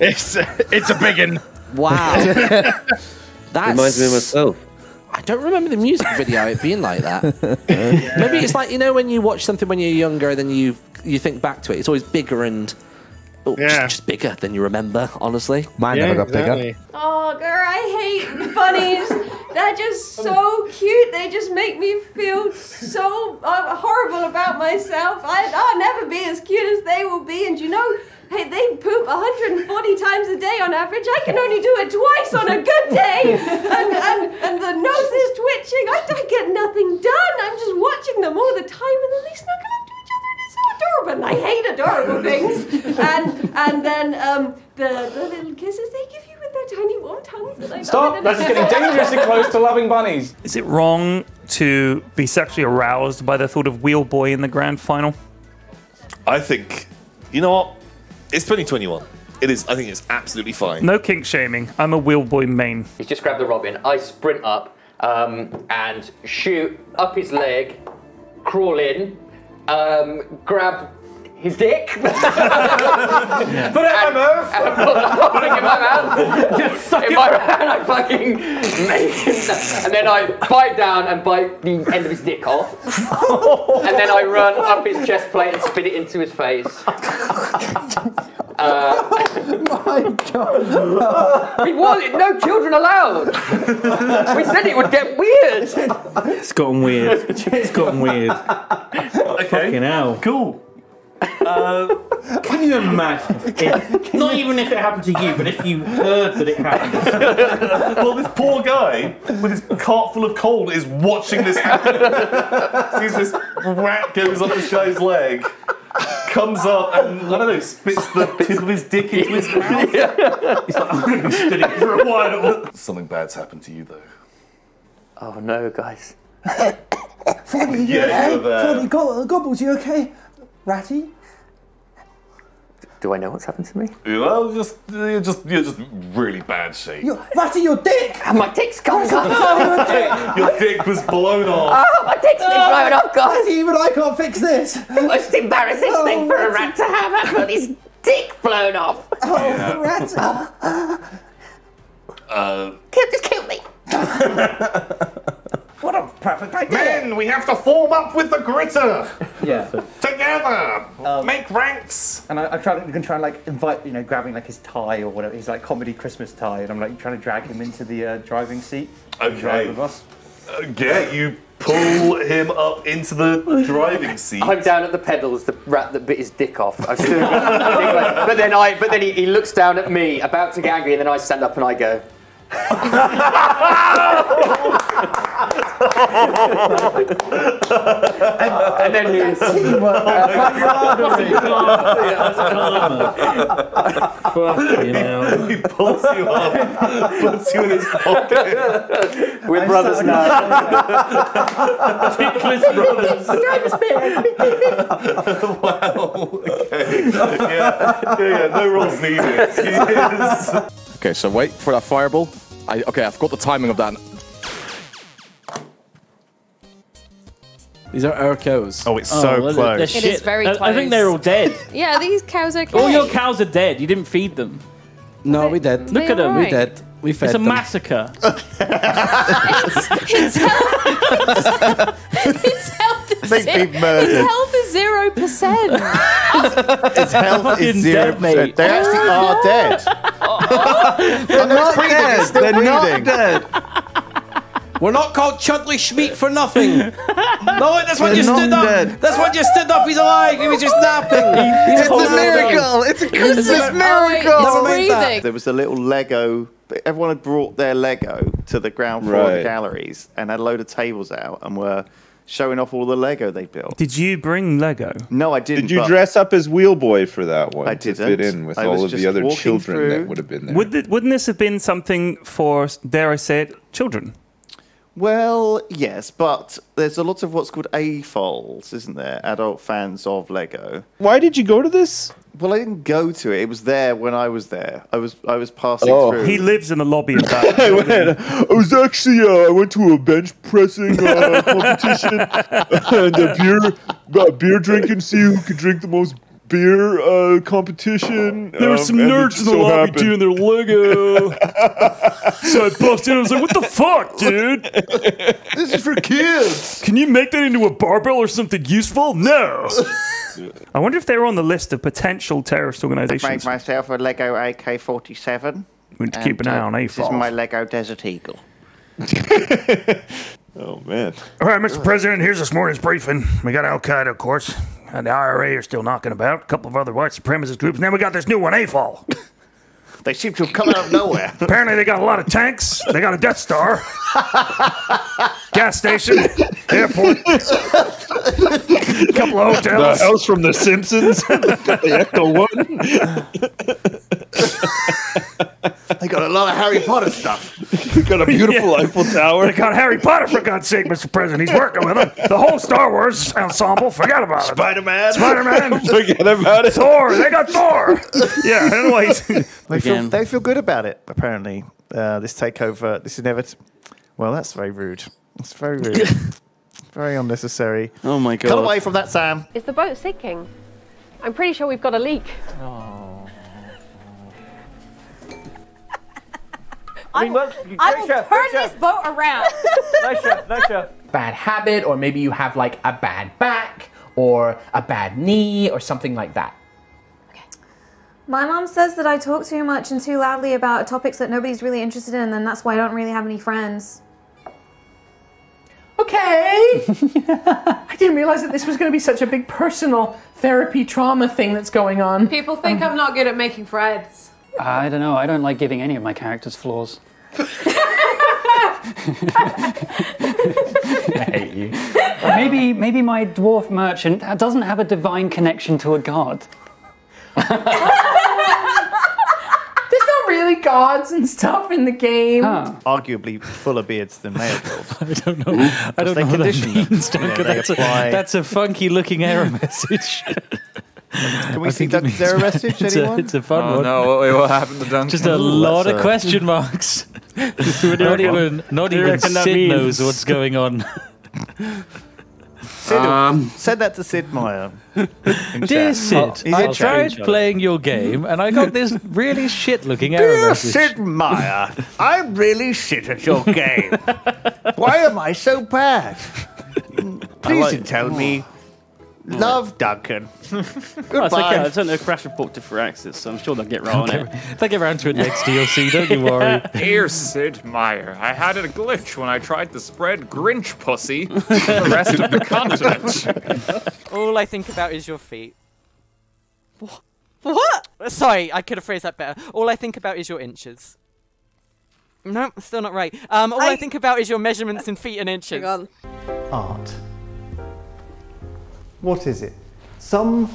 it's it's a big one. Wow. That's Reminds me of myself. I don't remember the music video it being like that. Maybe it's like you know when you watch something when you're younger, then you you think back to it. It's always bigger and oh, Yeah. just, just bigger than you remember. Honestly, Mine never got bigger. Oh, girl, I hate bunnies. They're just so cute. They just make me feel so uh, horrible about myself. I, I'll never be as cute as they will be. And you know, hey, they poop 140 times a day on average. I can only do it twice on a good day. And, and, and the nose is twitching. I, I get nothing done. I'm just watching them all the time and then they snuggle up to each other and it's so adorable. I hate adorable things. And and then um, the, the little kisses they give you with their tiny warm tongues. That I Stop! That's just getting dangerously close to loving bunnies. Is it wrong to be sexually aroused by the thought of Wheel Boy in the grand final? I think, you know what? It's 2021. It is. I think it's absolutely fine. No kink shaming. I'm a Wheel Boy main. He's just grabbed the robin. I sprint up um, and shoot up his leg, crawl in, um, grab his dick. Put it in my mouth. Put, put it in my mouth. Just suck in my mouth. And I fucking make him. And then I bite down and bite the end of his dick off. and then I run up his chest plate and spit it into his face. Uh, My God. it was no children allowed. we said it would get weird. It's gotten weird. It's gotten weird. Fucking hell. Cool. Uh, can you imagine? If, not even if it happened to you, but if you heard that it happened. well, this poor guy with his cart full of coal is watching this happen. Sees this rat goes up this guy's leg, comes up and I don't know, spits the tip of his dick into his mouth. He's like, I'm going to be spitting for a while. Something bad's happened to you though. Oh no, guys. Forty, you Yeah, okay? you're there. Go- Gobbles, you okay? Ratty? Do I know what's happened to me? Well, just you're just you're just really bad shape. You're, Ratty, your dick! And my dick's gone. Oh, your dick! Ah, your dick was blown off. Oh, my dick's been blown off, guys. Ratty, even I can't fix this! The most embarrassing Oh, thing for a rat to have. I've got his dick blown off. Oh, Ratty! Uh, Kill, just kill me. What a perfect idea! men, we have to form up with the gritter Yeah. together. Make ranks. And I, I try. You can try and like invite, you know, grabbing like his tie or whatever. His like comedy Christmas tie, and I'm like trying to drag him into the uh, driving seat. Okay. Drive with us. Uh, yeah, you pull him up into the driving seat. I'm down at the pedals, the rat that bit his dick off. I've still but then I, but then he, he looks down at me, about to get angry, and then I stand up and I go. And, and then he's Fucking hell. he pulls you up, puts you in his pocket. We're brothers now. Dickless brothers. wow. Okay. Yeah. yeah, yeah. No rolls needed. Yes. Okay, so wait for that fireball. I, okay, I've got the timing of that. These are our cows. Oh, it's Oh, so well, close. they're It is shit. very I, I think they're all dead. Yeah, these cows are All your cows are dead. You didn't feed them. No, we did. Look at them. are We did. We fed It's a them. massacre. Its health, its health is They've zero. been murdered. Its health is zero percent. Its health fucking is zero percent. They actually oh. are dead. They're not dead. still They're not dead. We're not called Chudley Schmeat for nothing. no, that's what They're you stood up. dead. That's what you stood up. He's alive. He was just napping. He was It's a miracle. It's a Christmas Oh, wait, miracle. it's Never mind that. There was a little Lego. Everyone had brought their Lego to the ground floor of the galleries and had a load of tables out and were showing off all the Lego they built. Did you bring Lego? No, I didn't. Did you dress up as Wheelboy for that one? I To fit didn't. in with I all of the other children through. that would have been there. Would th- wouldn't this have been something for, dare I say it, children? Well, yes, but there's a lot of what's called AFOLs, isn't there? Adult fans of Lego. Why did you go to this? Well, I didn't go to it. It was there when I was there. I was I was passing Oh. through. He lives in the lobby of that. I went. I was actually. Uh, I went to a bench pressing uh, competition and a beer, uh, beer drinking. See who could drink the most beer uh, competition. There were um, some nerds in the lobby happened- doing their Lego. so I busted in. I was like, "What the fuck, dude? This is for kids. Can you make that into a barbell or something useful? No." I wonder if they were on the list of potential terrorist organizations. made organizations. myself a Lego AK-47. We need to keep an eye on This is my Lego Desert Eagle. Oh man. All right, Mr. President, here's this morning's briefing. We got Al Qaeda, of course, and the IRA are still knocking about. A couple of other white supremacist groups, and then we got this new one, AFOL. They seem to have come out of nowhere. Apparently, they got a lot of tanks. They got a Death Star, gas station, airport, couple of The house from The Simpsons. The Echo one. they got a lot of Harry Potter stuff. They got a beautiful Eiffel Tower. They got Harry Potter, for God's sake, Mr. President. He's working with them. The whole Star Wars ensemble, forget about it. Spider Man. Spider Man, Forget about it. Thor, they got Thor. Yeah, anyways. They feel, they feel good about it, apparently. Uh, this takeover, this inevitable. Well, that's very rude. It's very rude. very unnecessary. Oh my god. Cut away from that, Sam. Is the boat sinking? I'm pretty sure we've got a leak. I mean, well, I no will chef, turn no this chef, boat around. no chef, no chef. bad habit, or maybe you have like a bad back or a bad knee or something like that. Okay. My mom says that I talk too much and too loudly about topics that nobody's really interested in, and that's why I don't really have any friends. Okay. I didn't realize that this was going to be such a big personal therapy trauma thing that's going on. People think I'm not good at making friends. I don't know. I don't like giving any of my characters flaws. I hate you. maybe, maybe my dwarf merchant doesn't have a divine connection to a god. There's gods and stuff in the game. Arguably fuller beards than male dwarves. I don't know. I don't they know what that condition them. means, You know, Duncan. they that's, a, apply- that's a funky looking error message. Can we I see think it that means- there a message, it's a, anyone? it's a fun Oh one. no! Wait, what happened to Duncan? Just a Ooh, lot of a- question marks. not even, not what do you even reckon Sid means? knows what's going on. Sid, Um, send that to Sid Meier. Dear. Sid, He's I in chat. tried playing your game and I got this really shit looking error Dear message. Sid Meier, I'm really shit at your game. Why am I so bad? Please like- tell me Love, Duncan. Well, it's Goodbye. okay. I sent a crash report to Firaxis, so I'm sure they'll get right on it. They'll get around to it next DLC, don't you worry. Dear Sid Meier, I had a glitch when I tried to spread Grinch pussy to the rest of the continent. All I think about is your feet. What? What? Sorry, I could have phrased that better. All I think about is your inches. No, still not right. Um, all I, think about is your measurements in feet and inches. Art. What is it? Some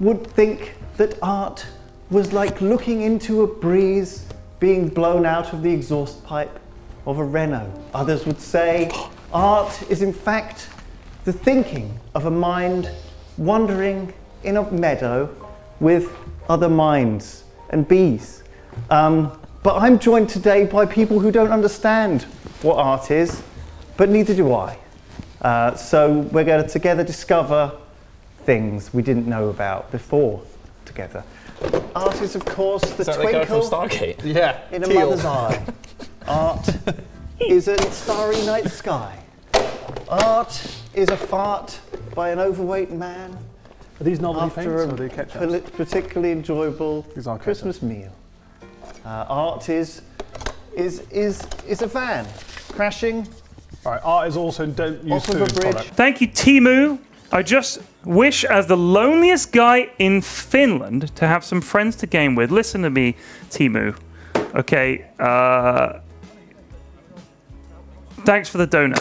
would think that art was like looking into a breeze being blown out of the exhaust pipe of a Renault. Others would say art is in fact the thinking of a mind wandering in a meadow with other minds and bees. Um, but I'm joined today by people who don't understand what art is, but neither do I. Uh, so we're going to together discover things we didn't know about before together. Art is, of course, the Is that the guy from twinkle Stargate? Yeah, in a teal. mother's eye. Art is a starry night sky. Art is a fart by an overweight man. Are these novelty after paints a or are they ketchups? particularly enjoyable are Christmas meal. Uh, art is is is is a van crashing. All right, art is also don't use Off of food a bridge. Thank you, Timu. I just wish, as the loneliest guy in Finland, to have some friends to game with. Listen to me, Timu. Okay. Uh, thanks for the donut.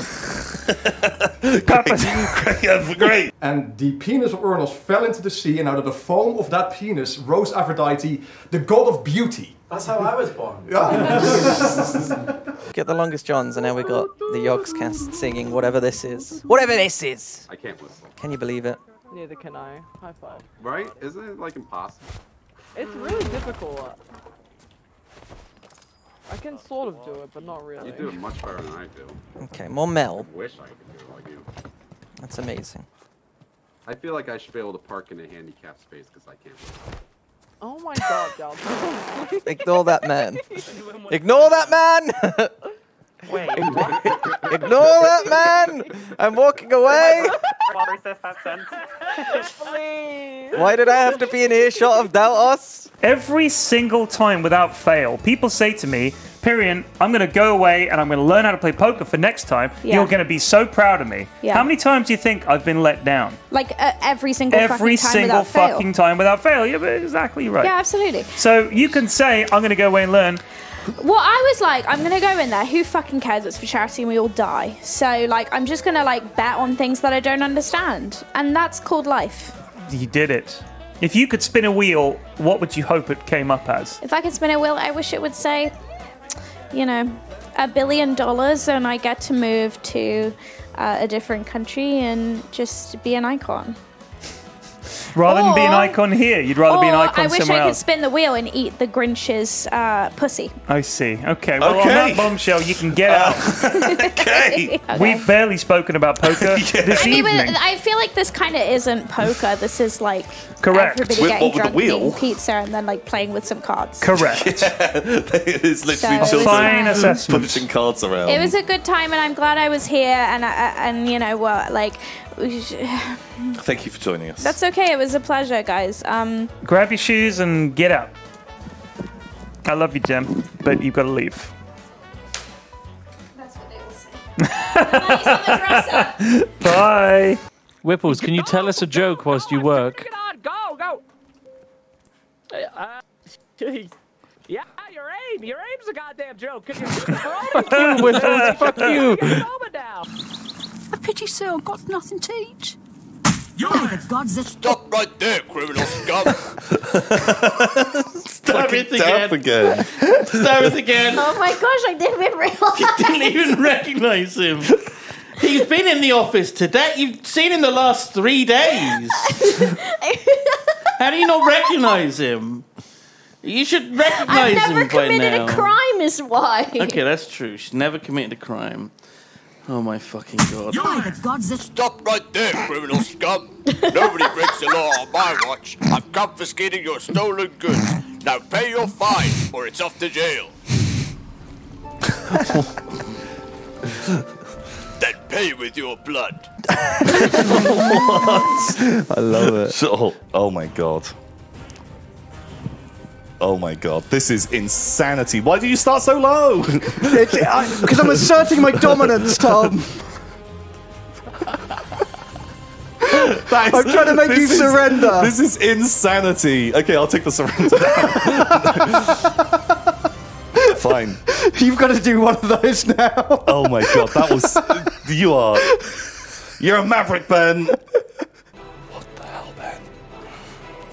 Great. And the penis of Uranos fell into the sea, and out of the foam of that penis rose Aphrodite, the god of beauty. That's how I was born. Get the longest johns, and now we got the Yogscast singing whatever this is. Whatever this is. I can't whistle. Can you believe it? Neither can I. High five. Right? Isn't it like impossible? It's really difficult. I can sort of do it, but not really. You do it much better than I do. Okay, more Mel. I wish I could do it like you. That's amazing. I feel like I should be able to park in a handicapped space because I can't. Oh my god, Gal. Ignore that man. Ignore that man! Wait, Ignore that man! I'm walking away! Please. Why did I have to be in earshot of Daltos? Every single time without fail, people say to me, Pyrion, I'm going to go away and I'm going to learn how to play poker for next time. Yeah. You're going to be so proud of me. Yeah. How many times do you think I've been let down? Like uh, every single Every fucking time single without fail. fucking time without fail. You're exactly right. Yeah, absolutely. So you can say, I'm going to go away and learn. Well, I was like, I'm gonna go in there. Who fucking cares? It's for charity, and we all die. So, like, I'm just gonna like bet on things that I don't understand, and that's called life. You did it. If you could spin a wheel, what would you hope it came up as? If I could spin a wheel, I wish it would say, you know, a billion dollars, and I get to move to uh, a different country and just be an icon. Rather than be an icon here, you'd rather be an Or icon I wish I could else. spin the wheel and eat the Grinch's uh, pussy. I see. Okay. Well, on Okay. that bombshell, you can get out. okay. We've barely spoken about poker this I mean, evening. I feel like this kind of isn't poker. This is like Correct. everybody With- getting what, with the drunk, wheel? eating pizza, and then like playing with some cards. Correct. it's literally So it was children Fine assessment. punching cards around. It was a good time, and I'm glad I was here. And I, I- and you know what, like, Thank you for joining us. that's okay. It was a pleasure, guys. Um, Grab your shoes and get out. I love you, Jem, but you've got to leave. that's what they will say. Bye. Whipples, can you tell us a joke whilst you work? Go, go. Uh, yeah, your aim. Your aim's a goddamn joke. Cause you're Fuck you, Whipples. Fuck you. A pity Sir got nothing to eat. By the oh, gods that Stop right there, criminal scum! Stop it again. again. Stop it again. oh my gosh, I didn't even realize. Didn't even recognise him. He's been in the office today. You've seen him the last three days. How do you not recognise him? You should recognize him by now. I've recognise never him committed a crime, is why. Okay, that's true. She's never committed a crime. Oh my fucking god. By the gods that Stop right there, criminal scum! Nobody breaks the law on my watch. I'm confiscating your stolen goods. Now pay your fine, or it's off to jail. then then pay with your blood. I love it. Oh, oh my god. Oh my god, this is insanity. Why do you start so low? Because I'm asserting my dominance, Tom. Thanks. I'm trying to make you is- surrender. This is insanity. Okay, I'll take the surrender. Fine. You've got to do one of those now. Oh my god, that was. You are. You're a maverick, Ben.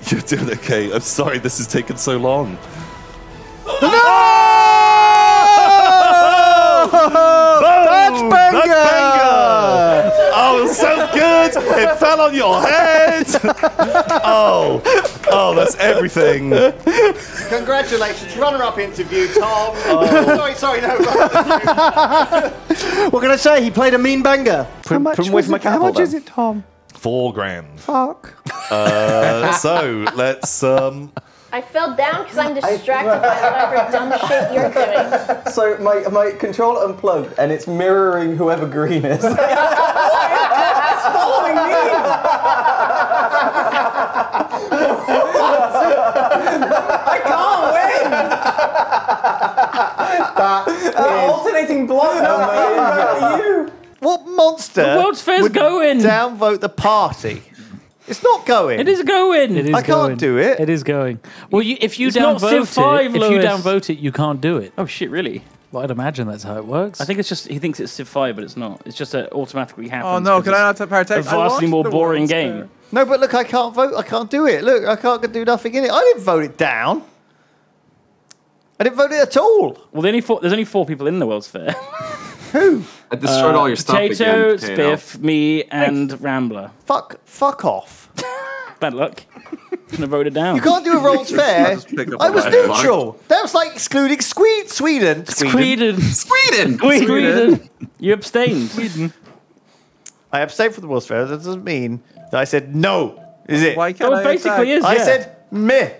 You're doing okay. I'm sorry this has taken so long. That's Boom! banger! That's banger! Oh, it so good! It fell on your head! Oh, oh, that's everything. Congratulations, runner-up interview, Tom. Oh. sorry, sorry, no. what can I say? He played a mean banger. From- how much, from was with my it, how much is it, Tom? Four grand. Fuck. Uh, so let's. Um, I fell down because I'm distracted by whatever dumb shit you're doing. So my my controller unplugged and it's mirroring whoever green is. That's following me! I can't win. that alternating block. you. What monster? The World's Fair's would going. Downvote the party. It's not going. It is going. It is I can't going. do it. It is going. Well, you, if you It's not downvote Civ 5, it, if you downvote it, you can't do it. Oh shit! Really? Well, I'd imagine that's how it works. I think it's just he thinks it's Civ 5, but it's not. It's just a automatically happens. Oh, no! can I it's not partake? A vastly more boring World's game. No, but look, I can't vote. I can't do it. Look, I can't do nothing in it. I didn't vote it down. I didn't vote it at all. Well, there's only four, there's only four people in the World's Fair. Who? I destroyed all your stuff Potato, again. Potato. Spiff, me, and Rambler. Fuck, fuck off. Bad luck. Gonna vote it down. You can't do a World's Fair. Just pick up I was that. neutral. That was like excluding Sweden. Sweden. Sweden. Sweden. Sweden. You abstained. Sweden. I abstained from the World's Fair. That doesn't mean that I said no. Is it? Why Oh, it basically is. I said meh.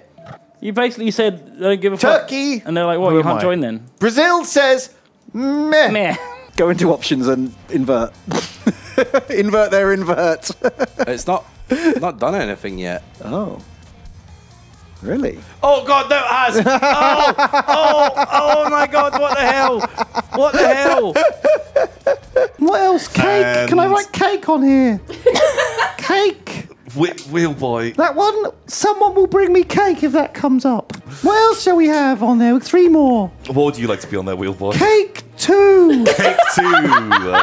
You basically said I don't give a Turkey. fuck. Turkey. And they're like, "Well, Who you can't I? join then." Brazil says meh. Meh. Go into options and invert. invert their invert. It's not not done anything yet. oh. Really? Oh god, no, it has! Oh, oh, oh my god, what the hell? What the hell? What else? Cake. Can I write cake on here? cake. Wheel, wheel boy. That one. Someone will bring me cake if that comes up. What else shall we have on there? Three more. What would you like to be on there, wheel boy? Cake two. Cake two.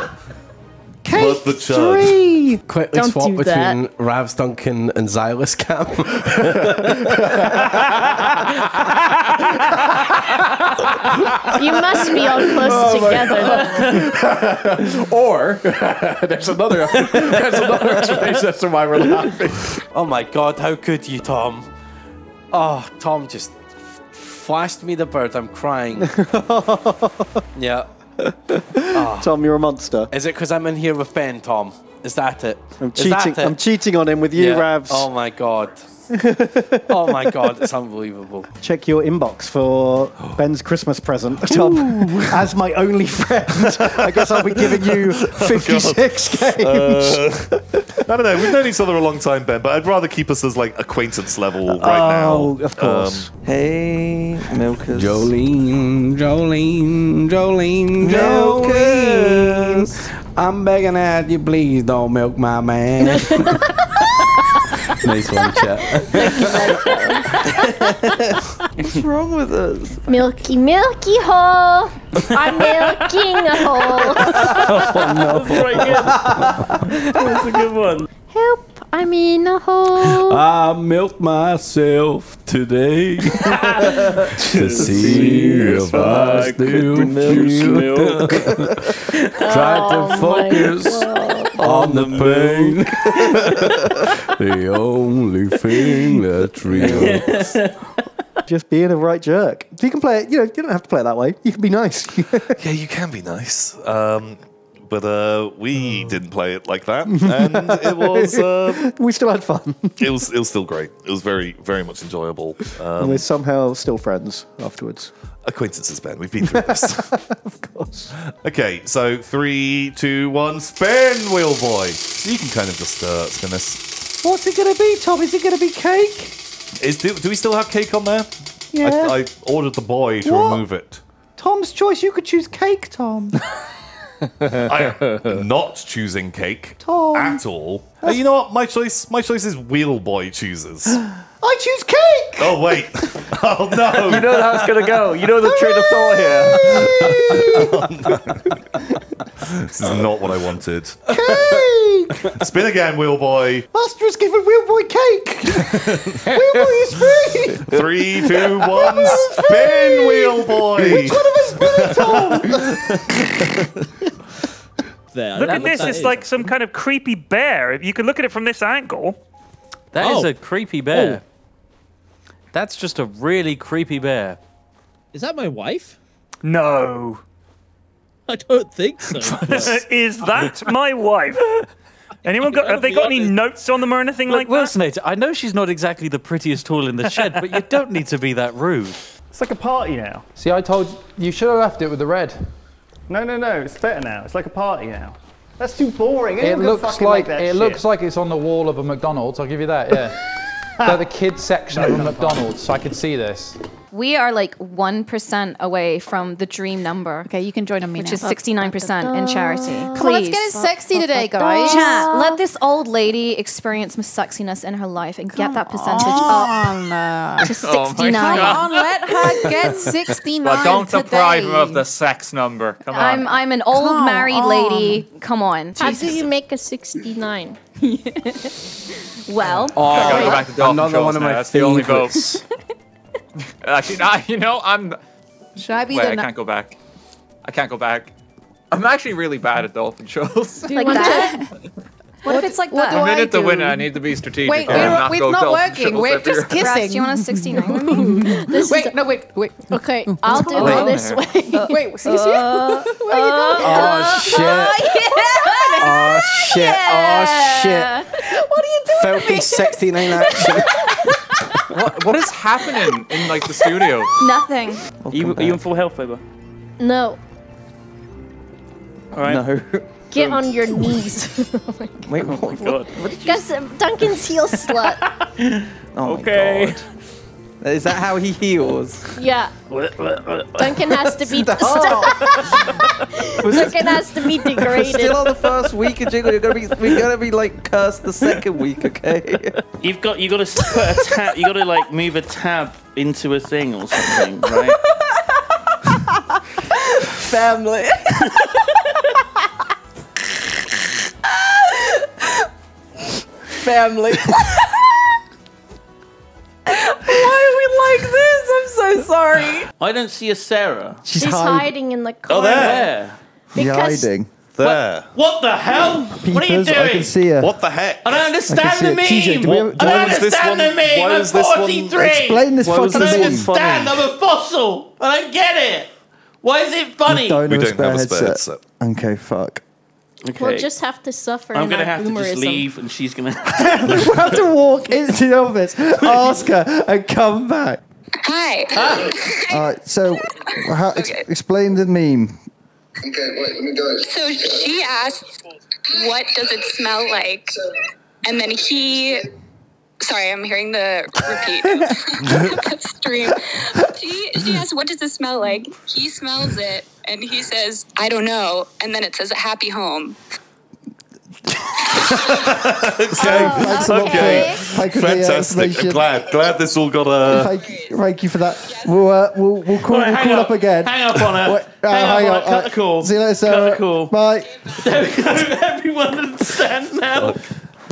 Cake What's the chug? three. Quickly Don't swap do between Ravs Duncan and Zylus Cam. You must be all close Oh together. or there's another there's another explanation as to why we're laughing. Oh my god, how could you, Tom? Oh, Tom just f- flashed me the bird. I'm crying. yeah. Ah. Tom, you're a monster. Is it because I'm in here with Ben, Tom? Is that it? I'm Is cheating. it? I'm cheating on him with you, Yeah. Ravs. Oh my god. oh my god, it's unbelievable. Check your inbox for Ben's Christmas present, Tom. As my only friend, I guess I'll be giving you 56 games. Uh, I don't know. We've known each other a long time, Ben, but I'd rather keep us as like acquaintance level right Oh, now. of course. Um, Hey, Milkers. Jolene, Jolene, Jolene, Milkers. I'm begging at you, please don't milk my man. nice one, chat. What's wrong with us? Milky, milky hole. I'm milking a hole. Oh, no. That's very good. That's a good one. Help, I'm in a hole. I milked myself today to see if I still milk. Try Oh to focus on the pain. the only thing that's real. Just being a right jerk. You can play it, you know, you don't have to play it that way. You can be nice. yeah, you can be nice. Um, but uh, we didn't play it like that, and it was uh, we still had fun. it was it was still great. It was very very much enjoyable. and Um, we're somehow still friends afterwards. acquaintances, Ben. We've been through this. of course. Okay, so three, two, one, spin, wheel boy. So you can kind of just uh, spin this. What's it going to be, Tom? Is it going to be cake? Is do, do we still have cake on there? Yeah. I, I ordered the boy to What? remove it. Tom's choice. You could choose cake, Tom. I am not choosing cake Tom. at all. Uh, you know what? My choice. My choice is wheel boy chooses. I choose cake. Oh wait! Oh no! You know how it's gonna go. You know the train of thought here. This is not what I wanted. Cake. Spin again, wheel boy. Master has given Wheelboy cake. Wheelboy is free. Three, two, one, spin, wheel boy. Which one of us will it, Tom? There, Look at this. It's it. like some kind of creepy bear. You can look at it from this angle. That is Oh. a creepy bear. Oh. That's just a really creepy bear. Is that my wife? No. I don't think so. is that my wife? Anyone got? Have they got any notes on them or anything Look, like that? Wilsonator, I know she's not exactly the prettiest tool in the shed, but you don't need to be that rude. It's like a party now. See, I told you, you should have left it with the red. No, no, no. It's better now. It's like a party now. That's too boring. It Anyone can looks fucking like that it shit. looks like it's on the wall of a McDonald's. I'll give you that. Yeah, like the kids section of McDonald's, so I could see this. We are like 1% away from the dream number. Okay, you can join me Which is 69% in charity. Come on, let's get it sexy today, guys. Chat, let this old lady experience some sexiness in her life and get that percentage on. up to Oh 69. God. Come on, let her get 69 But don't today. deprive her of the sex number. Come on. I'm, I'm an old Come married on. lady. Come on. How do you make a 69? Well, oh, I gotta go back to Another one of now. my That's the only vote. Favorites. Actually, nah, you know, I'm. Should I be Wait, the I can't go back. I can't go back. I'm actually really bad at dolphin shows. Do you like want that? What if it's like What that? do I'm in I it to win. I need to be strategic. Wait, and we're, not it's go not dolphin working. We're just year. kissing. Raz, do you want a 69? This wait, no, wait, wait. Okay, I'll do Wait. it this way. wait, see, see? Uh, Where are you uh, going? Oh, oh shit! Oh shit! Oh shit! What are you doing? Filthy 69 action. What, what is happening in like the studio? Nothing. Are you, are you in full health, Boba? No, All right. No. get on your knees. Wait, Oh my god. Guess um, Duncan's heel slut. Oh Okay. My god. Is that how he heals? Yeah, Duncan has to be. Stop. Duncan has to be degraded. We're still on the first week of Jiggle. You're gonna be, we're gonna be like cursed the second week, okay? You've got you got to put a tab. You got to like move a tab into a thing or something, right? Family. Family. Why are we like this? I'm so sorry. I don't see a Sarah. She's hiding in the car. Oh, there. You're Because- hiding. There. What the hell? what are you doing? I can see her. What the heck? I don't understand can the see it. TJ, meme. do we have- do I we don't have- understand the Why meme. I'm was this one- Explain this Why was fucking I this don't one meme. understand. I'm a fossil. I don't get it. Why is it funny? Don't We have a don't spare have a spare headset. Okay, fuck. Okay. We'll just have to suffer. I'm gonna our have to just leave, and she's gonna. we have to walk into the office, ask her, and come back. Hi. Ah. All right. So, how, ex- explain the meme. Okay, wait, let me go. So she asks, "What does it smell like?" And then he, sorry, I'm hearing the repeat stream. She she asks, "What does it smell like?" He smells it, and he says, "I don't know." And then it says, "A happy home." okay. Thanks a lot okay. for, thank you for the Fantastic. I'm glad. Glad this all got a. Thank, thank you for that. We'll uh, we'll, we'll call, Right, we'll call up. up again. Hang up on her. Wait, uh, Hang up hang on up. her. Cut uh, the call. See you later, Cut the call. Bye. Everyone understands now.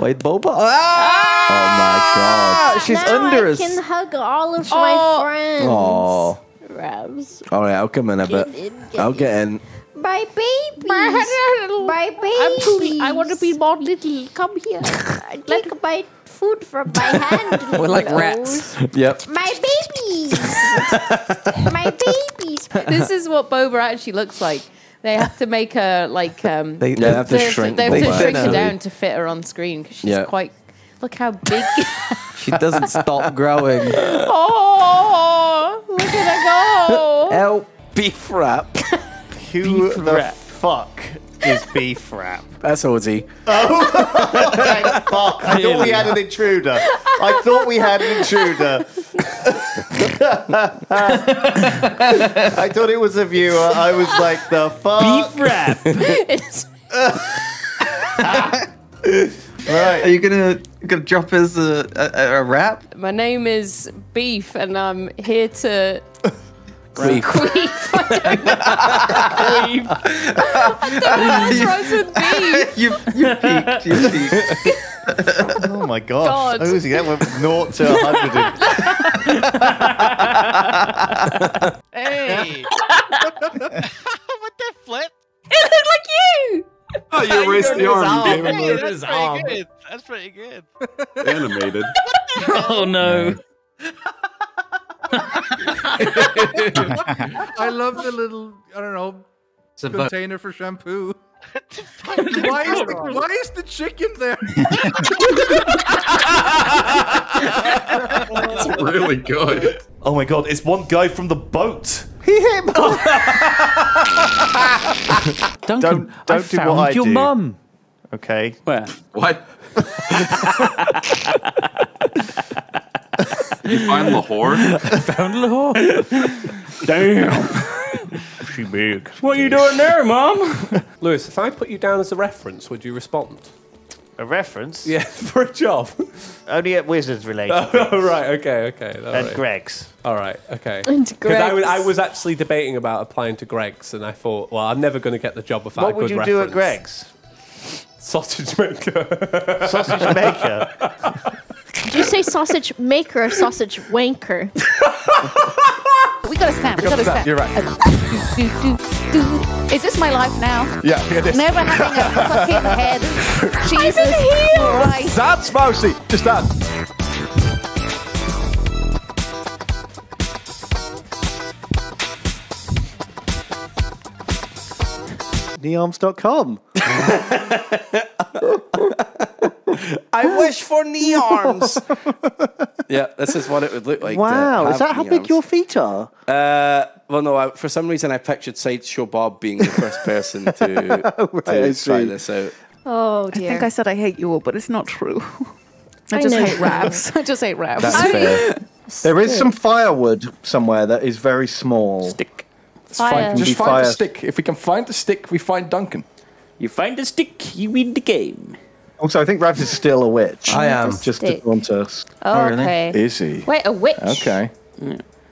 Wait, Boba. Ah! Oh my god. She's now under I us. can hug all of my friends. Oh. Ravs. All right, I'll come in a bit. in, get I'll get in. My babies. My babies. I'm truly, I want to be more little. Come here. I Take my food from my hand. We're like rats. Yep. My babies. my babies. this is what Boba actually looks like. They have to make her like um. They- they have to shrink They have to shrink her down to fit her on screen because she's Yeah. quite. Look how big. She doesn't stop growing. oh, look at her go. Help, beef wrap. Who the wrap. fuck is beef wrap? That's Ozzy. Oh, thank fuck. I thought we had an intruder. I thought we had an intruder. I thought it was a viewer. I was like, the fuck? Beef wrap. It's- Right. Are you gonna gonna drop us a, a, a rap? My name is Beef, and I'm here to. Queef. Queef. I don't know. Queef. I don't know what rhymes with beef. you you peaked. You peaked. Oh my gosh. God. Ozzy, that went from 0 to 100. Hey. what the flip? It looked like you. Oh, you erased the arm. You gave him that's pretty good. That's pretty good. animated. Oh no. I love the little, I don't know, a container for shampoo. why, is the, why is the chicken there? It's really good. Oh my god, it's one guy from the boat. He hit me. Duncan, Don't- I don't do what found I your do. mum. Okay. Where? What? You find Lahore? found Lahore. Damn. she big. What are you doing there, Mom? Lewis, if I put you down as a reference, would you respond? A reference? Yeah, for a job. Only at Wizards related. Oh, right, okay, okay. all And right. Greggs. All right, okay. And Because I, was- I was actually debating about applying to Greggs, and I thought, well, I'm never going to get the job without a What would good you do at. Greggs? Sausage maker. Sausage maker. Did you say sausage maker or sausage wanker? We gotta snap. We gotta snap. You're right. Do, do, do. Is this my life now? Yeah, hear this. Never having a fucking head. Jesus Christ. That's Mousie. Just that. Nearms.com. I wish for knee arms. yeah, this is what it would look like. wow, is that how big arms. your feet are? Uh, well, no. I, for some reason, I pictured Sideshow Bob being the first person to, Right, to try this out. Oh dear! I dear. think I said I hate you all, but it's not true. I I just know hate raps. I just hate raps. That's fair. There is some firewood somewhere that is very small. Stick. It's fine. Just be find the stick. If we can find the stick, we find Duncan. You find the stick, you win the game. Also, I think Rav is still a witch. I am. Just to Stick. want us. Oh, oh, okay. Is he? Wait, a witch. Okay.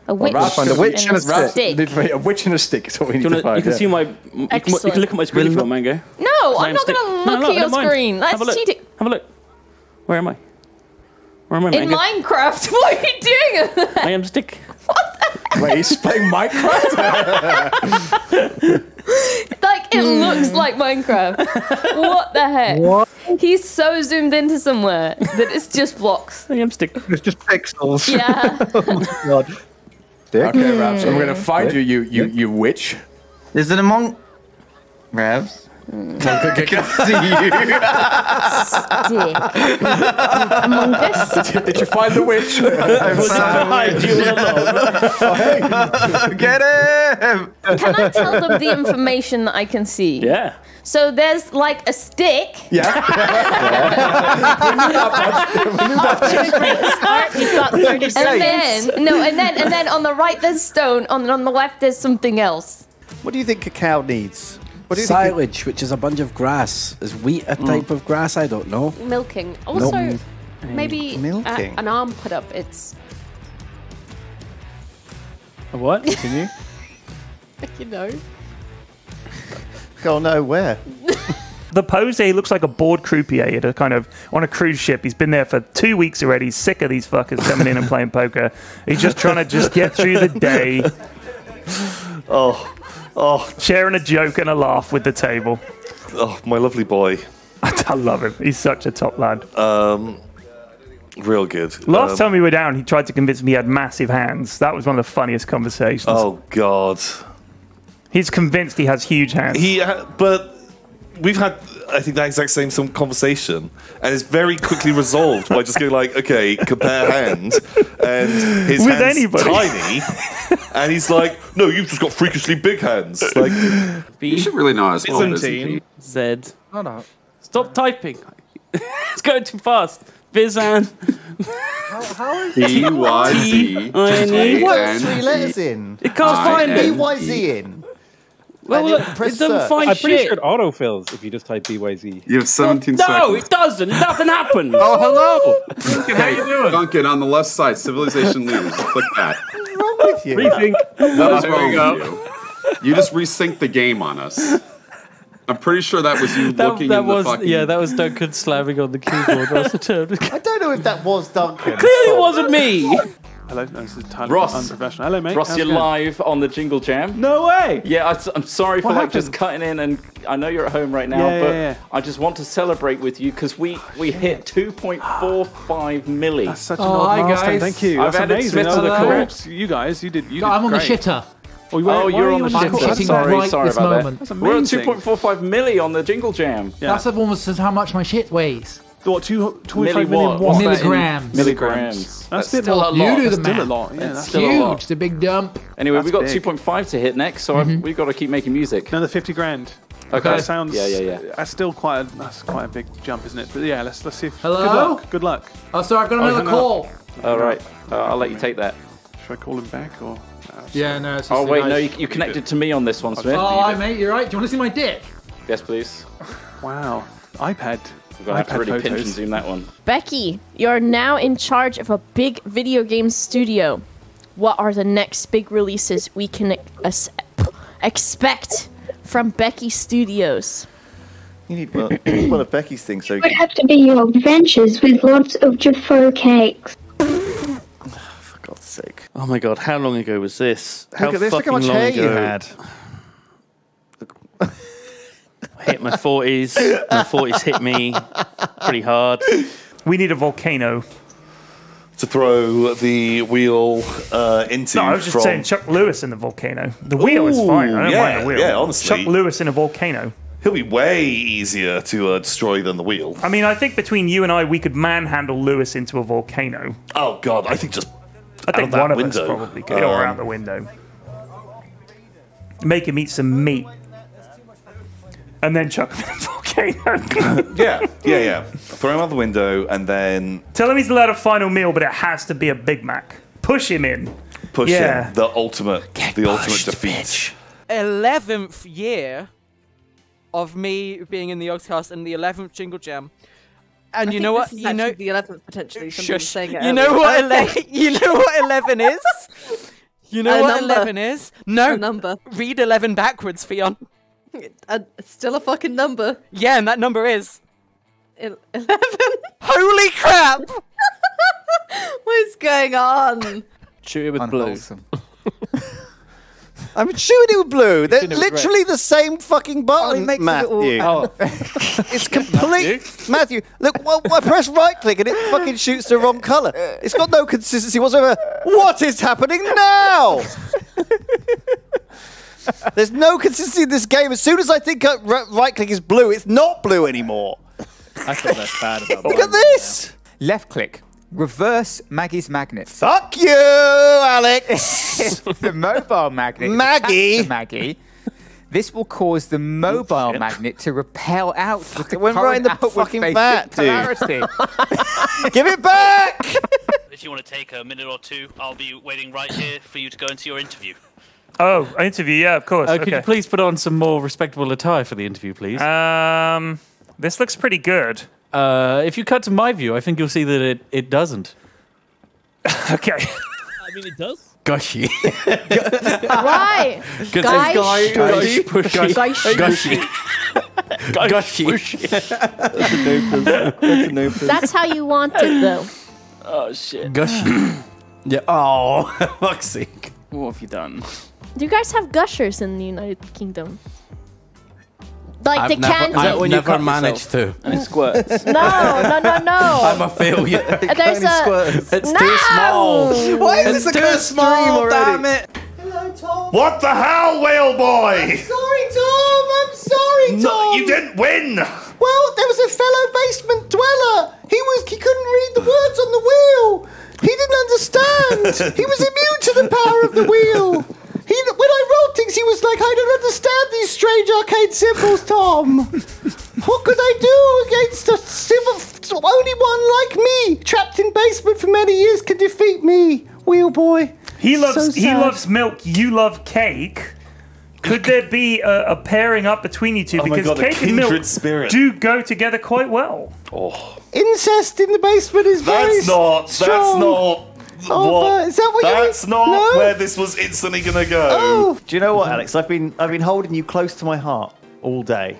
A witch. Ralph's find a gonna- witch and a Ralph's- stick. need A witch and a stick is what we need You, to wanna, find. you can yeah. see my. You can, you can look at my screen if you want, Mango. No, I I'm not gonna look no, at your don't mind. screen. Have a That's look. cheating. Have a look. Where am I? Where am I, In Mango? Minecraft, what are you doing? I am stick. What? Wait, he's playing Minecraft? like it looks hmm. like Minecraft. what the heck? What? He's so zoomed into somewhere that it's just blocks. I am stick. It's just pixels. Yeah. oh my god. Stick? Okay, Rav, so we're going to find you, you, you, you witch. Is it among Ravs? I can see you. Among this. Did you find the witch? Get him! Can I tell them the information that I can see? Yeah. So there's like a stick. Yeah. Start, you've got 30 And then no, and then and then on the right there's stone. On on the left there's something else. What do you think cacao needs? What do you think? Silage, which is a bunch of grass. Is wheat a mm. type of grass? I don't know. Milking. Also, Nope. maybe Milking. a- an arm put up. It's A what? Continue. you know. Go no, where? The pose he looks like a bored croupier at a kind of on a cruise ship. He's been there for two weeks already. He's sick of these fuckers coming in and playing poker. He's just trying to just get through the day. Oh, oh, sharing a joke and a laugh with the table. Oh, my lovely boy. I love him. He's such a top lad. Um, real good. Last Um, time we were down, he tried to convince me he had massive hands. That was one of the funniest conversations. Oh God. He's convinced he has huge hands. He, ha- but we've had, I think, that exact same some conversation, and it's very quickly resolved by just going like, okay, compare hands, and his With hands anybody. tiny, and he's like, no, you've just got freakishly big hands. Like, You should really know how to spell Byzantine. Byzantine. Z. No, no. Stop typing. it's going too fast. Bizan. B Y Z. I What N three letters in? It can't find it. BYZ in. Well, look, press it doesn't search. find I'm pretty shit. sure it autofills if you just type BYZ. You have 17 no, seconds. No, it doesn't. Nothing happens. Oh, hello. Duncan, how you doing? Duncan, on the left side, civilization leaders. Click that. What's wrong with you? Rethink. What is There wrong with you? You just resynced the game on us. I'm pretty sure that was you That, looking that in the fucking. yeah, that was Duncan slamming on the keyboard. That's the term. I don't know if that was Duncan. Clearly, it wasn't me. Hello, no, this is entirely Ross. unprofessional. Hello, mate. Ross, How's you're going? live on the Jingle Jam. No way. Yeah, I, am sorry for What like just cutting in, and I know you're at home right now, Yeah, yeah, but yeah. I just want to celebrate with you because we oh, we hit 2.45 milli. That's such Oh, an old hi, milestone. guys. Thank you. I've That's added amazing. Smith Oh, to the call. congrats. You guys, you did. You did I'm on great. the shitter. Oh, you- why- Oh, why you're are on you the I'm shitter. Sorry, right sorry this about moment. that. That's We're at amazing. 2.45 milli on the Jingle Jam. Yeah. That's almost as how much my shit weighs. What, two, Milli 25 million what? what? What's that in Milligrams. Milligrams. That's, a bit still a lot. You do That's the still math. a lot. Yeah, It's that's still a huge. lot. It's a big dump. Anyway, That's we've got 2.5 to hit next, so I've, we've got to keep making music. Another 50 grand. Okay. That sounds. Yeah, yeah, yeah. That's still quite a, that's quite a big jump, isn't it? But yeah, let's let's see if. Hello? Good luck. Good luck. Oh, sorry, I've got Oh, another hang on. call. All right, uh, I'll let you take that. Should I call him back or? Yeah, no. It's just Oh wait, guys- no, you, you connected to me on this one, Smith. Oh, mate. You're right. Do you want to see my dick? Yes, please. Wow. iPad. We're gonna have to pinch and zoom that one. Becky, you're now in charge of a big video game studio. What are the next big releases we can ex- expect from Becky Studios? You need one, one of Becky's things So it would have to be your adventures with lots of Jaffa cakes. for God's sake. Oh my god, how long ago was this? How Look at this, look how fucking much long hair ago? you had. I hit my 40s. My 40s hit me pretty hard. We need a volcano. to throw the wheel uh, into. No, I was just from, saying Chuck Lewis in the volcano. The wheel is fine. I don't yeah, mind the wheel. yeah, honestly. Chuck Lewis in a volcano. He'll be way easier to uh, destroy than the wheel. I mean, I think between you and I, we could manhandle Lewis into a volcano. Oh god, I think just I think out of that one of window. us probably could, or Um, out the window. Make him eat some meat, and then chuck him in a volcano. yeah, yeah, yeah. Throw him out the window and then Tell him he's allowed a final meal, but it has to be a Big Mac. Push him in. push Yeah. him. The ultimate, the ultimate defeat. 11th year of me being in the Yogscast and the 11th Jingle Jam. And I you know what? what? is You know the 11th potentially. Shush. saying it You know earlier. what? Okay. 11, you know what 11 is? You know A what number. 11 is? No. A number. Read 11 backwards, Fion. A, still a fucking number. Yeah, and that number is. El- 11. Holy crap! what is going on? Shoot it with blue. I'm shooting it with blue. They're shooting it literally the same fucking button, makes a Matthew. little- it's complete. Matthew, look, well, I press right click and it fucking shoots the wrong colour. It's got no consistency whatsoever. What is happening now? There's no consistency in this game. As soon as I think uh, right click is blue, it's not blue anymore. I thought that's bad about Look at this. Left click. Reverse Maggie's magnet. Fuck you, Alex. the mobile magnet. Maggie. Maggie. This will cause the mobile magnet to repel out with the it went right in the current fucking outward vat, dude. Give it back. If you want to take a minute or two, I'll be waiting right here for you to go into your interview. Oh, interview, yeah, of course. Uh, could you please put on some more respectable attire for the interview, please? Um, this looks pretty good. Uh, if you cut to my view, I think you'll see that it, it doesn't. okay. I mean, it does. Gushy. Why? Good Guys, guy, gush, pushy, Gush. gushy, gushy. That's how you want it, though. Oh shit. Gushy. yeah. Oh, fuck's sake. What have you done? Do you guys have gushers in the United Kingdom? Like I've the never, cans. I've of- never managed to. And it squirts. No, no, no, no. I'm a failure. It There's a. It's no! too small. Why is It's this a too small, stream already? damn it. Hello, Tom. What the hell, whale boy? I'm Sorry, Tom. I'm sorry, Tom. No, you didn't win. Well, there was a fellow basement dweller. He was he couldn't read the words on the wheel. He didn't understand. he was immune to the power of the wheel. He, when I wrote things, he was like, I don't understand these strange arcade symbols, Tom. what could I do against a symbol? Only one like me, trapped in basement for many years, can defeat me, wheel boy. He loves So he loves milk. You love cake. Could there be a, a pairing up between you two? Oh because God, cake and milk spirit. do go together quite well. Oh, Incest in the basement is very that's not. That's not. Oh, what? that what you mean? That's not No? where this was instantly gonna go. Oh. Do you know what, Alex? I've been I've been holding you close to my heart all day.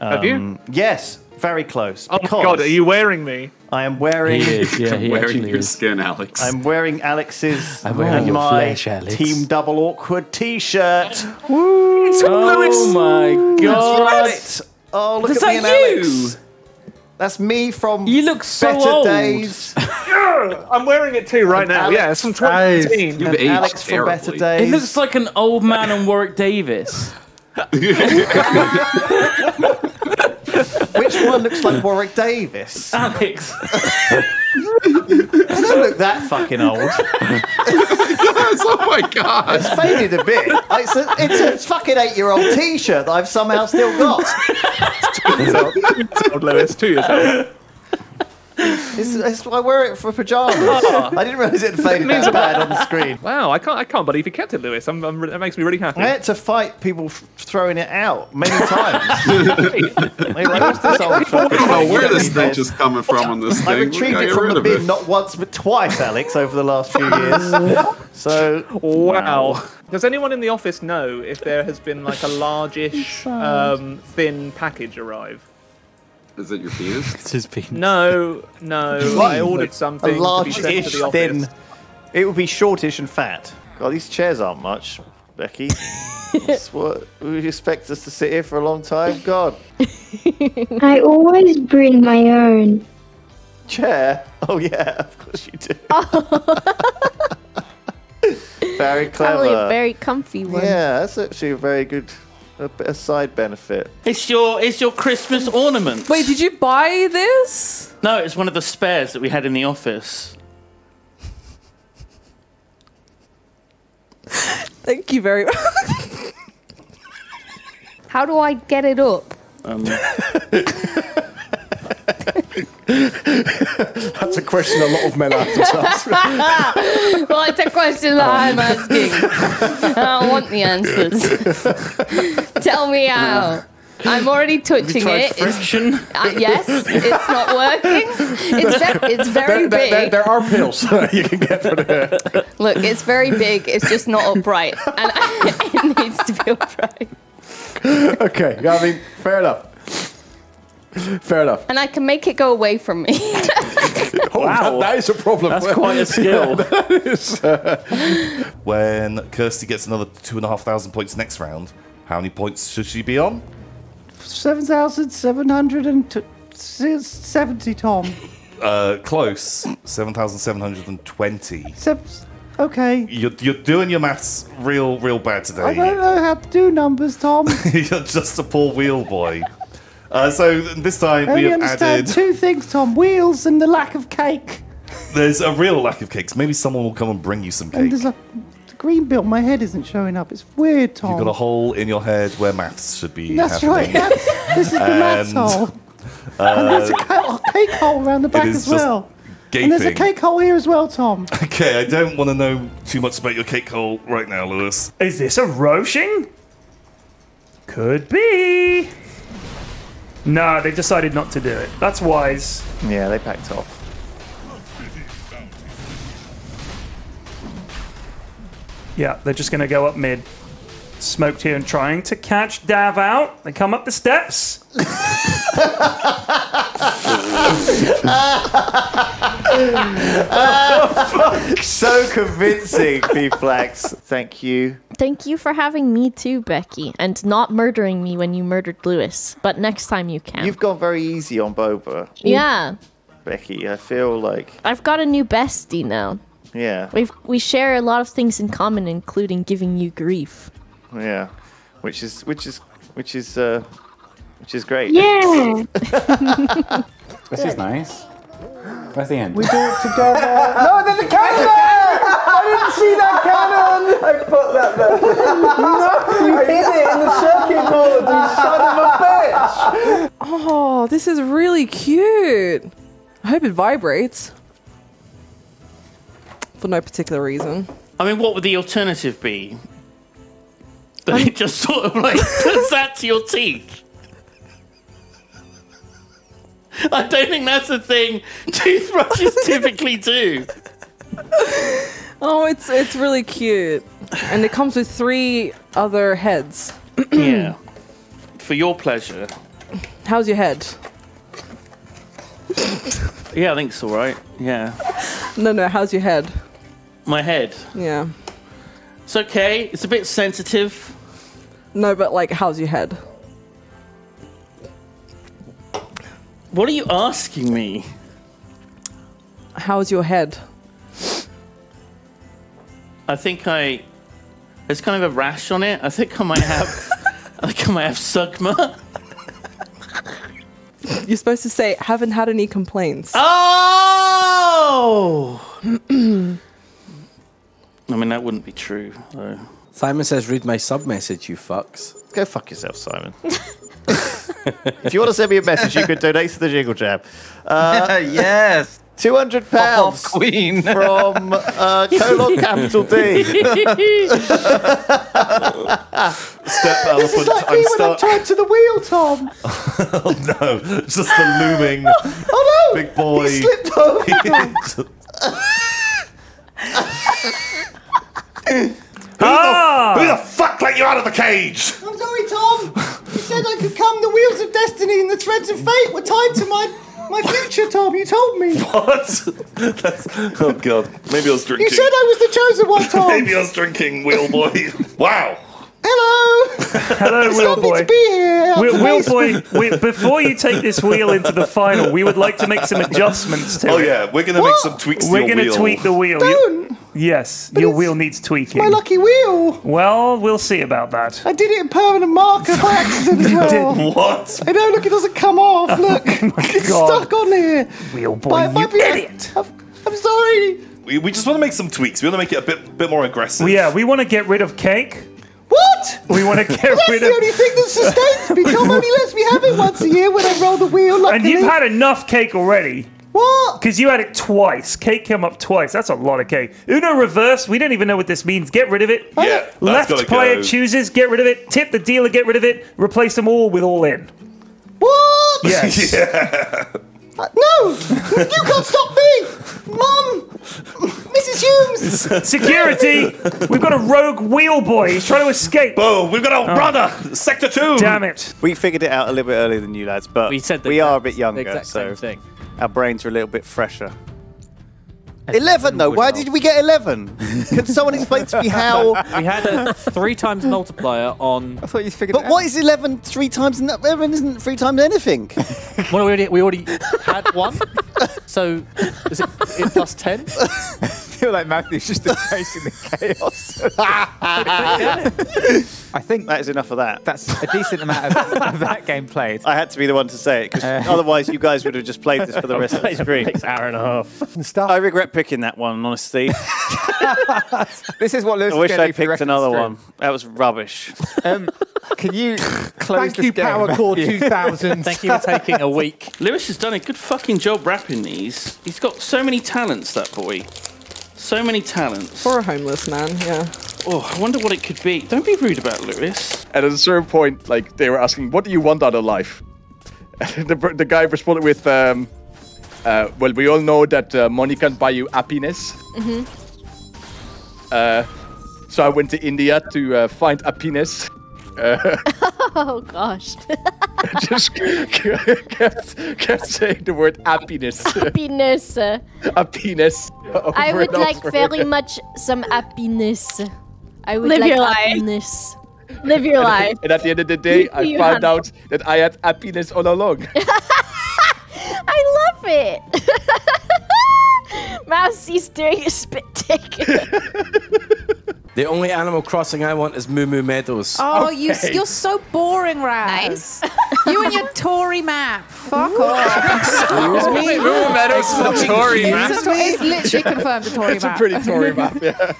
Have you? Um, Yes, very close. Oh my god, are you wearing me? I am wearing. He is, yeah, he Wearing your is. skin, Alex. I'm wearing Alex's I'm wearing and my flesh, Alex. Team Double Awkward T-shirt. Oh my god! That's right. Oh, look Is at me and you? Alex. That's me from You look so Better old. Days. Yeah, I'm wearing it too right And now. Alex- yeah, it's from 2015. You've and aged Alex from Better terribly. Days. It looks like an old man and Warwick Davis. Which one looks like Warwick Davis? I Alex. don't look that fucking old. yes, oh my god. It's faded a bit. It's a, it's a fucking eight-year-old T-shirt that I've somehow still got. old Lewis, two years old. It's, it's, I wear it for pajamas. I didn't realise it faded that bad on the screen. Wow, I can't, I can't believe you kept it, Lewis. I'm, I'm, that makes me really happy. I had to fight people f- throwing it out many times. they were like, what's this old I don't know thing? where this need stench is coming from on this I thing. We retrieved gotta it from the of it. bin not once but twice, Alex, over the last few years. So Wow. Does anyone in the office know if there has been like a largish, um, thin package arrive? Is it your penis? It's his penis. No, no. I ordered something a to be sent large-ish to the office. thin. It would be shortish and fat. God, these chairs aren't much, Becky. That's what we expect us to sit here for a long time. God, I always bring my own. chair. Oh yeah, of course you do. Oh. very clever. Probably a very comfy one. Yeah, that's actually a very good a, bit of side benefit. It's your it's your Christmas ornament. Wait, did you buy this? No, it's one of the spares that we had in the office. Thank you very much. How do I get it up? Um, That's a question a lot of men have to ask. well, it's a question that I'm asking. I don't want the answers. Tell me how. I'm already touching it. It's- friction? uh, yes, it's not working. It's, ve- it's very there, there- there- big. there are pills you can get for that. Look, it's very big. It's just not upright, and it needs to be upright. okay, I mean, fair enough. Fair enough. And I can make it go away from me. Oh, that- that is a problem. That's quite a skill. Yeah, that is, uh, When Kirsty gets another two and a half thousand points next round, how many points should she be on? 7,770, Tom. Uh, close, seven thousand seven hundred and twenty. Sev- okay. You're, you're doing your maths real, real bad today. I don't know how to do numbers, Tom. you're just a poor wheel boy. Uh, so this time I we only have understand added. two things, Tom. Wheels and the lack of cake. There's a real lack of cakes. Maybe someone will come and bring you some And there's a the green bit on my head isn't showing up. It's weird, Tom. You've got a hole in your head where maths should be That's happening. right. That's, this is the maths And, hole. and there's a Uh, ca- a cake hole around the back is as just well. And there's a gaping. cake hole here as well, Tom. Okay, I don't want to know too much about your cake hole right now, Lewis. Is this a Roshing? Could be. No, they decided not to do it. That's wise. Yeah, they packed off. Yeah, they're just going to go up mid. Smoked here and trying to catch Daf out. They come up the steps. so convincing, P Flax. Thank you. Thank you for having me too, Becky, and not murdering me when you murdered Lewis. But next time you can. You've gone very easy on Boba. yeah, Becky, I feel like I've got a new bestie now. Yeah, We we share a lot of things in common, including giving you grief. yeah. Which is which is which is uh, which is great. Yeah. This is nice. Where's the end? We do it together. no, there's a cannon there! I didn't see that cannon! I put that there. no, you hit it in the circuit board, you son of a bitch! Oh, this is really cute. I hope it vibrates. For no particular reason. I mean, what would the alternative be? That it just sort of like puts that to your teeth. I don't think that's a thing toothbrushes typically do. Oh, it's it's really cute. And it comes with three other heads. yeah. For your pleasure. How's your head? Yeah, I think it's all right. Yeah. No, no, how's your head? My head. Yeah. It's okay. It's a bit sensitive. No, but like, how's your head? What are you asking me? How's your head? I think I. There's kind of a rash on it. I think I might have. I think I might have sugma. You're supposed to say, haven't had any complaints. Oh! I mean, that wouldn't be true, though. Simon says, read my sub message, you fucks. Go fuck yourself, Simon. if you want to send me a message, you can donate to the Jingle Jam. Uh, yes. Two hundred pounds, Queen. from uh, colon capital D. Step This is like I'm me when I'm stuck. tied to the wheel, Tom. oh no! Just the looming Oh no! big boy. He slipped over. Ah! Who the fuck let you out of the cage? I'm sorry, Tom. You said I could come. The wheels of destiny and the threads of fate were tied to my my future, Tom. You told me. What? That's, oh god. Maybe I was drinking. You said I was the chosen one, Tom. Maybe I was drinking, Wheel Boy. wow. Hello. Hello, It's Wheel Boy. to be here. Wheel, Wheel Boy, we, before you take this wheel into the final, we would like to make some adjustments to Oh it. yeah, we're gonna make some tweaks to We're going to tweak the wheel. You- yes, your wheel needs tweaking. My lucky wheel. Well, we'll see about that. I did it in permanent marker by accident as well. What? I know. Look, it doesn't come off. Oh look, it's God. stuck on here. Wheel boy, By- you might be- idiot! I'm, I'm sorry. We, we just want to make some tweaks. We want to make it a bit bit more aggressive. Well, yeah, we want to get rid of cake. What? We want to get That's rid the only thing that sustains me. Tom only lets me have it once a year when I roll the wheel. Luckily. And you've had enough cake already. what? Because you had it twice. Cake came up twice. That's a lot of cake. Uno reverse. We don't even know what this means. Get rid of it. Yeah, that's Left player go. chooses. Get rid of it. Tip the dealer. Get rid of it. Replace them all with all in. What? Yes. yeah. Uh, no! you can't stop me! Mum! Mrs. Humes! Security. We've got a rogue wheel boy. He's trying to escape. Boom! We've got our brother, Sector Two. Damn it. We figured it out a little bit earlier than you lads, but We said the we are a bit younger, the exact so same thing. our brains are a little bit fresher. Eleven though. Why did we get eleven? Can someone explain to me how? We had a three times multiplier on. I thought you figured But what is eleven three times? n- Eleven isn't three times anything. Well, we already, we already had one. So is it, it plus ten? I feel like Matthew's just embracing the chaos. I think That is enough of that. that's a decent amount of, of that game played. I had to be the one to say it because Uh. otherwise you guys would have just played this for the rest of the stream. hour and a half. I regret picking that one, honestly. This is what Lewis I is wish gonna I do for the picked rest of the another stream. one. That was rubbish. Um, can you close Thank this you, game? Power Core 2000. Thank you for taking a week. Lewis has done a good fucking job rapping these. He's got so many talents, that boy. So many talents. For a homeless man, yeah. Oh, I wonder what it could be. Don't be rude about Lewis. And at a certain point, like they were asking, "What do you want out of life?" And the, the guy responded with, um, uh, "Well, we all know that uh, money can't buy you happiness. hmm Uh, so I went to India to uh, find happiness. Uh, Oh gosh. just kept, kept saying the word happiness. happiness. happiness. I would like very again. much some happiness. I would Live like your life. Live your And- life. And at the end of the day, I found had- out that I had happiness all along. I love it. Mousie's doing a spit take. The only Animal Crossing I want is Moo Moo Meadows. Oh, you, you're so boring, Raz. you and your Tory map. Fuck off. Excuse me? Moo Moo Meadows is a Tory map. It's, it's literally confirmed a Tory It's a pretty Tory map, yeah.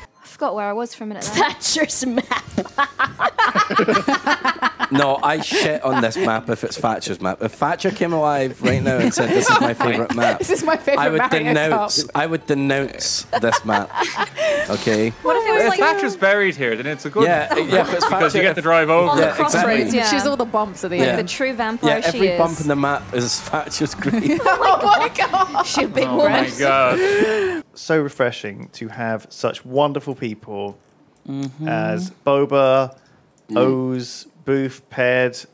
I forgot where I was for a minute. There. Thatcher's map. No, I shit on this map if it's Thatcher's map. If Thatcher came alive right now and said this is my favourite map, This is my favourite I would Mario denounce. Kart. I would denounce this map. Okay. What if it was If like Thatcher's buried here, then it's a good Yeah, one. yeah. If it's because you get to drive over. Yeah, exactly. Yeah. She's all the bumps at the Yeah. end. the true vampire Yeah, she every is? bump in the map is Thatcher's grave. oh my god. She's a big Oh woman. my god. So refreshing to have such wonderful people Mm-hmm. as Boba, Oz, Booth, Ped,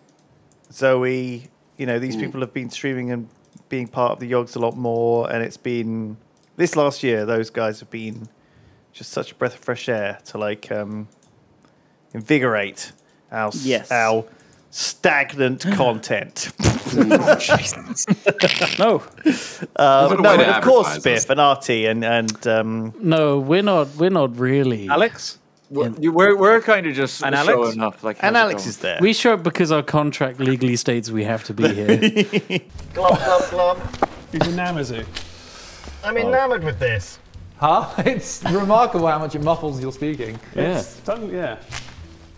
Zoe. You know, these people have been streaming and being part of the Yogs a lot more, and it's been this last year. Those guys have been just such a breath of fresh air to like um, invigorate our s- Yes. our stagnant content. No, Uh, Is it a no, way to and of course, advertise Spiff and Artie and and um, no, we're not. We're not really. Alex? We're, you- we're, we're kind of just And Alex? showing up. Like, and Alex is there. We show up because our contract legally states we have to be here. glub glub glub. Who's in Namazu? I'm enamored with this. Huh? It's remarkable how much it muffles your speaking. Yeah. It's, yeah.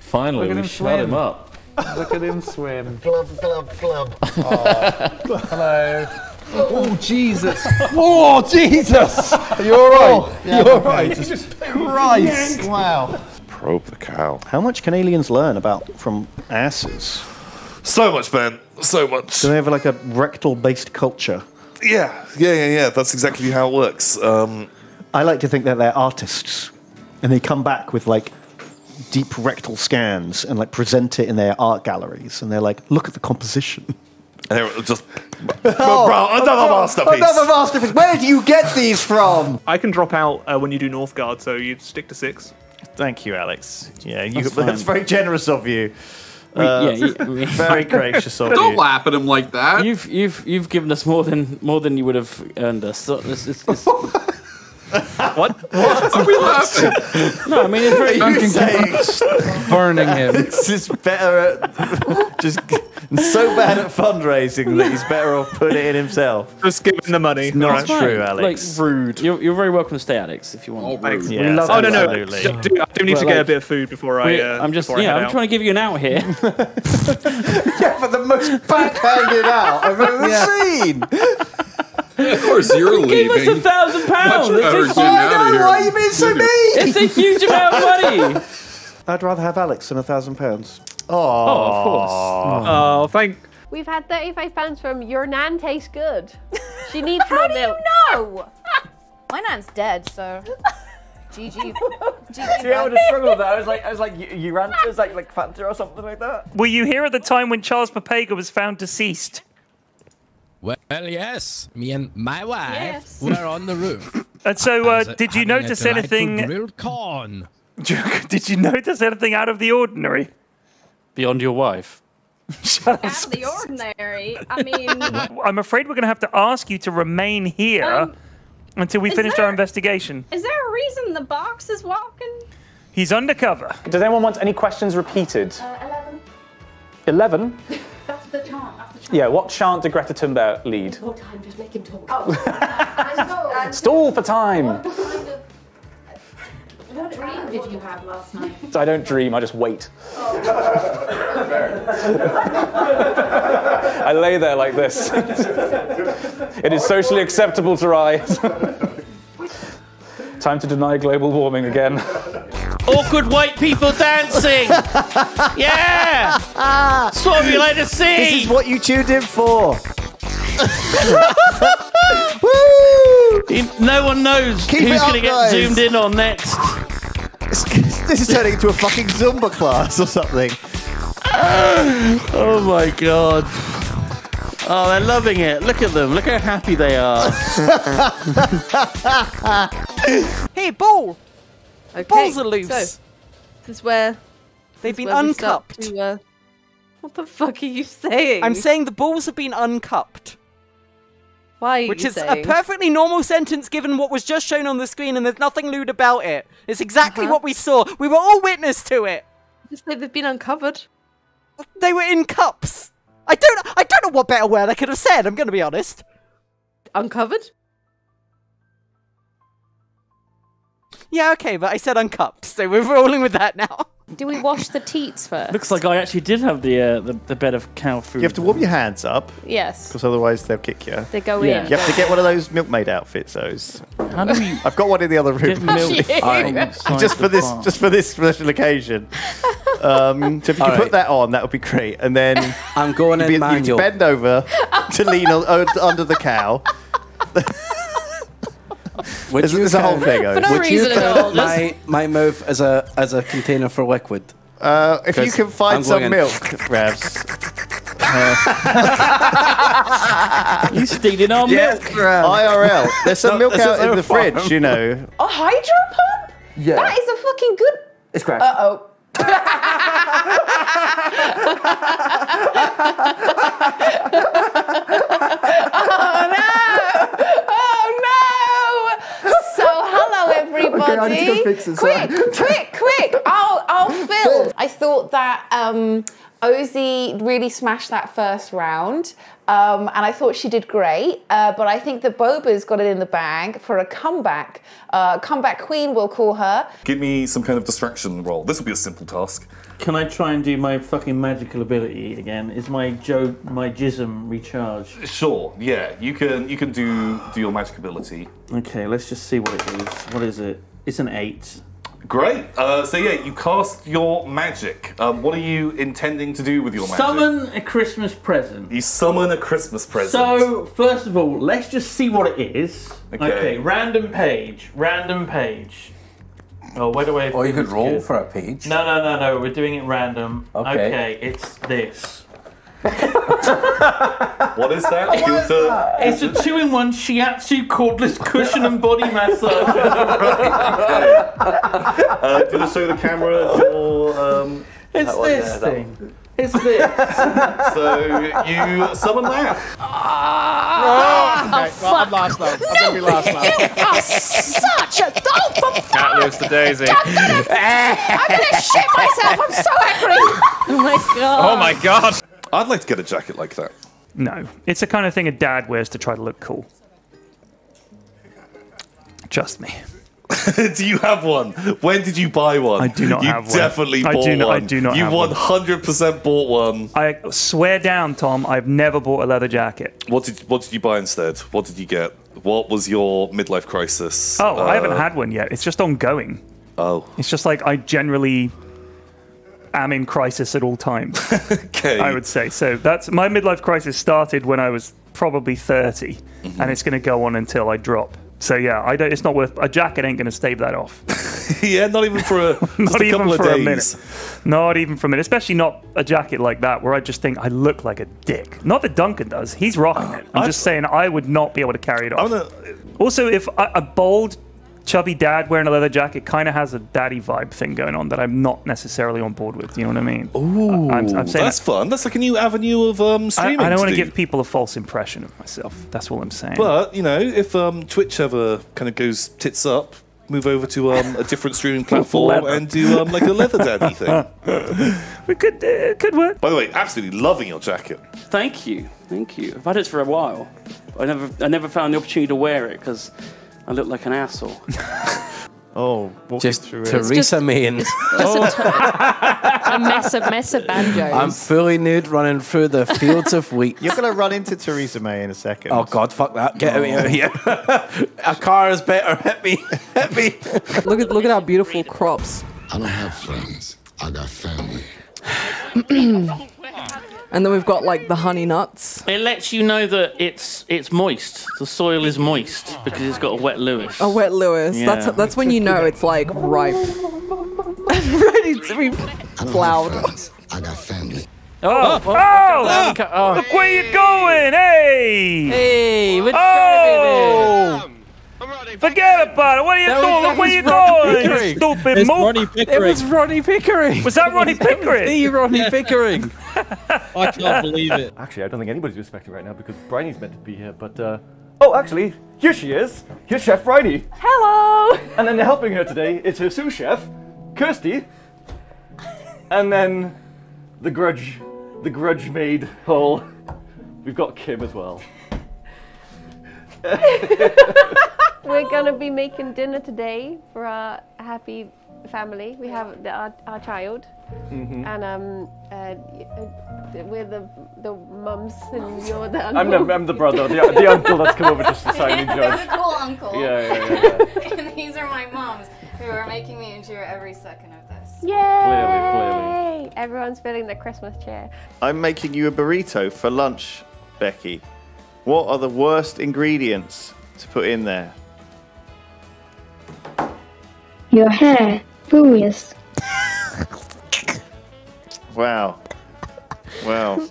Finally, we him shut him up. Look at him swim. Glub glub glub. Hello. Oh, Jesus. oh, Jesus. You're all right. You're all right. Jesus Christ. Wow. Probe the cow. How much can aliens learn about from asses? So much, Ben. So much. Do they have like a rectal-based culture? Yeah, yeah, yeah, yeah. That's exactly how it works. Um, I like to think that they're artists, and they come back with like deep rectal scans and like present it in their art galleries, and they're like, "Look at the composition." and they're just, bro, another masterpiece. Another masterpiece. Where do you get these from? I can drop out uh, when you do Northgard, so you stick to six. Thank you, Alex. Yeah, you, That's that's, very generous of you. Uh, yeah, you- we- very gracious of you. Don't you. laugh at him like that. You've you've you've given us more than more than you would have earned us. So it's, it's, it's, what? What are we laughing? No, I mean it's very. You saying burning him. It's just better at just so bad at fundraising that he's better off putting it in himself. Just give him the money. It's not Alright. true, Like Alex. rude. You're, you're very welcome to stay, Alex, if you want. Oh, Thanks. rude. Yeah, oh no no! I absolutely. do, I do need But, to get a bit of food before I. Uh, I'm just before I yeah. head I'm out. trying to give you an out here. yeah, the most backhanded out I've ever seen. Of course, you're You gave us a thousand pounds. Much better It's getting a- here. Why are you being so mean? It's a huge amount of money. I'd rather have Alex than a thousand pounds. Oh, Oh, of course. Oh, thank. We've had 35 pounds from your nan tastes good. She needs How more do milk. you know? My nan's dead, so. GG. GG. See, I would have struggled with that. I was like, I was like, you ran was like like Fanta or something like that. Were you here at the time when Charles Papega was found deceased? Well, yes. Me and my wife Yes. were on the roof. And so, uh, I was, uh, did you notice anything? Grilled corn. Did you notice anything out of the ordinary? Beyond your wife. Shut. Out of the ordinary. I mean, I'm afraid we're going to have to ask you to remain here Um, until we is finish there- our investigation. is there a reason the box is walking? He's undercover. Does anyone want any questions repeated? Uh, 11? 11. That's the chant. That's the chant. Yeah, what chant did Greta Thunberg lead? More time, just make him talk. Oh. Stall for time! What kind of. What dream did you have last night? I don't dream, I just wait. Oh. I lay there like this. it is socially acceptable to rise. Time to deny global warming again. Awkward white people dancing. yeah. That's what we like to see. This is what you tuned in for. You- No one knows Keep who's going to get guys. zoomed in on next. this is turning into a fucking Zumba class or something. oh my god. Oh, they're loving it. Look at them. Look how happy they are. Hey, ball! Okay, Balls are loose. So, this is where They've been is where uncupped. to, uh, what the fuck are you saying? I'm saying the balls have been uncupped. Why Which is saying? a perfectly normal sentence given what was just shown on the screen, and there's nothing lewd about it. It's exactly Uh-huh. what we saw. We were all witness to it. Just say they've been uncovered. They were in cups. I don't. I don't know what better word I could have said. I'm going to be honest. Uncovered? Yeah, okay, but I said uncupped, so we're rolling with that now. Do we wash the teats first? Looks like I actually did have the uh, the, the bed of cow food. You have to warm your hands up. Yes. Because otherwise they'll kick you. They go Yeah. in. You have to get one of those milkmaid outfits. Those. How do we? I've got one in the other room. Milk just for this, farm? just for this special occasion. Um, so if you could Alright. put that on, that would be great. And then I'm going you'd in be, you'd bend over to lean on, uh, under the cow. Would There's- you there's a whole thing, Owen. For no Would you reason at all, my my mouth as a as a container for liquid? Uh, if you can find I'm some going in. milk, you stealing our Yes, milk? IRL. There's some No, milk out in the farm. fridge, you know. A hydropod? Yeah. That is a fucking good. It's crashed. Uh oh. Oh no! Oh no! So hello everybody. Okay, I need to go fix this, Quick, quick, quick! I'll I'll film. I thought that um, Ozzy really smashed that first round. Um, and I thought she did great, uh, but I think that Boba's got it in the bag for a comeback. Uh, comeback queen, we'll call her. Give me some kind of distraction roll. This will be a simple task. Can I try and do my fucking magical ability again? Is my Joe my jism recharged? Sure. Yeah, you can you can do do your magic ability. Okay, let's just see what it is. What is it? It's an eight. Great. Uh, so yeah, you cast your magic. Um, what are you intending to do with your magic? Summon a Christmas present. You summon a Christmas present. So, first of all, let's just see what it is. Okay. random page. Random page. Oh, where do I? Or you think could roll good? for a page. No, no, no, no. We're doing it random. Okay. Okay, it's this. what is that? It's a- It's a two-in-one shiatsu cordless cushion and body massage. uh, do you show the camera your? Um, It's one this there, that thing. It's this. so you summon that. Oh, Okay, well, I'm last now. I'm going to be last now. You are such a dope for Cat loose the daisy. I'm gonna shit myself. I'm so angry. Oh my god. Oh my god. I'd like to get a jacket like that. No, it's the kind of thing a dad wears to try to look cool. Trust me. do you have one? When did you buy one? I do not you have one. You definitely bought I do not- I do not You have 100% bought one. I swear down, Tom, I've never bought a leather jacket. What did What did you buy instead? What did you get? What was your midlife crisis? Oh, I haven't Uh, had one yet. It's just ongoing. Oh, It's just like I generally am in crisis at all times. okay. I would say so. That's my midlife crisis started when I was probably 30, Mm-hmm. and it's going to go on until I drop. So yeah, I don't. It's not worth a jacket. Ain't going to stave that off. yeah, not even for a not a even for a minute. Not even for a minute. Especially not a jacket like that, where I just think I look like a dick. Not that Duncan does. He's rocking it. I'm just saying I would not be able to carry it off. Also, if a, a bold, chubby dad wearing a leather jacket kind of has a daddy vibe thing going on that I'm not necessarily on board with. You know what I mean? Ooh, I'm, I'm saying that's fun. That's like a new avenue of um, streaming. I don't want to give people a false impression of myself. That's all I'm saying. But you know, if um, Twitch ever kind of goes tits up, move over to um, a different streaming platform Leather. and do um, like a leather daddy thing. we could uh, could work. By the way, absolutely loving your jacket. Thank you, thank you. I've had it for a while. I never, I never found the opportunity to wear it because I look like an asshole. Oh, Just Theresa May and Just a, a mess of mess of banjos. I'm fully nude running through the fields of wheat. You're going to run into Theresa May in a second. Oh God, fuck that! Get out of here! a car is better. Hit me! Hit me! Look at look at our beautiful crops. I don't have friends. I got family. And then we've got like the honey nuts. It lets you know that it's it's moist. The soil is moist because it's got a wet Lewis. A wet Lewis. Yeah. That's that's when you know it's like ripe. Ready to be plowed. I got family. Oh, oh, oh, oh. look where you're going, hey! Hey, what's oh! Forget about it. What are you That doing? that Look where you Ronnie going, Pickering. you stupid It's mook. Ronnie It was Ronnie Pickering. Was that Ronnie Pickering? the Ronnie Pickering. I can't believe it. Actually, I don't think anybody's respecting right now because Bridie's meant to be here, but uh, Oh, actually, here she is. Here's Chef Bridie. Hello. And then helping her today is her sous chef, Kirsty. And then the grudge, the grudge maid Hull. We've got Kim as well. We're gonna be making dinner today for our happy family. We have the, our, our child, Mhm. and um, uh, uh, we're the the mums, and you're the uncle. I'm the, I'm the brother, the, the uncle that's come over just to sign and They're judge. the cool uncle. Yeah, yeah, yeah. yeah. and these are my moms who are making me endure every second of this. Yay! Clearly, Everyone's feeling the Christmas cheer. I'm making you a burrito for lunch, Becky. What are the worst ingredients to put in there? Your hair, furious. Wow. Wow.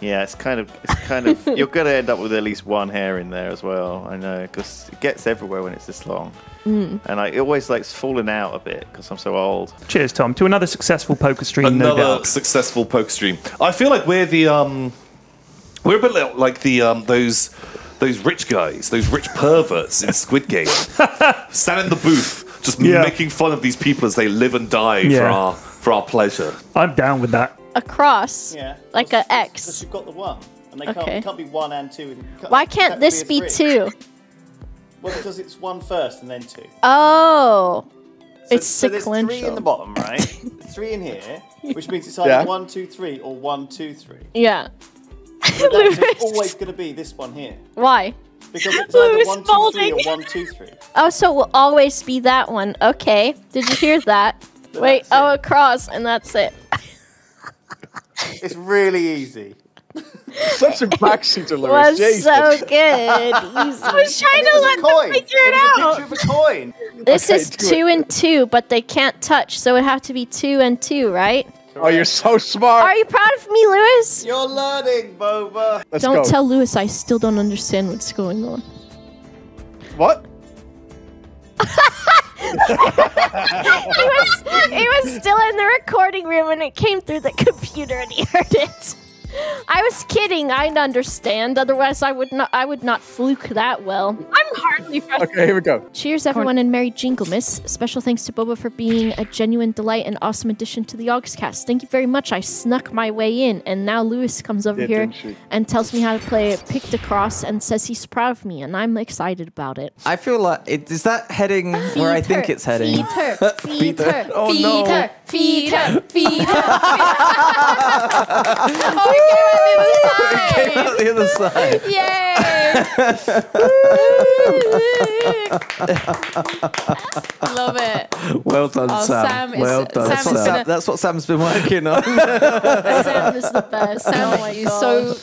Yeah, it's kind of, it's kind of. you're gonna end up with at least one hair in there as well. I know, because it gets everywhere when it's this long, Mm. and I it always likes falling out a bit because I'm so old. Cheers, Tom, to another successful poker stream, no Another doubt. successful poke stream. I feel like we're the um, we're a bit like the um, those those rich guys, those rich perverts in Squid Game, stand in the booth, just Yeah. making fun of these people as they live and die for our for our pleasure. I'm down with that. A cross. Yeah. Like a Because you've got the one, and they can't, can't be one and two. It can't- Why it can't this a be two? Well, because it's one first and then two. Oh. So, it's so there's three in the bottom, right? three in here, which means it's either Yeah. one, two, three, or one, two, three. Yeah. But that's always going to be this one here Why? because it's either Lewis one, two, three, or one, two, three. Oh, so it will always be that one. Okay. Did you hear that? Wait, oh, a cross, and that's it. It's really easy. Such a backseat to It Lewis. was Jesus. so good. Easy. I was trying to let them figure it out. Picture of a coin. This Okay, is do two and two, but they can't touch, so it have to be two and two, right? Oh, you're so smart. Are you proud of me, Lewis? You're learning, Boba. Let's don't go. tell Lewis I still don't understand what's going on. What? he was he was still in the recording room and it came through the computer and he heard it. I was kidding. I'd understand. Otherwise, I would not. I would not fluke that well. I'm hardly frustrated. Okay, here we go. Cheers, everyone, and Merry Jinglemas. Special thanks to Boba for being a genuine delight and awesome addition to the Yogscast. Thank you very much. I snuck my way in, and now Lewis comes over Did, here and tells me how to play Pictocross and says he's proud of me, and I'm excited about it. I feel like it, is that heading where I think it's heading. Feed her, feed her, Oh feed no. her, feed her, feed her. Oh, Oh, it came out the other side. Yay! Love it. Well done, Oh, Sam. Sam is- well done, Sam Sam. gonna- That's what Sam's been working on. Sam is the best. Sam, oh my He's god. so.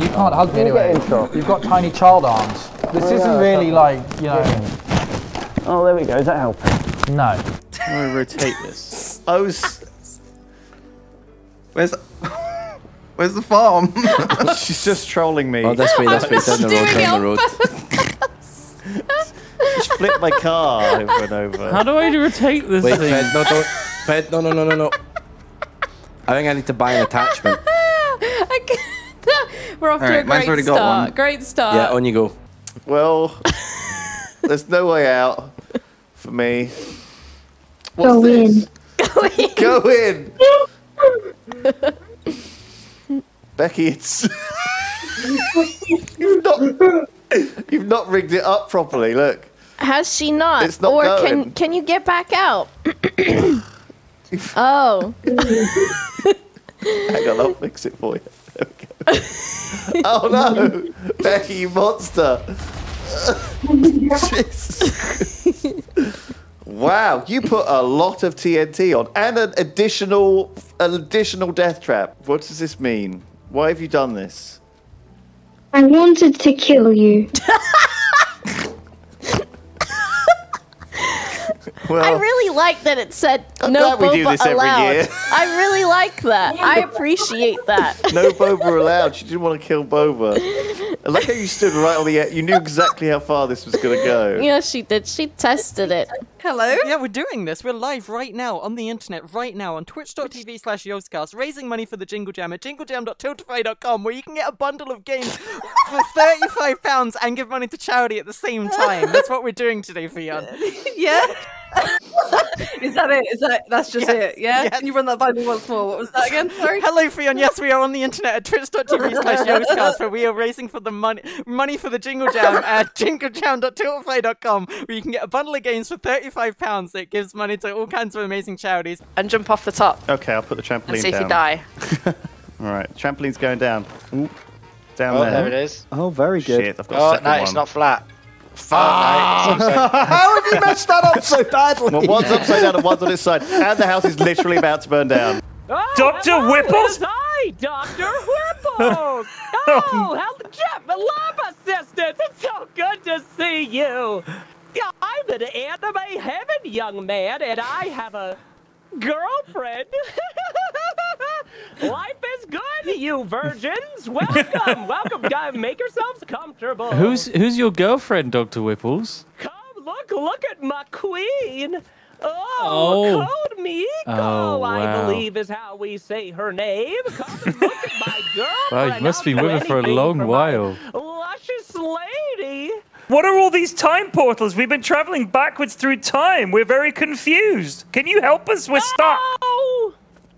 You can't hug me anyway. You've got tiny child arms. This Oh, isn't yeah, really like, you know. Oh, there we go. Is that helping? No. I'm gonna rotate this. Oh, I was. Where's Where's the farm? She's just trolling me. Oh, that's me, that's me. Down the road, down the road. Just flip my car over and over. How do I rotate this Wait, thing? Fed, no, don't. Fed, no, no, no, no, no. I think I need to buy an attachment. We're off to a great already got start. one. Great start. yeah, on you go. Well, there's no way out for me. Go in. Go in. Go in. Becky, it's you've not you've not rigged it up properly. Look, Has she not? It's not or can going. can you get back out? oh. hang on, I'll fix it for you. There we go. oh no, Becky, you monster! Jesus. Wow, you put a lot of TNT on and an additional an additional death trap. What does this mean? Why have you done this? I wanted to kill you. Well, I really like that it said I'm no glad we do boba this every allowed. year. I really like that. I appreciate that. no Boba allowed. She didn't want to kill Boba. I like how you stood right on the edge. You knew exactly how far this was going to go. Yeah, she did. She tested it. Hello? Yeah, we're doing this. We're live right now on the internet, right now on twitch.tv slash Yogscast, raising money for the Jingle Jam at jinglejam.tiltify.com, where you can get a bundle of games for £35 and give money to charity at the same time. That's what we're doing today, Fion. yeah. Is that it? Is that that's just Yes, it? Yeah. yes. Can you run that by me once more? What was that again? Sorry. Hello, Fion. Yes, we are on the internet at twitch.tv slash Yogscast, where we are raising for the money money for the Jingle Jam at jinglejam.tiltify.com, where you can get a bundle of games for £35 that gives money to all kinds of amazing charities. And jump off the top Okay, I'll put the trampoline and see if down. you die. All right, trampoline's going down. Ooh, down Oh, there. there it is. Oh, very good. Shit, I've got Oh, no, one. it's not flat. How have you messed that up so badly? Well, one's upside down and one's on its side, and the house is literally about to burn down. Dr. Whipples? Hi, Dr. Whipples! Oh, oh how's the Jeff and Love assistants? It's so good to see you! Yeah, I'm an anime heaven young man, and I have a girlfriend. Life is good, you virgins! Welcome, welcome, guys. Make yourselves comfortable. Who's who's your girlfriend, Doctor Whipples? Come look, look at my queen! Oh, Oh. Code Miko, Oh, I believe is how we say her name. Come and look at my girl. Wow, you must be with her for a long while. Luscious lady. What are all these time portals? We've been traveling backwards through time. We're very confused. Can you help us? We're stuck. Oh,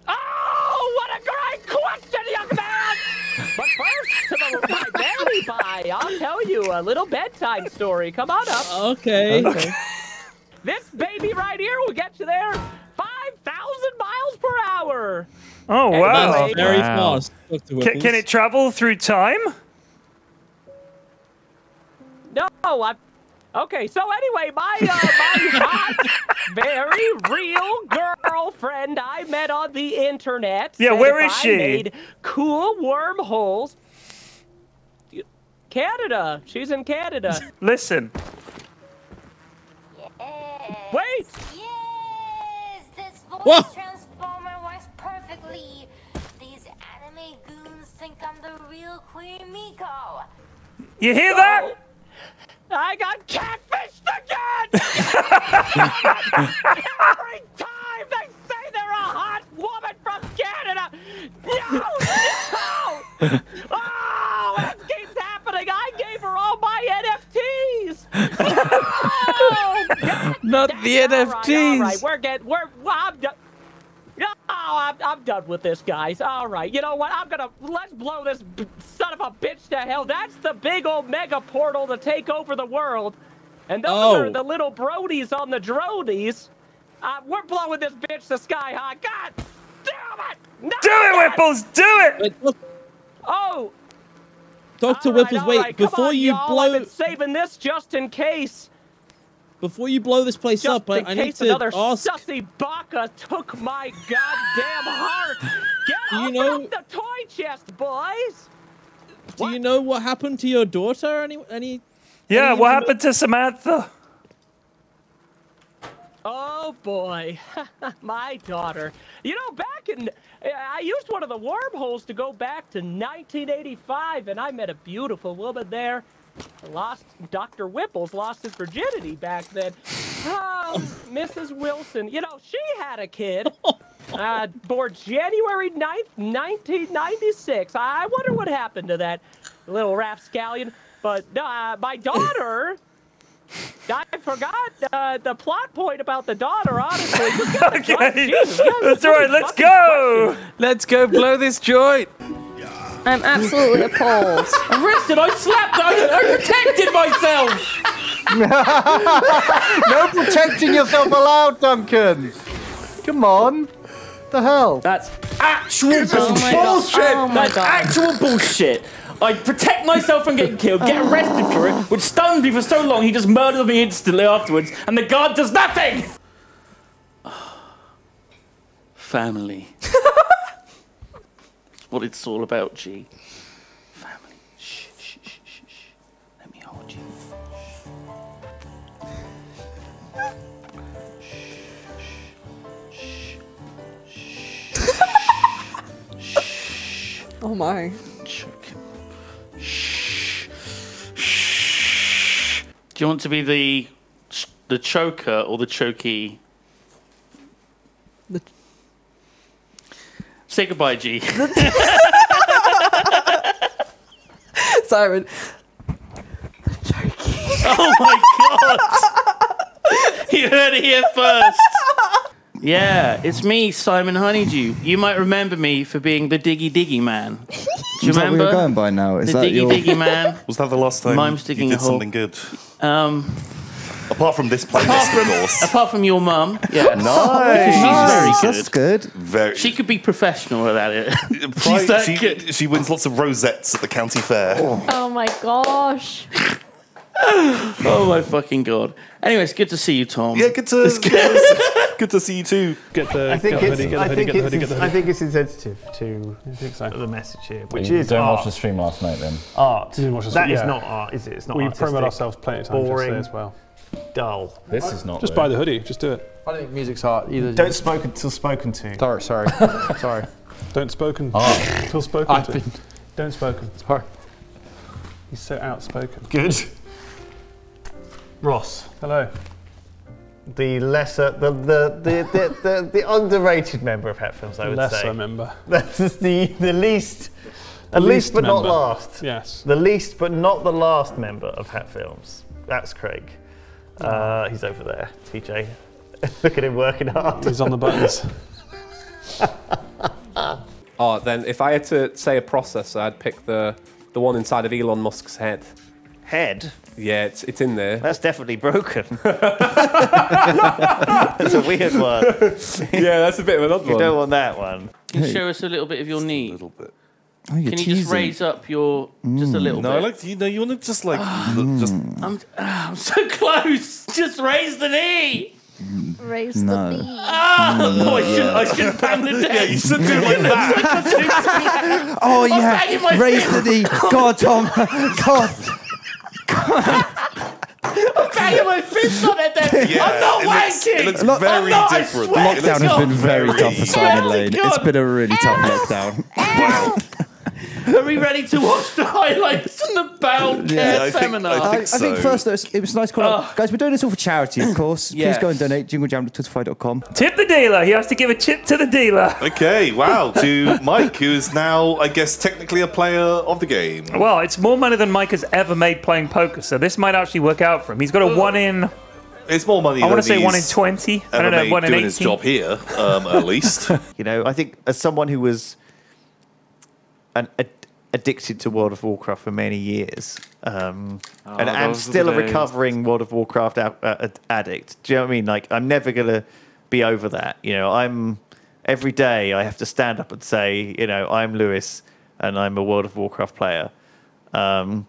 oh, what a great question, young man! But first, to the, my belly pie, I'll tell you a little bedtime story. Come on up. Okay. This baby right here will get you there 5,000 miles per hour. Oh, wow. That's very Wow. fast, Can, can it travel through time? No, I. Okay, so anyway, my uh, my hot, very real girlfriend I met on the internet. Yeah, where is where I she? Made cool wormholes. Canada. She's in Canada. Listen. Yes. Wait. Yes, this voice Whoa. transformer works perfectly. These anime goons think I'm the real Queen Miko. You hear that? I got catfished again! Every time they say they're a hot woman from Canada! No! No! Oh, this keeps happening! I gave her all my NFTs! Oh, God Not the All right, all NFTs. we're getting, we're, well, I'm. No, I'm, I'm done with this, guys. All right, you know what? I'm gonna let's blow this b- son of a bitch to hell. That's the big old mega portal to take over the world, and those Oh. are the little brodies on the drodies. Uh, we're blowing this bitch to sky high. God damn it! No, Do it, Whipples! Do it! Oh, Dr. all right, Whipples, all wait, right, before on, you y'all. blow I've been saving this just in case. Before you blow this place Just up, I, in I need case to another ask. sussy baka took my goddamn heart. Get Do you open know- up the toy chest, boys. Do you know what happened to your daughter? Any any? Yeah, any what happened to Samantha? Oh boy, my daughter. You know, back in I used one of the wormholes to go back to 1985, and I met a beautiful woman there. Lost Dr. Whipples lost his virginity back then. Oh, Mrs. Wilson. You know, she had a kid. Uh, born January 9th, 1996. I wonder what happened to that little rapscallion. But uh, my daughter. I forgot uh, the plot point about the daughter, honestly. okay. That's all right, let's go! Let's go blow this joint. I'm absolutely appalled. Arrested! I slapped I, I protected myself! no protecting yourself allowed, Duncan. Come on. The hell? That's actual Oh bullshit. Oh That's God. actual bullshit. I protect myself from getting killed, get arrested for it, which stunned me for so long he just murdered me instantly afterwards, and the guard does nothing! Family. what it's all about, G. Family. Shh, shh, shh, shh, shh. Let me hold you. Oh my. Do you want to be the the choker or the chokey? Say goodbye, G. Simon. oh my god! you heard it here first. Yeah, it's me, Simon Honeydew. You might remember me for being the Diggy Diggy Man. Do you Is that what remember? you're going by now? Is the that Diggy your- Diggy Man. Was that the last time Mime you sticking did a hole. something good? Um, Apart from this playlist, apart of from course. apart from your mum, yeah. Nice. She's very good. That's good. Very. She could be professional at it. Pri- She's that she, good. she wins lots of rosettes at the county fair. Oh, oh my gosh. Oh my fucking god. Anyway, it's good to see you, Tom. Yeah, good to good to see you too. Get the I think get the it's. hoodie, get the I hoodie, think get the it's. hoodie, get the I think it's insensitive to think so? the message here, We which is don't watch the stream last night then. art. Didn't watch the That stream, is not art, is it? It's not We artistic. promote ourselves plenty of times Boring. yesterday as well. Dull. This is not. Just though. buy the hoodie. Just do it. I don't think music's art either. Don't spoke until spoken to. Sorry, sorry, sorry. Don't spoken. Ah. Till spoken I've to. been- Don't spoken. Sorry. He's so outspoken. Good. Ross. Hello. The lesser, the the, the, the, the, the underrated member of Hat Films, I would Lesser say. member. That's the the least, at Least least but not last. Yes. The least but not the last member of Hat Films. That's Craig. Uh, he's over there, TJ. Look at him working hard. He's on the buttons. Oh, then if I had to say a processor, I'd pick the the one inside of Elon Musk's head. Head? Yeah, it's it's in there. That's definitely broken. That's a weird one. yeah, that's a bit of an odd You one. don't want that one. Can you show us a little bit of your knee? A little bit. Oh, you're Can you just teasing. raise up your just a little No, I bit? like you know you want to just like look, just I'm, ah, I'm so close. Just raise the knee. Raise No. the knee. Ah, no, I should I should bang the desk. yeah, you should do it like that. Oh I'm yeah, my raise fist. the knee. God, Tom. God. on. I'm banging my fist on it. Then Yeah, I'm not it looks- wanking. it looks I'm very not, I different. swear to Lockdown has God. been very tough for Simon Lane. It's been a really tough lockdown. Are we ready to watch the highlights from the Bowel Care I think- seminar? I I, I think first, though, it's- it was nice call out. Guys, we're doing this all for charity, of course. Yes. Please go and donate. JingleJam.twitter.com. Tip the dealer. He has to give a chip to the dealer. Okay, wow. To Mike, who is now, I guess, technically a player of the game. Well, it's more money than Mike has ever made playing poker, so this might actually work out for him. He's got a one in. It's more money. I want to say one in twenty. I don't know, made one in doing eighteen. his job here, um, at least. You know, I think as someone who was an ad- addicted to World of Warcraft for many years, um, Oh, and I'm still a recovering World of Warcraft a- uh, addict. Do you know what I mean? Like, I'm never gonna be over that. You know, I'm every day I have to stand up and say, you know, I'm Lewis and I'm a World of Warcraft player. Um,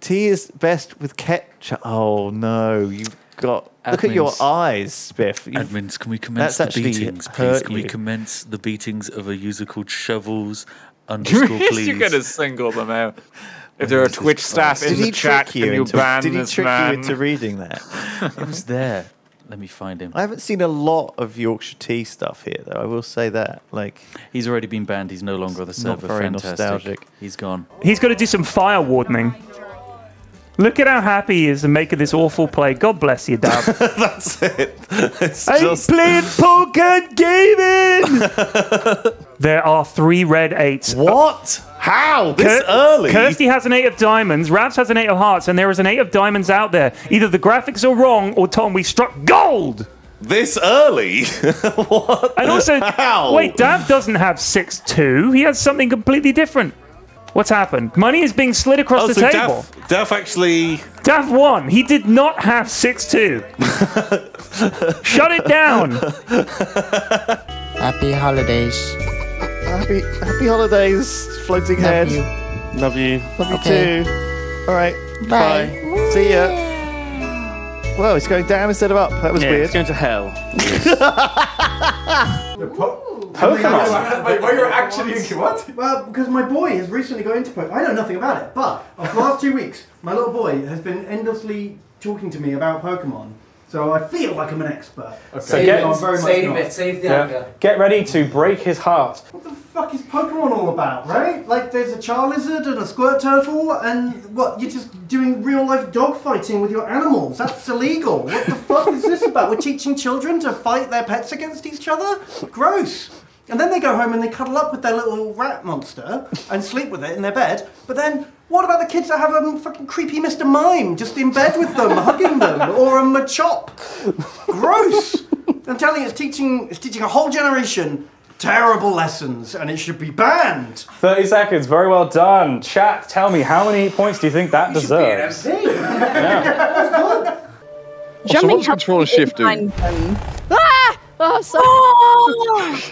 tea is best with ketchup. Oh no, you've got. Look at your eyes, Spiff. You've- Admins, can we commence the beatings, please? Can we commence the beatings of a user called Shovels underscore please? You're gonna single them out. If there are Twitch staff Christ. in Did the he chat, trick you can you into? ban Did he this trick man? you into reading that? it was there. Let me find him. I haven't seen a lot of Yorkshire tea stuff here, though. I will say that. Like, He's already been banned. He's no longer on the server. Not server. very Fantastic. nostalgic. He's gone. He's got to do some fire wardening. Look at how happy he is to make this awful play. God bless you, Dad. That's it. It's I'm just playing poker gaming. there are three red eights. what? How this early? Kirsty has an eight of diamonds, Ravs has an eight of hearts, and there is an eight of diamonds out there. Either the graphics are wrong, or Tom, we struck gold. This early? what? And also, How? wait, Daf doesn't have six two. He has something completely different. What's happened? Money is being slid across Oh, the so table. Daf, Daf actually. Daf won. He did not have six two. Shut it down. Happy holidays. happy happy holidays, floating head. Love you. Love you Okay. too. All right. Bye. See ya. Well, it's going down instead of up. That was Yeah, weird. it's going to hell. Pokemon. Wait, why you're actually into what? Well, because my boy has recently got into Pokemon. I know nothing about it, but for the last two weeks, my little boy has been endlessly talking to me about Pokemon. So I feel like I'm an expert. Okay. So get, I'm very much not. Yeah. Get ready to break his heart. What the fuck is Pokemon all about, right? Like there's a Charizard and a Squirt Turtle, and what, you're just doing real life dog fighting with your animals. That's illegal. What the fuck is this about? We're teaching children to fight their pets against each other? Gross. And then they go home and they cuddle up with their little rat monster and sleep with it in their bed. But then, what about the kids that have a fucking creepy Mr. Mime just in bed with them, hugging them, or a Machop? Gross. I'm telling you, it's teaching, it's teaching a whole generation terrible lessons, and it should be banned. 30 seconds, very well done. Chat, tell me, how many points do you think that deserves? Jumping what's Control and Shift do? Ah! Oh, sorry.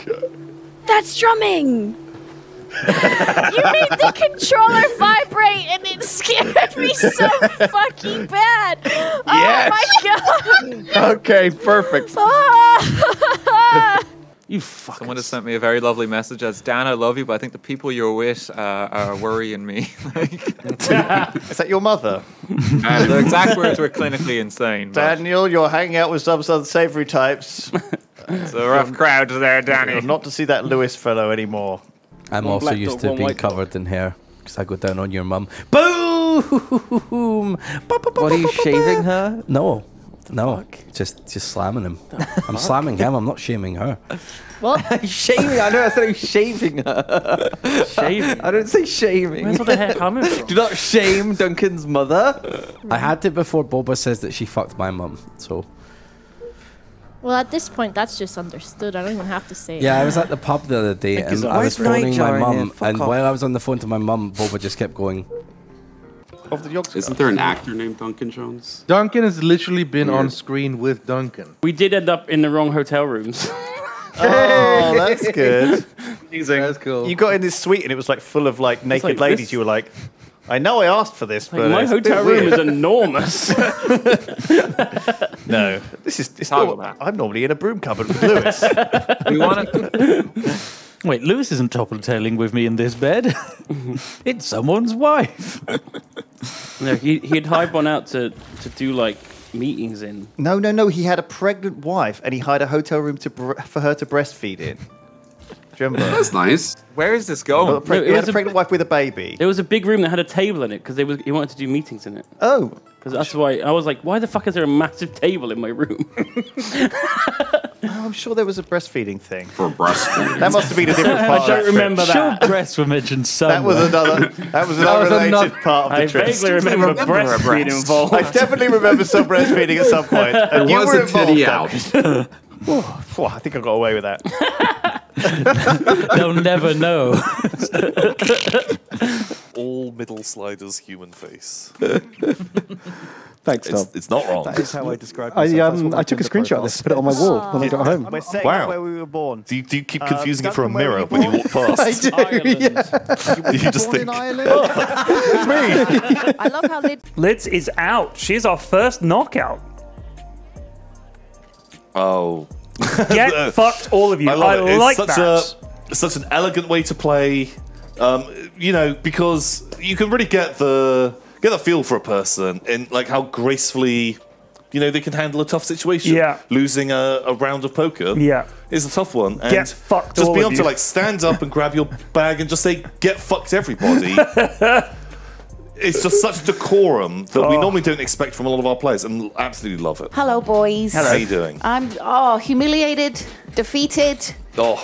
That's drumming. you made the controller vibrate and it scared me so fucking bad. Yes. Oh my god. Okay, perfect. You fuck. Someone has sent me a very lovely message as Dan, I love you, but I think the people you're with uh, are worrying me. like, Is that your mother? uh, the exact words were clinically insane. but Daniel, you're hanging out with some unsavory types. It's a rough crowd there, Danny. Not to see that Lewis fellow anymore. I'm One also black used dog, to one being white dog. covered in hair because I go down on your mum. Boom! What are you shaving her? No, no, just just slamming him. I'm slamming him. I'm not shaming her. What? shaming? I know I said I'm shaving her. Shaving? I don't say shaming. Where's all the hair coming from? Do not shame Duncan's mother. I had it before Boba says that she fucked my mum. So Well, at this point, that's just understood. I don't even have to say it. yeah, I was at the pub the other day and. I was is Nightjar phoning my mum, and off. while I was on the phone to my mum, Boba just kept going. Of the Isn't there an actor named Duncan Jones? Duncan has literally been on screen with Duncan. We did end up in the wrong hotel rooms. Oh, that's good. That's cool. You got in this suite and it was like full of like naked like ladies. this- You were like, I know I asked for this, Like, but my it's a bit hotel room weird." is enormous. No, this is. It's Toggle not, I'm normally in a broom cupboard with Lewis. we want to. Wait, Lewis isn't topple-tailing with me in this bed. it's someone's wife. no, he, he'd hired one out to, to do like meetings in. no, no, no. He had a pregnant wife and he hired a hotel room to bre- for her to breastfeed in. Do you? That's nice. Where is this Well, going? a preg- No, it he had was a a- pregnant wife with a baby. There was a big room that had a table in it because he wanted to do meetings in it. Oh, Because that's why I was like, why the fuck is there a massive table in my room? Oh, I'm sure there was a breastfeeding thing. For breastfeeding. That must have been a different I part. of don't that remember trip. that. Sure, breasts were mentioned somewhere. That was another. That was an That was unrelated another- part of the I trip. vaguely remember, remember breastfeeding breast. involved. I definitely remember some breastfeeding at some point. And There you was were a titty out. involved, Duncan. Phew, I think I got away with that. They'll never know. All middle sliders human face. Thanks, Tom. It's, it's not wrong. That is how I describe I, myself. That's um, what I my took a Tinder screenshot of profile this, put it on my wall when I got home. We're setting Wow. up where we were born. Do you, do you keep Uh, confusing it for a Duncan, where mirror you when you born? walk past? I do, yeah. You just born think, in Ireland? I love how they. Liz is out. She's our first knockout. Oh. Get fucked, all of you. I I, it. like it's such that. a such an elegant way to play. Um, you know, because you can really get the get the feel for a person and like how gracefully, you know, they can handle a tough situation. Yeah. losing a, a round of poker. Yeah. is a tough one. And Get fucked, Just all be of able to like stand up and grab your bag and just say "get fucked, everybody." It's just such decorum that we Oh. normally don't expect from a lot of our players, and absolutely love it. Hello, boys. How are you doing? I'm oh humiliated, defeated. Oh,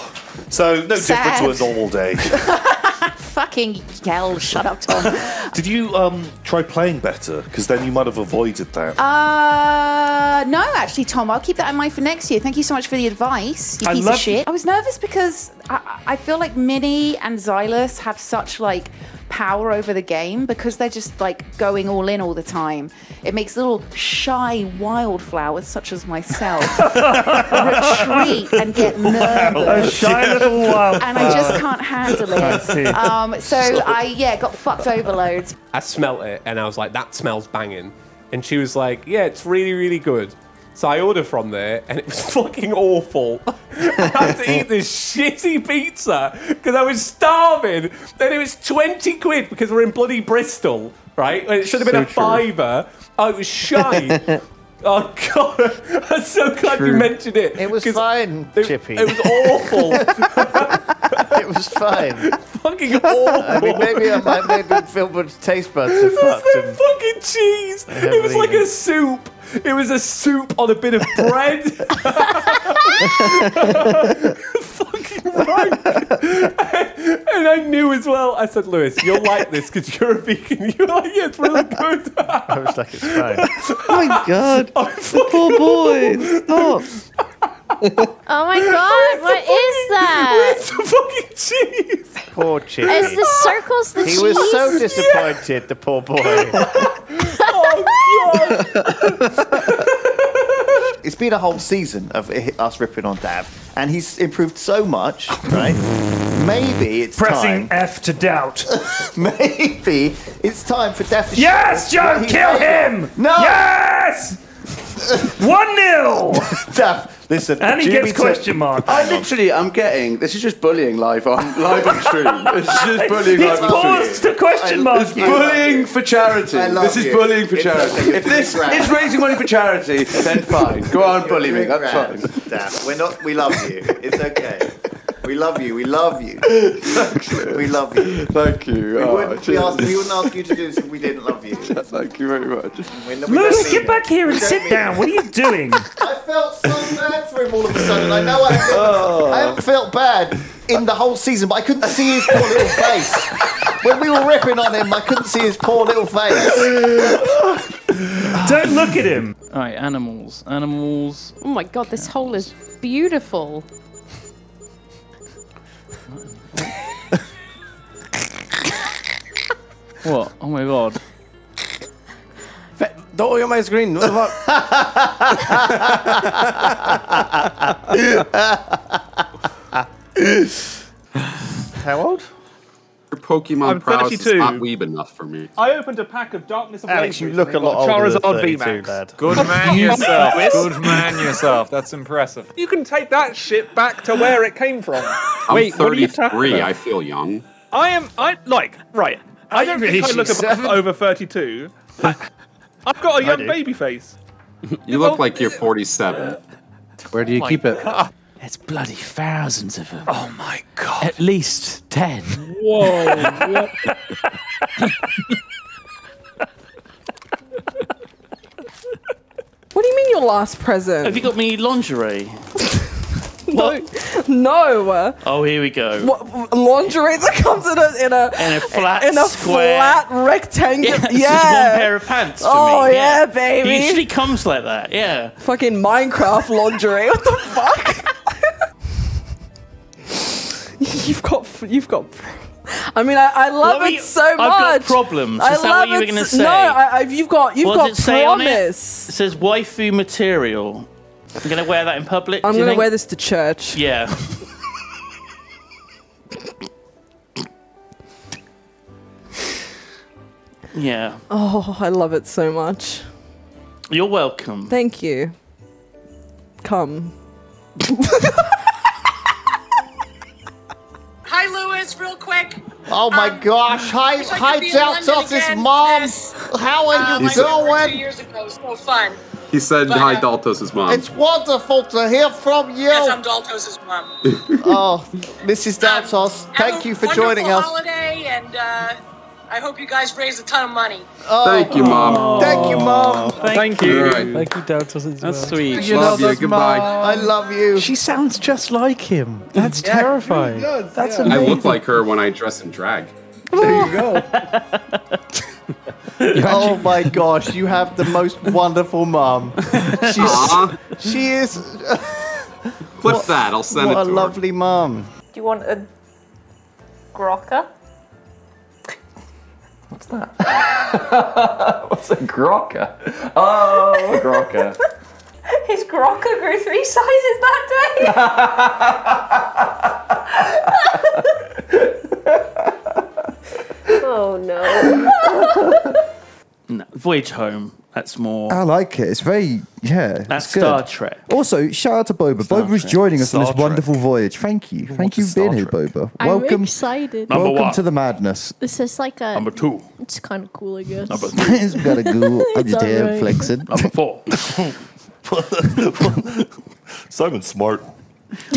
so no Sad. different to a normal day. Fucking hell! Shut up, Tom. Did you um try playing better? Because then you might have avoided that. Uh, no, actually, Tom, I'll keep that in mind for next year. Thank you so much for the advice, you I piece love- of shit. I was nervous because I, I feel like Minnie and Zylus have such like power over the game because they're just like going all in all the time. It makes little shy wildflowers such as myself retreat and get nervous. A shy little wild. And I just can't handle it. Um, so I yeah got fucked overloads. I smelt it and I was like, that smells banging. And she was like, yeah, it's really, really good. So I ordered from there and it was fucking awful. I had to eat this shitty pizza because I was starving. Then it was 20 quid because we're in bloody Bristol, right? And it should have been So a fiver. Oh, it was shy. Oh god, I'm so glad you mentioned it. It was fine, Chippy. It was awful. it was fine. fucking awful. I mean, maybe I might maybe Philbert's taste buds are fucked. no fucking cheese. It was like a soup. It was a soup on a bit of bread. fucking right. and I knew as well. I said, Lewis, you'll like this because you're a vegan. You're like, yeah, it's really good. I was like, it's fine. Oh my god. the poor boy. Stop. Oh my god, what is that? It's the fucking cheese? Poor Chippy. Is the circles the he cheese? was so disappointed, the poor boy. Oh god. it's been a whole season of us ripping on Daf, and he's improved so much, right? Maybe it's Pressing time. F to doubt. Maybe it's time for Daf to Yes, show us Joe, kill him! No! Yes! 1 0! Daf, listen. And he Jimmy gets question mark. I literally, I'm getting. This is just bullying live on live on stream. This is just bullying He's live on paused stream. to question mark It's bullying for charity. I love This is you. bullying for It's charity. If this is raising money for charity, then fine. Go on, bully me. That's fine. Daf. We're not. We love you. It's okay. We love you. We love you. we love you. Thank you. We, Oh, wouldn't, we, asked, we wouldn't ask you to do this if we didn't love you. Thank you very much. We're not- we Lewis, don't get mean back here We and don't sit down. it. What are you doing? I felt so bad for him all of a sudden. I know I haven't, felt, oh. I haven't felt bad in the whole season, but I couldn't see his poor little face. When we were ripping on him, I couldn't see his poor little face. Don't look at him. All right, animals. Animals. Oh my god, this hole is beautiful. What? Oh my god. Don't look at my screen. What the fuck? How old? Your Pokemon I'm prowess is not weeb enough for me. I opened a pack of Darkness Ablaze, you look a lot got older than Charizard 32, VMAX. lad. Good man yourself. Good man yourself. That's impressive. You can take that shit back to where it came from. I'm Wait, what are you talking 33. about? I feel young. I am. I like right. I don't think I look above, over thirty-two. I, I've got a I young do. baby face. You look like you're 47. Where do you oh my keep it? God. It's bloody thousands of them. Oh my god. At least ten. Whoa. What do you mean your last present? Have you got me lingerie? no, no. Oh, here we go. What lingerie that comes in a in a In a flat in a square- flat rectangle? Yeah, it's Yeah, just one pair of pants. For Oh me. yeah, baby. It usually comes like that. Yeah. Fucking Minecraft lingerie. What the fuck? you've got you've got. I mean, I, I love Let it me- so I've much. got problems. I Is that love what you were it gonna so- say? No, I, I've, you've got you've what got does it say on it? promise. It says waifu material. I'm gonna wear that in public. I'm gonna wear this to church. Yeah. yeah. Oh, I love it so much. You're welcome. Thank you. Come. Hi, Lewis, real quick. Oh my gosh! Hi, wish I hi, could be in London Deltosis again. mom. Yes. How are Um, you I two doing? years ago. So fun. He said But, hi, uh, Daltos' mom. It's wonderful to hear from you. Yes, I'm Daltos' mom. oh, Mrs. Daltos, Have thank a you for wonderful joining us. holiday, and uh, I hope you guys raise a ton of money. Oh, Thank you, Mom. Thank you, mom. Thank you. All right. Thank you, Daltos as That's well. sweet. You Love love you, goodbye. Mom. I love you. She sounds just like him. That's Yeah, terrifying. she does, That's yeah. I look like her when I dress in drag. There you go. oh my gosh, you have the most wonderful mom. She's, Aw. she is. Clip that. I'll send what it a to her. lovely mom. Do you want a grokka? What's that? What's a grokka? Oh, a grokka. His grokka grew three sizes that day. oh no. No, Voyage Home. That's more. I like it. It's very yeah. That's good. Star Trek. Also, shout out to Boba. Star Boba is joining us on Star this wonderful voyage. Thank you. Thank you for being here, Boba. I'm Welcome. excited. Welcome to the madness. This is like a Number two. It's kind of cool, I guess. Number He's got a ghoul. I'm It's just here alright. flexing. Number four. Simon's smart.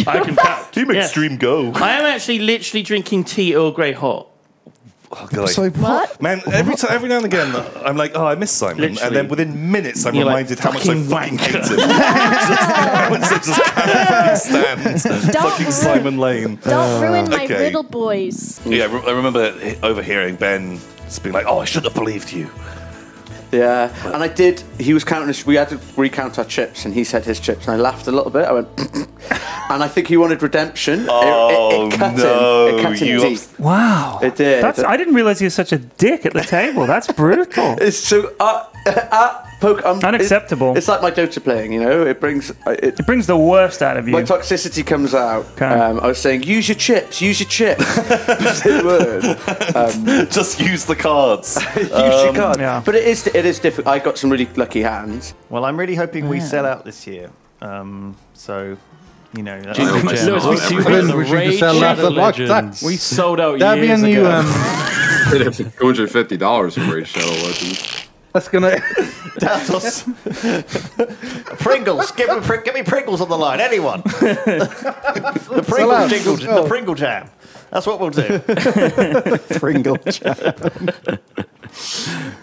I can count. Team Extreme Go. I am actually literally drinking tea Earl Grey hot. Oh, God. So what? Man, every time, every now and again, I'm like, oh, I miss Simon, and then within minutes, I'm You're like, reminded how much I "Fucking fucking hate him. just, I just can't fucking stand Don't fucking ruin- Simon Lane. Don't ruin my Okay. riddle boys. Yeah, I remember overhearing Ben just being like, "Oh, I should have believed you." Yeah, and I did. He was counting. his- We had to recount our chips, and he said his chips, and I laughed a little bit. I went, and I think he wanted redemption. It- it, Oh, it, cut no, him. It cut him you deep. Wow. It did. That's, I didn't realize he was such a dick at the table. That's brutal. It's so uh, uh, poke. Um, Unacceptable. It's, it's like my Dota playing. You know, it brings uh, it, It brings the worst out of you. my toxicity comes out. Um, I was saying, use your chips. Use your chips. That's the word. Um, Just use the cards. use your Um, card. But it is it is difficult. I got some really lucky hands. Well, I'm really hoping we Yeah. sell out this year. Um, so, you know, that's Jingle that's- jam. Lewis, we, we, Everyone- we should just sell lots of like that. We sold out That'd be a years new. ago. Um, Two hundred fifty dollars for Raid Shadow Legends. That's gonna. Datos. Pringles. Give me, Pring- give me Pringles on the line. Anyone. the Pringle out. jingle. Let's. The Pringle jam. That's what we'll do. Pringle jam.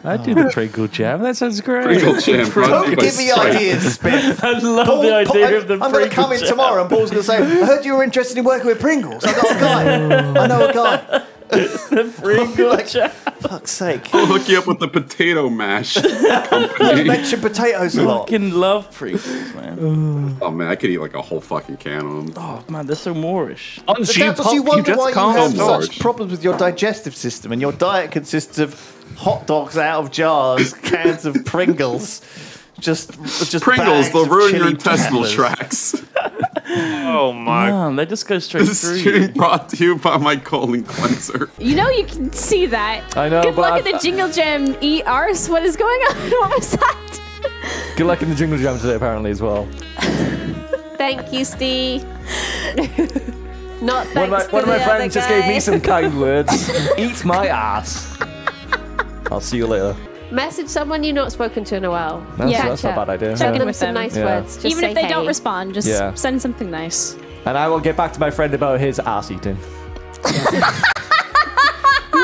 I do the Pringle jam. That sounds great. Pringle jam. brought to you Don't give me ideas, Spiff. I love Paul- the idea Paul- of the I'm going to come in Pringle tomorrow and Paul's going to say, I heard you were interested in working with Pringles. I got a guy. I know a guy. The Pringle jam. Fuck's sake. I'll hook you up with the potato mash You company. mention potatoes a lot. Fucking love Pringles, man. Oh man, I could eat like a whole fucking can of them. Oh man, they're so Moorish. But Datos, you wonder why you have such problems with your digestive system, and your diet consists of hot dogs out of jars, cans of Pringles, just just Pringles, they'll ruin your intestinal peppers. tracks. Oh my! Man, they just go straight This through stream you. brought to you by my colon cleanser. You know you can see that. I know, Good but luck I've- at the Jingle Jam eat ours. What is going on? What was that? Good luck in the jingle jam today, apparently as well. Thank you, Steve. Not thanks One of my, to one of my the friends other just gave me some kind words. Eat my ass. I'll see you later. Message someone you've not spoken to in a while. That's, Yeah. that's not a bad idea. Check Yeah. in with some nice Yeah. words. Just Even say if they hey. don't respond, just Yeah. send something nice. And I will get back to my friend about his ass eating.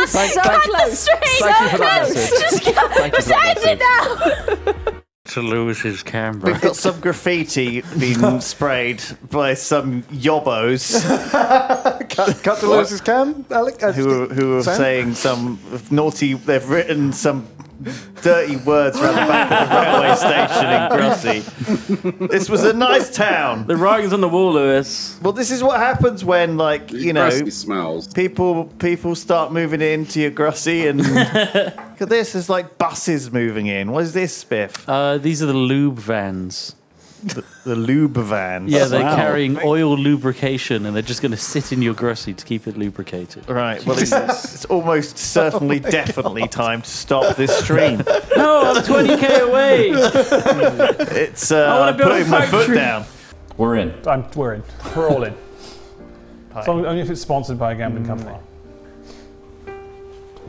Thank- so thank- close. thank you for that No, message. Just, go, Thank you just for that end it now. To lose his camera. We've got some graffiti being sprayed by some yobbos cut, cut to Lewis's cam, Alec. uh, who, who are Sam? saying some naughty. They've written some dirty words around the back of the railway station in Grossi. This was a nice town. The writing's on the wall, Lewis. Well, this is what happens when, like, you know, Grossi smells. people people start moving into your Grossi, and look at this. There's like buses moving in. What is this, Spiff? Uh, these are the lube vans. The, the lube vans. Yeah, they're Wow. carrying oil lubrication and they're just going to sit in your Grossi to keep it lubricated. Right. Well, it's, it's almost certainly, definitely time to stop this stream. No, I'm 20k away. It's I uh, wanna I'm build a putting my foot factory. down. We're in. I'm, we're in. We're all in. As long, only if it's sponsored by a gambling company.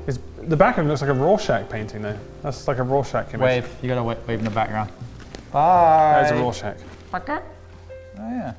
It's, the back of it looks like a Rorschach painting, though. That's like a Rorschach image. Wave. You gotta wa- wave in the background. Bye. That is a Rorschach. Oh yeah.